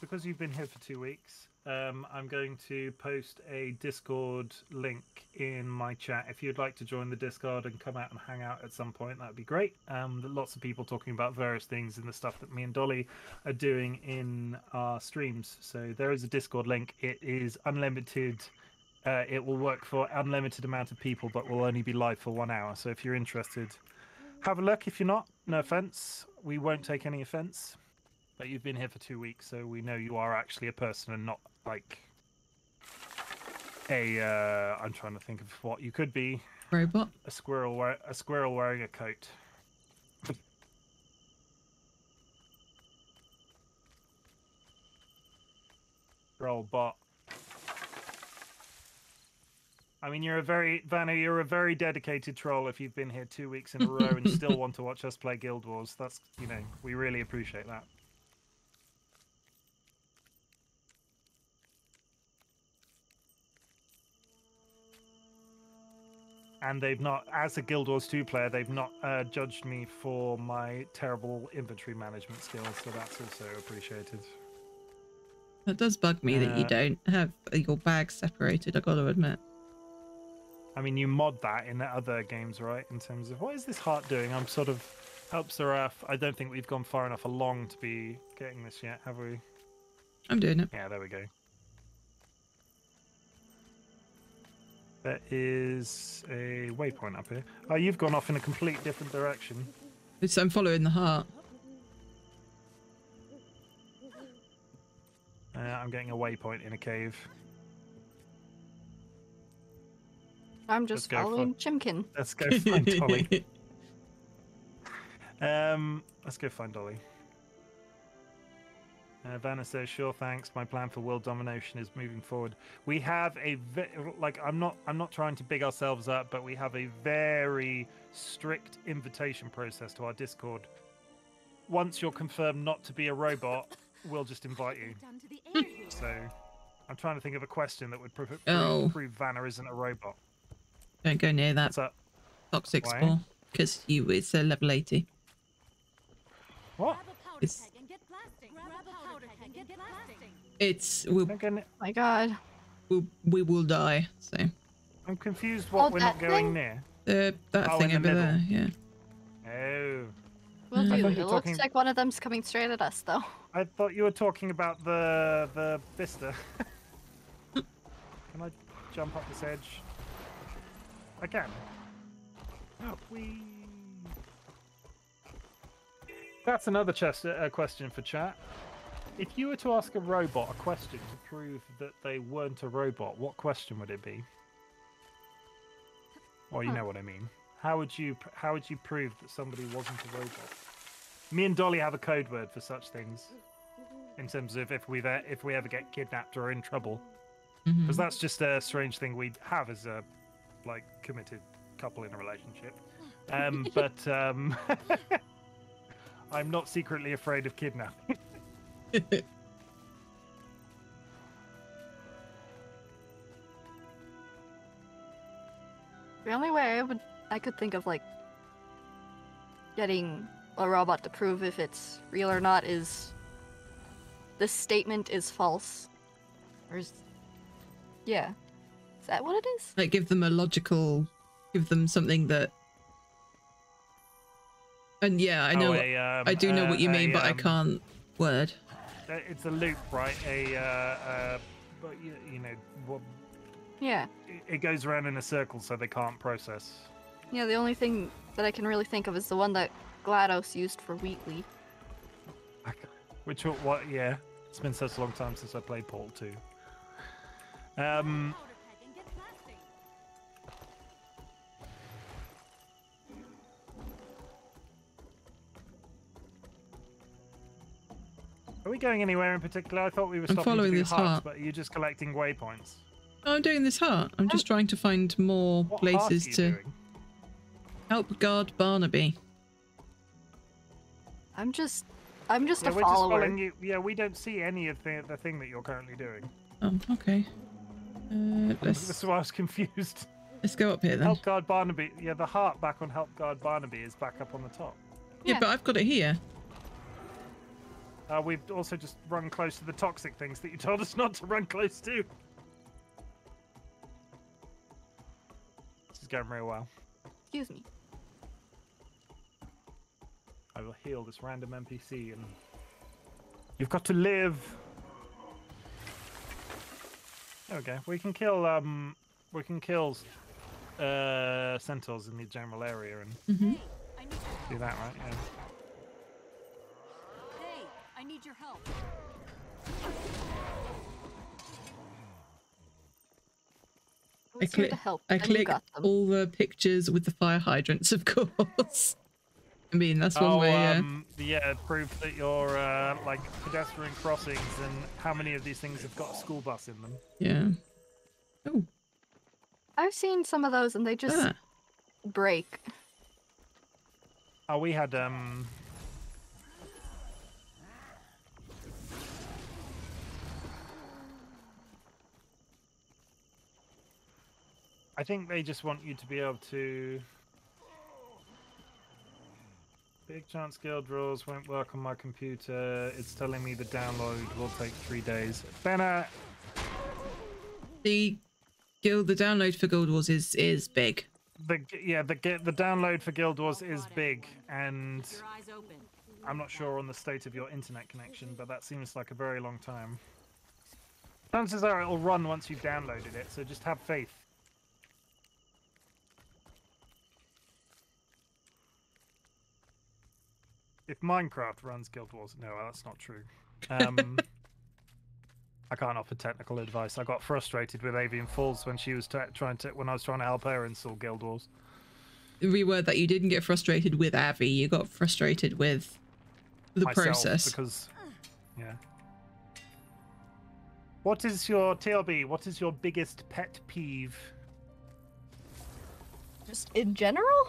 C: because you've been here for two weeks, um, I'm going to post a Discord link in my chat. If you'd like to join the Discord and come out and hang out at some point, that'd be great. Um, lots of people talking about various things and the stuff that me and Dolly are doing in our streams. So there is a Discord link. It is unlimited. Uh, it will work for unlimited amount of people, but will only be live for one hour. So if you're interested, have a look. If you're not, no offense. We won't take any offense. But you've been here for two weeks, so we know you are actually a person and not like a. Uh, I'm trying to think of what you could be.
A: Robot.
C: A squirrel, wear, a squirrel wearing a coat. *laughs* Troll bot. I mean, you're a very Vanna. You're a very dedicated troll. If you've been here two weeks in a row and still *laughs* want to watch us play Guild Wars, that's you know we really appreciate that. And they've not, as a Guild Wars 2 player, they've not uh, judged me for my terrible inventory management skills, so that's also appreciated.
A: That does bug me that you
C: Uh,
A: don't have your bags separated, I gotta admit.
C: I mean, you mod that in the other games, right? In terms of what is this heart doing? I'm sort of help Seraph. I don't think we've gone far enough along to be getting this yet, have we?
A: I'm doing it.
C: Yeah, there we go. There is a waypoint up here. Oh, you've gone off in a complete different direction.
A: It's, I'm following the heart.
C: Uh, I'm getting a waypoint in a cave.
B: I'm just
C: go for-
B: following Chimkin.
C: Let's go find Dolly. *laughs* Um, let's go find Dolly. Uh, Vanna says, "Sure, thanks. My plan for world domination is moving forward. We have a ve- like I'm not I'm not trying to big ourselves up, but we have a very strict invitation process to our Discord. Once you're confirmed not to be a robot, we'll just invite you. So, I'm trying to think of a question that would prove, prove,
A: Oh.
C: prove Vanna isn't a robot.
A: Don't go near that
C: What's up?
A: toxic spore. Because you it's a level 80.
C: What?
A: It's
G: Grab a powder keg and get blasting.
A: It's we'll,
C: I'm,
B: My God.
A: we'll we will die. So
C: I'm confused. What
B: Oh,
C: we're not going
B: thing?
C: near.
A: the that
C: Oh,
A: thing
C: in the
A: over
C: middle.
A: there, yeah.
C: Oh.
B: Will
A: I
B: do.
A: thought
C: you
B: It looks
C: talking-
B: like one of them's coming straight at us, though.
C: I thought you were talking about the the Vista. *laughs* Can I jump up this edge? I can. Oh, We. That's another chest, uh, question for chat. If you were to ask a robot a question to prove that they weren't a robot, what question would it be? Well, you
B: Huh.
C: know what I mean. How would you how would you prove that somebody wasn't a robot? Me and Dolly have a code word for such things. In terms of if we if we ever get kidnapped or in trouble, because that's just a strange thing we have as a like committed couple in a relationship. Um, but um, *laughs* I'm not secretly afraid of kidnapping. *laughs* *laughs*
B: The only way I would I could think of like getting a robot to prove if it's real or not is this statement is false. Or is Yeah. Is that what it is?
A: like give them a logical give them something that and yeah i know
C: Oh, a, um,
A: i do know
C: uh,
A: what you mean
C: a,
A: but i
C: um,
A: can't word
C: uh, It's a loop, right? A, uh, uh, but you, you know, what,
B: Yeah.
C: it- it goes around in a circle, so they can't process.
B: Yeah, the only thing that I can really think of is the one that GLaDOS used for Wheatley.
C: Which what? what yeah, it's been such a long time since I played Portal 2. Um, we going anywhere in particular? I thought we were
A: I'm
C: stopping
A: following
C: to do
A: this
C: hearts,
A: heart.
C: but you're just collecting waypoints.
A: oh, i'm doing this heart i'm just trying to find more
C: What
A: places to
C: doing?
A: help guard barnaby
B: I'm just I'm just
C: Yeah,
B: a
C: we're just following you. Yeah, we don't see any of the, the thing that you're currently doing.
A: oh okay uh,
C: This *laughs*
A: let's
C: is why I was confused.
A: let's go up here then
C: Help guard Barnaby. Yeah, the heart back on Help guard Barnaby is back up on the top.
A: yeah
B: Yeah.
A: but i've got it here
C: Uh, we've also just run close to the toxic things that you told us not to run close to. This is going real well.
B: Excuse me.
C: I will heal this random NPC and you've got to live. Okay, we can kill um we can kill uh centaurs in the general area and
A: hmm
G: I need
C: do that, right? Yeah.
G: Hey, I need your help.
B: I
A: I, click,
B: to help.
A: I click all the pictures with the fire hydrants, of *laughs* course. I mean, that's one
C: oh,
A: way. Uh,
C: um, yeah, proof that you're uh, like pedestrian crossings and how many of these things have got a school bus in them.
A: yeah. Oh,
B: I've seen some of those and they just
A: ah,
B: break.
C: Oh, we had um. I think they just want you to be able to. Big chance Guild Wars won't work on my computer. It's telling me the download will take three days. Vanna,
A: the guild, the download for Guild Wars is is big.
C: the yeah the ge- the download for Guild Wars is big, and
G: Your eyes open.
C: I'm not sure on the state of your internet connection, but that seems like a very long time. Chances are it'll run once you've downloaded it, so just have faith. If Minecraft runs Guild Wars, no, that's not true. *laughs* Um, I can't offer technical advice. I got frustrated with Avian Falls when she was t- trying to when I was trying to help her install Guild Wars.
A: Reword that you didn't get frustrated with Avi, you got frustrated with the
C: myself
A: process.
C: because yeah what is your tlb what is your biggest pet peeve
B: Just in general?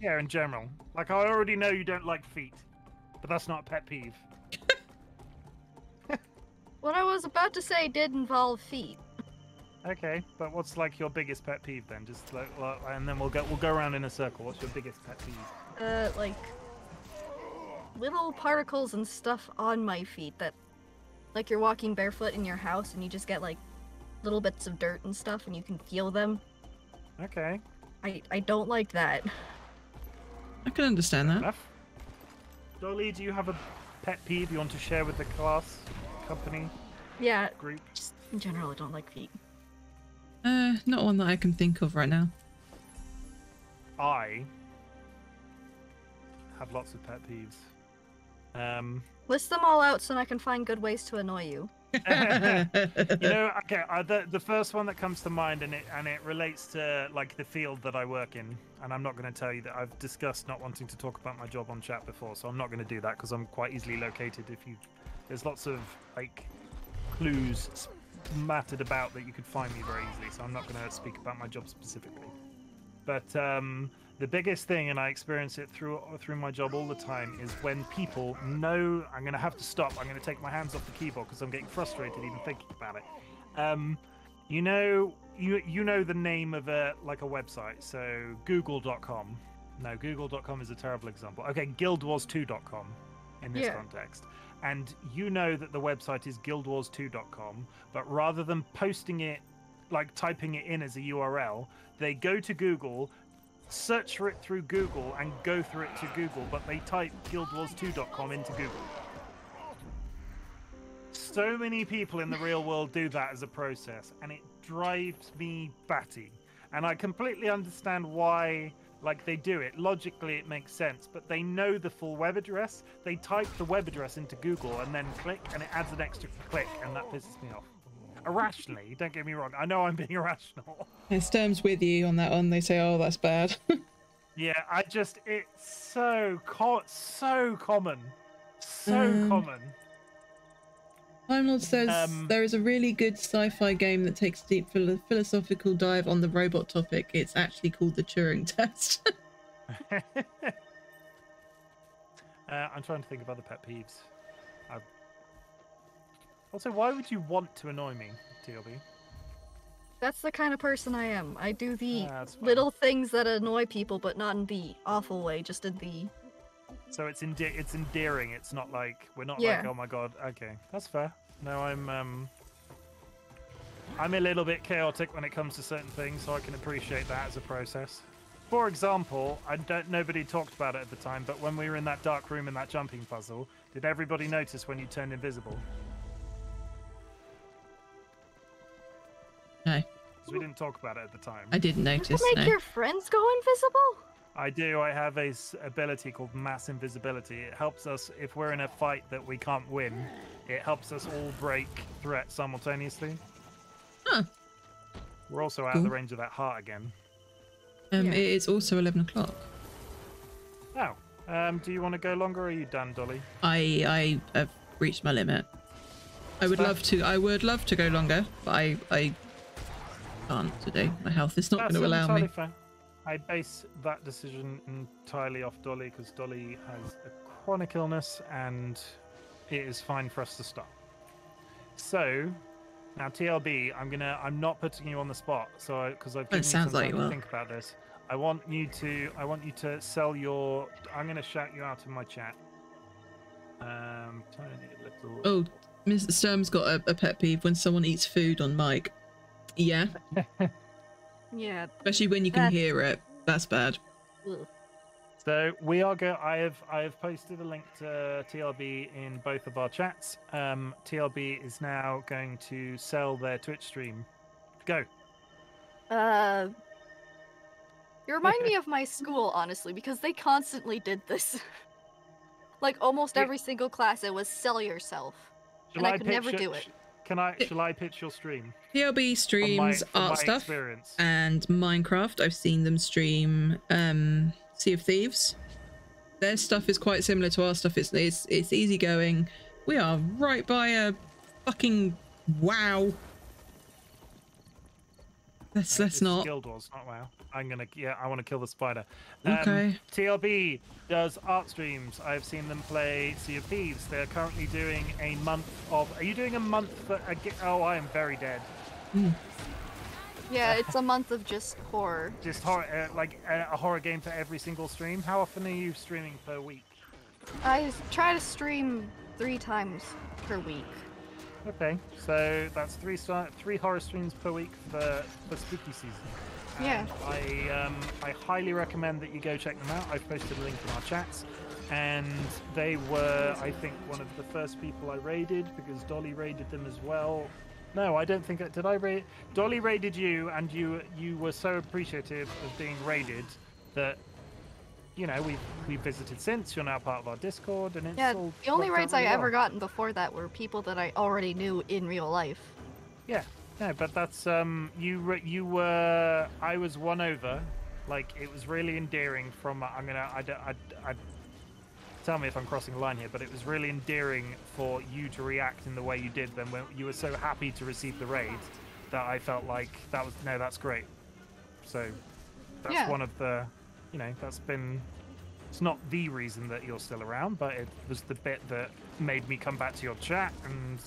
C: yeah in general like i already know you don't like feet but that's not a pet peeve *laughs*
B: What I was about to say did involve feet.
C: okay but what's like your biggest pet peeve then just like, like and then we'll go we'll go around in a circle what's your biggest pet peeve
B: Uh, like little particles and stuff on my feet that, like you're walking barefoot in your house and you just get like little bits of dirt and stuff and you can feel them.
C: okay
B: I I don't like that.
A: I can understand that.
C: enough dolly do you have a pet peeve you want to share with the class company
B: Yeah,
C: group
B: just in general, I don't like feet.
A: Uh, not one that I can think of right now.
C: I have lots of pet peeves. Um,
B: List them all out so I can find good ways to annoy you. *laughs*
C: you know, okay, uh, the the first one that comes to mind, and it and it relates to like the field that I work in, and I'm not going to tell you that I've discussed not wanting to talk about my job on chat before, so I'm not going to do that because I'm quite easily located. If you, there's lots of like clues mattered about that you could find me very easily, so I'm not going to speak about my job specifically. But um, the biggest thing, and I experience it through through my job all the time, is when people know I'm going to have to stop. I'm going to take my hands off the keyboard because I'm getting frustrated even thinking about it. Um, you know, you you know the name of a like a website, so Google.com. No, Google.com is a terrible example. Okay, GuildWars2.com in this
B: Yeah.
C: context. And you know that the website is guildwars2.com, but rather than posting it, like typing it in as a URL, they go to Google, search for it through Google, and go through it to Google, but they type guildwars2.com into Google. So many people in the real world do that as a process, and it drives me batty. And I completely understand why like they do it. Logically it makes sense, but they know the full web address. They type the web address into Google and then click and it adds an extra click and that pisses me off. Irrationally, don't get me wrong. I know I'm being *laughs* irrational.
A: Yeah, Sturm's with you on that one. They say, oh, that's bad. *laughs*
C: Yeah, I just it's so co- so common. So
A: Um,
C: common.
A: Time Lord says
C: Um,
A: there is a really good sci-fi game that takes a deep philo- philosophical dive on the robot topic. It's actually called the Turing *laughs* Test.
C: uh, I'm trying to think of other pet peeves. Also, why would you want to annoy me, TLB?
B: That's the kind of person I am. I do the
C: Ah,
B: little things that annoy people, but not in the awful way, just in the
C: So it's ende- it's endearing. It's not like we're not
B: Yeah.
C: like oh my god. Okay, that's fair. No, I'm um I'm a little bit chaotic when it comes to certain things, so I can appreciate that as a process. For example, I don't nobody talked about it at the time, but when we were in that dark room in that jumping puzzle, did everybody notice when you turned invisible?
A: No,
C: 'Cause we didn't talk about it at the time.
A: I didn't
B: to
A: notice.
B: make
A: No.
B: your friends go invisible.
C: I do. I have a s- ability called mass invisibility. It helps us if we're in a fight that we can't win. It helps us all break threats simultaneously.
A: Huh.
C: We're also out of the
A: Cool.
C: range of that heart again.
A: Um,
B: Yeah.
A: It is also 11 o'clock.
C: Oh, um, do you want to go longer? or Are you done, Dolly?
A: I I have reached my limit. I would
C: fair.
A: love to. I would love to go longer, but I I can't today. My health is not
C: That's
A: going to allow me.
C: Fine. I base that decision entirely off Dolly because Dolly has a chronic illness and it is fine for us to stop. So now TLB, I'm gonna I'm not putting you on the spot, so because I've given you
A: sounds
C: some
A: like
C: time
A: you
C: to
A: will.
C: think about this. I want you to I want you to sell your. I'm gonna shout you out in my chat. Um, tiny little.
A: Oh, Mr. Sturm's got a, a pet peeve when someone eats food on mic. Yeah, *laughs*
B: Yeah.
A: especially when you can hear it. That's bad.
B: ugh.
C: So we are go. I have I have posted a link to TLB in both of our chats. Um, TLB is now going to sell their Twitch stream. Go.
B: Uh. You remind me *laughs* of my school, honestly, because they constantly did this. *laughs* like almost every single class, it was sell yourself.
C: Shall
B: And I could
C: pitch
B: never do it.
C: Can I? Shall I pitch your stream? From my,
A: streams
C: from
A: art stuff
C: Experience.
A: and Minecraft. I've seen them stream um, Sea of Thieves. Their stuff is quite similar to our stuff. It's it's it's easygoing. We are right by a fucking wow. Let's let's
C: It's
A: not.
C: Guild Wars, not WoW. I'm gonna. Yeah, I want to kill the spider. Um,
A: Okay.
C: TLB does art streams. I've seen them play Sea of Thieves. They're currently doing a month of. Are you doing a month for? A, ga- oh, I am very dead.
B: Yeah, *laughs* it's a month of just horror.
C: Just horror, uh, like a, a horror game for every single stream. How often are you streaming per week?
B: I try to stream three times per week.
C: Okay, so that's three star, three horror streams per week for for spooky season.
B: Yeah.
C: I um, I highly recommend that you go check them out. I've posted a link in our chats, and they were I think one of the first people I raided because Dolly raided them as well. No, I don't think. I- Did I raid? Dolly raided you, and you you were so appreciative of being raided that you know we we visited since. You're now part of our Discord, and it's
B: Yeah, the only raids I ever gotten before that were people that I already knew in real life.
C: Yeah, no, but that's um, you you were I was won over, like it was really endearing. From I'm gonna I don't- I I tell me if I'm crossing a line here, but it was really endearing for you to react in the way you did. Then when you were so happy to receive the raid, that I felt like that was no, that's great. So that's
B: Yeah.
C: one of the, you know, that's been. It's not the reason that you're still around, but it was the bit that made me come back to your chat and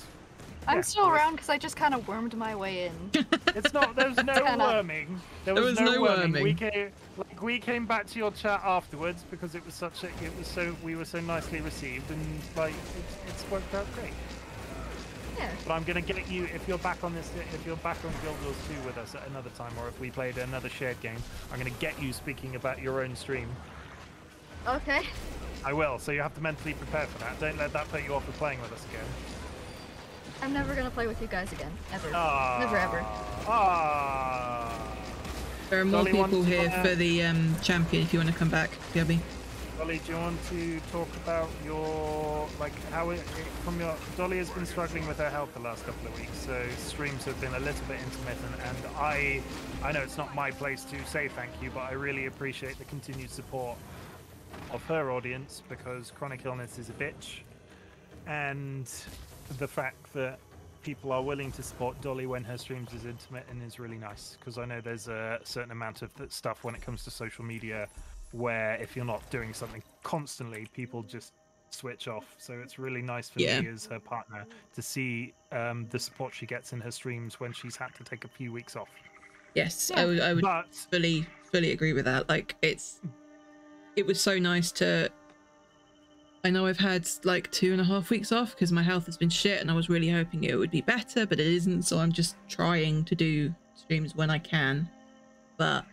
B: I'm
C: Yeah,
B: still around because I just kind of wormed my way in. *laughs*
C: It's not. There was no *laughs*
B: Kinda.
C: worming. There
A: There
C: was,
A: was
C: no,
A: no
C: worming. We came, like, we came back to your chat afterwards because it was such a. It was so. We were so nicely received, and like, it's, it's worked out great.
B: Yeah.
C: But I'm gonna get you if you're back on this. If you're back on Guild Wars 2 with us at another time, or if we played another shared game, I'm gonna get you speaking about your own stream.
B: Okay.
C: I will. So you have to mentally prepare for that. Don't let that put you off of playing with us again.
B: I'm never gonna play with you guys again. Ever.
C: Ah.
B: Never ever.
C: Ah.
A: There are more
C: Dolly
A: people here for the um, champion if you want to come back, Gabby.
C: Dolly, do you want to talk about your like how it, from your Dolly has been struggling with her health the last couple of weeks, so streams have been a little bit intermittent, and I I know it's not my place to say thank you, but I really appreciate the continued support of her audience because chronic illness is a bitch, and the fact that people are willing to support Dolly when her streams is intermittent is really nice because I know there's a certain amount of stuff when it comes to social media where if you're not doing something constantly, people just switch off. So it's really nice for
A: Yeah.
C: me as her partner to see um, the support she gets in her streams when she's had to take a few weeks off.
A: Yes,
B: Yeah.
A: I would. I would
C: But
A: fully fully agree with that like it's it was so nice to i know i've had like two and a half weeks off because my health has been shit and i was really hoping it would be better but it isn't so i'm just trying to do streams when i can but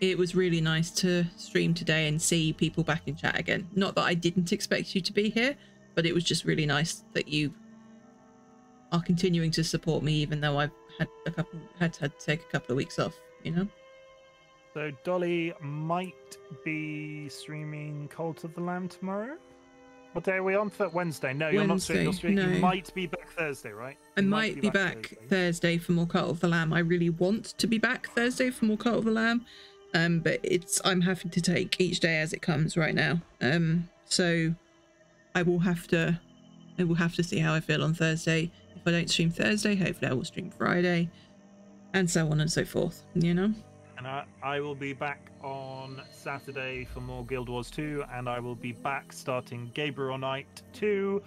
A: it was really nice to stream today and see people back in chat again not that i didn't expect you to be here but it was just really nice that you are continuing to support me even though i've had a couple had to take a couple of weeks off you know
C: so Dolly might be streaming Cult of the Lamb tomorrow. What day are we on? Wednesday. No, you're not streaming. You're
A: Wednesday,
C: streaming. You might be back Thursday, right?
A: I
C: You
A: might be back
C: Thursday.
A: Thursday for more Cult of the Lamb. I really want to be back Thursday for more Cult of the Lamb, um, but it's I'm having to take each day as it comes right now. Um, so I will have to, I will have to see how I feel on Thursday. If I don't stream Thursday, hopefully I will stream Friday, and so on and so forth. You know.
C: And I, I will be back on Saturday for more Guild Wars 2, and I will be back starting Gabriel Knight 2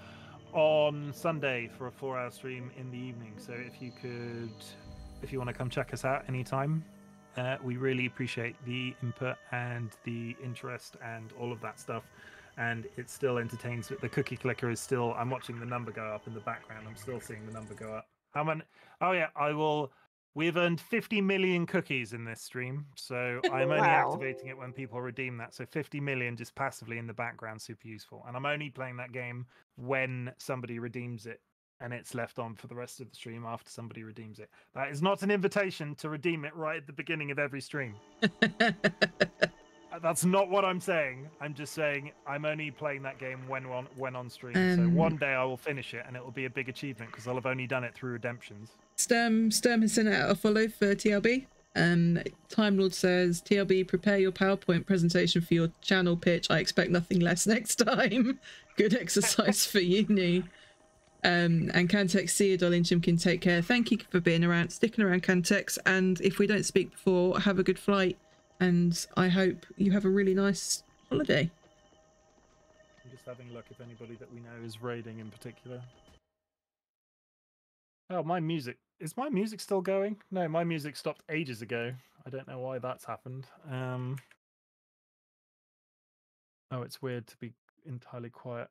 C: on Sunday for a four hour stream in the evening. So if you could, if you want to come check us out anytime, uh, we really appreciate the input and the interest and all of that stuff. And it still entertains. The cookie clicker is still, I'm watching the number go up in the background. I'm still seeing the number go up. How many? Oh, yeah, I will. We've earned 50 million cookies in this stream, so *laughs* I'm only
B: Wow.
C: activating it when people redeem that. So 50 million just passively in the background, super useful. And I'm only playing that game when somebody redeems it, and it's left on for the rest of the stream after somebody redeems it. That is not an invitation to redeem it right at the beginning of every stream. *laughs* That's not what I'm saying. I'm just saying I'm only playing that game when on when on stream. so
A: Um,
C: one day I will finish it, and it will be a big achievement because I'll have only done it through redemptions.
A: Sturm Sturm has sent out a follow for TLB. Um, Time Lord says TLB prepare your PowerPoint presentation for your channel pitch. I expect nothing less next time. *laughs* Good exercise for uni. Um, and Cantex, see you, darling Chimkin. Take care. Thank you for being around, sticking around, Cantex. And if we don't speak before, have a good flight. And I hope you have a really nice holiday.
C: I'm just having a look if anybody that we know is raiding in particular. Oh, my music. Is my music still going? No, my music stopped ages ago. I don't know why that's happened. Um Oh, it's weird to be entirely quiet.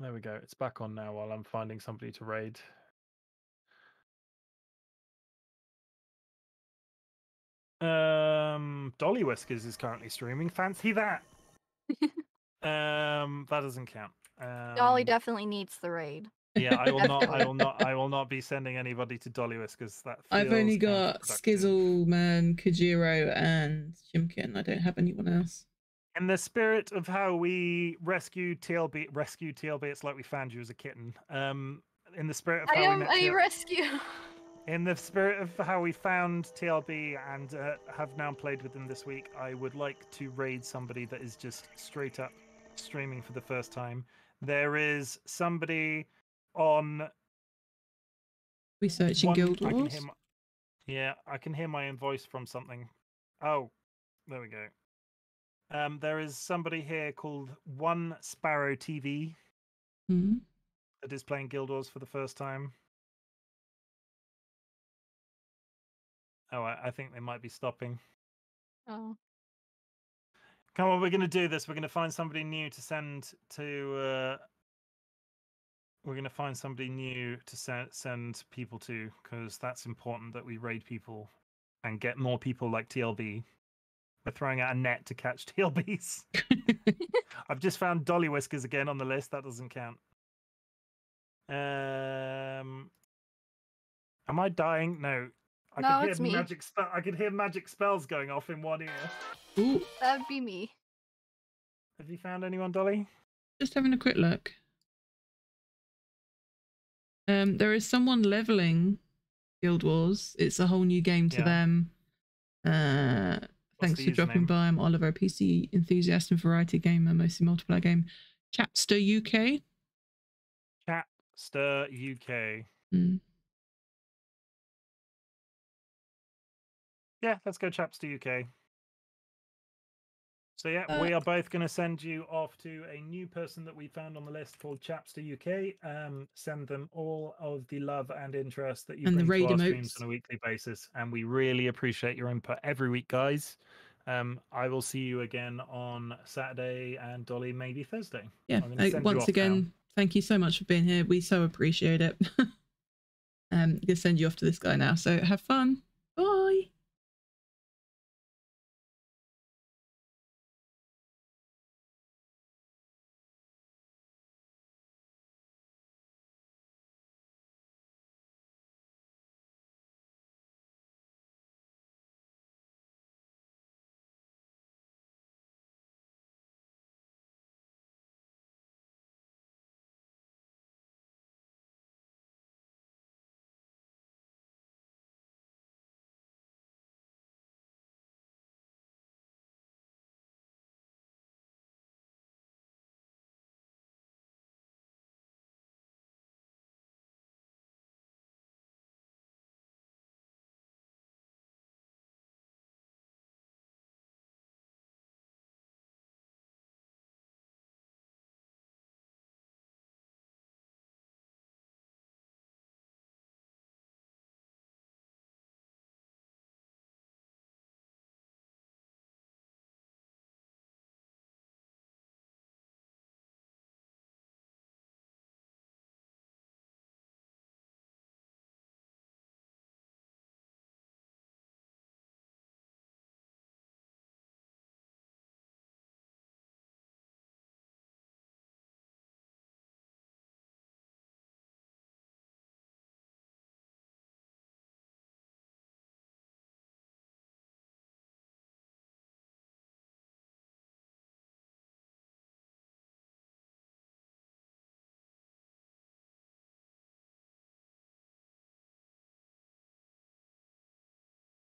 C: There we go. It's back on now while I'm finding somebody to raid. Um Dolly Whiskers is currently streaming. Fancy that. *laughs* um that doesn't count. Um,
B: Dolly definitely needs the raid.
C: Yeah, I will not. I will not. *laughs* I will not be sending anybody to Dollywisk because that.
A: I've only got
C: counterproductive.
A: Skizzleman, Kajiro, and Chimkin. I don't have anyone else.
C: In the spirit of how we rescued TLB, rescue TLB, it's like we found you as a kitten. Um, in the spirit of
B: I
C: how we
B: am
C: met
B: a
C: TL
B: rescue. *laughs*
C: in the spirit of how we found TLB and uh, have now played with them this week, I would like to raid somebody that is just straight up streaming for the first time. There is somebody on
A: Researching
C: one-
A: Guild
C: I can
A: Wars.
C: hear my- yeah, I can hear my own voice from something. Oh, there we go. Um, there is somebody here called One Sparrow TV
A: Hmm.
C: that is playing Guild Wars for the first time. Oh, I, I think they might be stopping.
B: Oh.
C: Come on, we're going to do this. We're going to find somebody new to send to. Uh, we're going to find somebody new to send send people to because that's important that we raid people and get more people like TLB. We're throwing out a net to catch *laughs* TLBs. *laughs* I've just found Dolly Whiskers again on the list. That doesn't count. Um, am I dying? No. I
B: No,
C: could hear
B: it's me.
C: magic. Spe- I could hear magic spells going off in one ear.
A: Ooh,
B: That'd be me.
C: Have you found anyone, Dolly?
A: just having a quick look. Um, there is someone leveling Guild Wars. It's a whole new game to
C: Yeah.
A: them. Uh,
C: What's
A: thanks for dropping by. I'm Oliver, PC enthusiast and variety gamer, mostly multiplayer game. Chapster UK.
C: Chapster UK.
A: Hmm.
C: Yeah, let's go Chapster UK. So yeah,
A: Uh,
C: we are both going to send you off to a new person that we found on the list called Chapster UK. Um, send them all of the love and interest that you
A: And the
C: bring to our streams on a weekly basis, and we really appreciate your input every week, guys. Um, I will see you again on Saturday and Dolly maybe Thursday.
A: Yeah.
C: I'm
A: uh, once again,
C: now.
A: thank you so much for being here. We so appreciate it. *laughs* um, gonna send you off to this guy now. So have fun.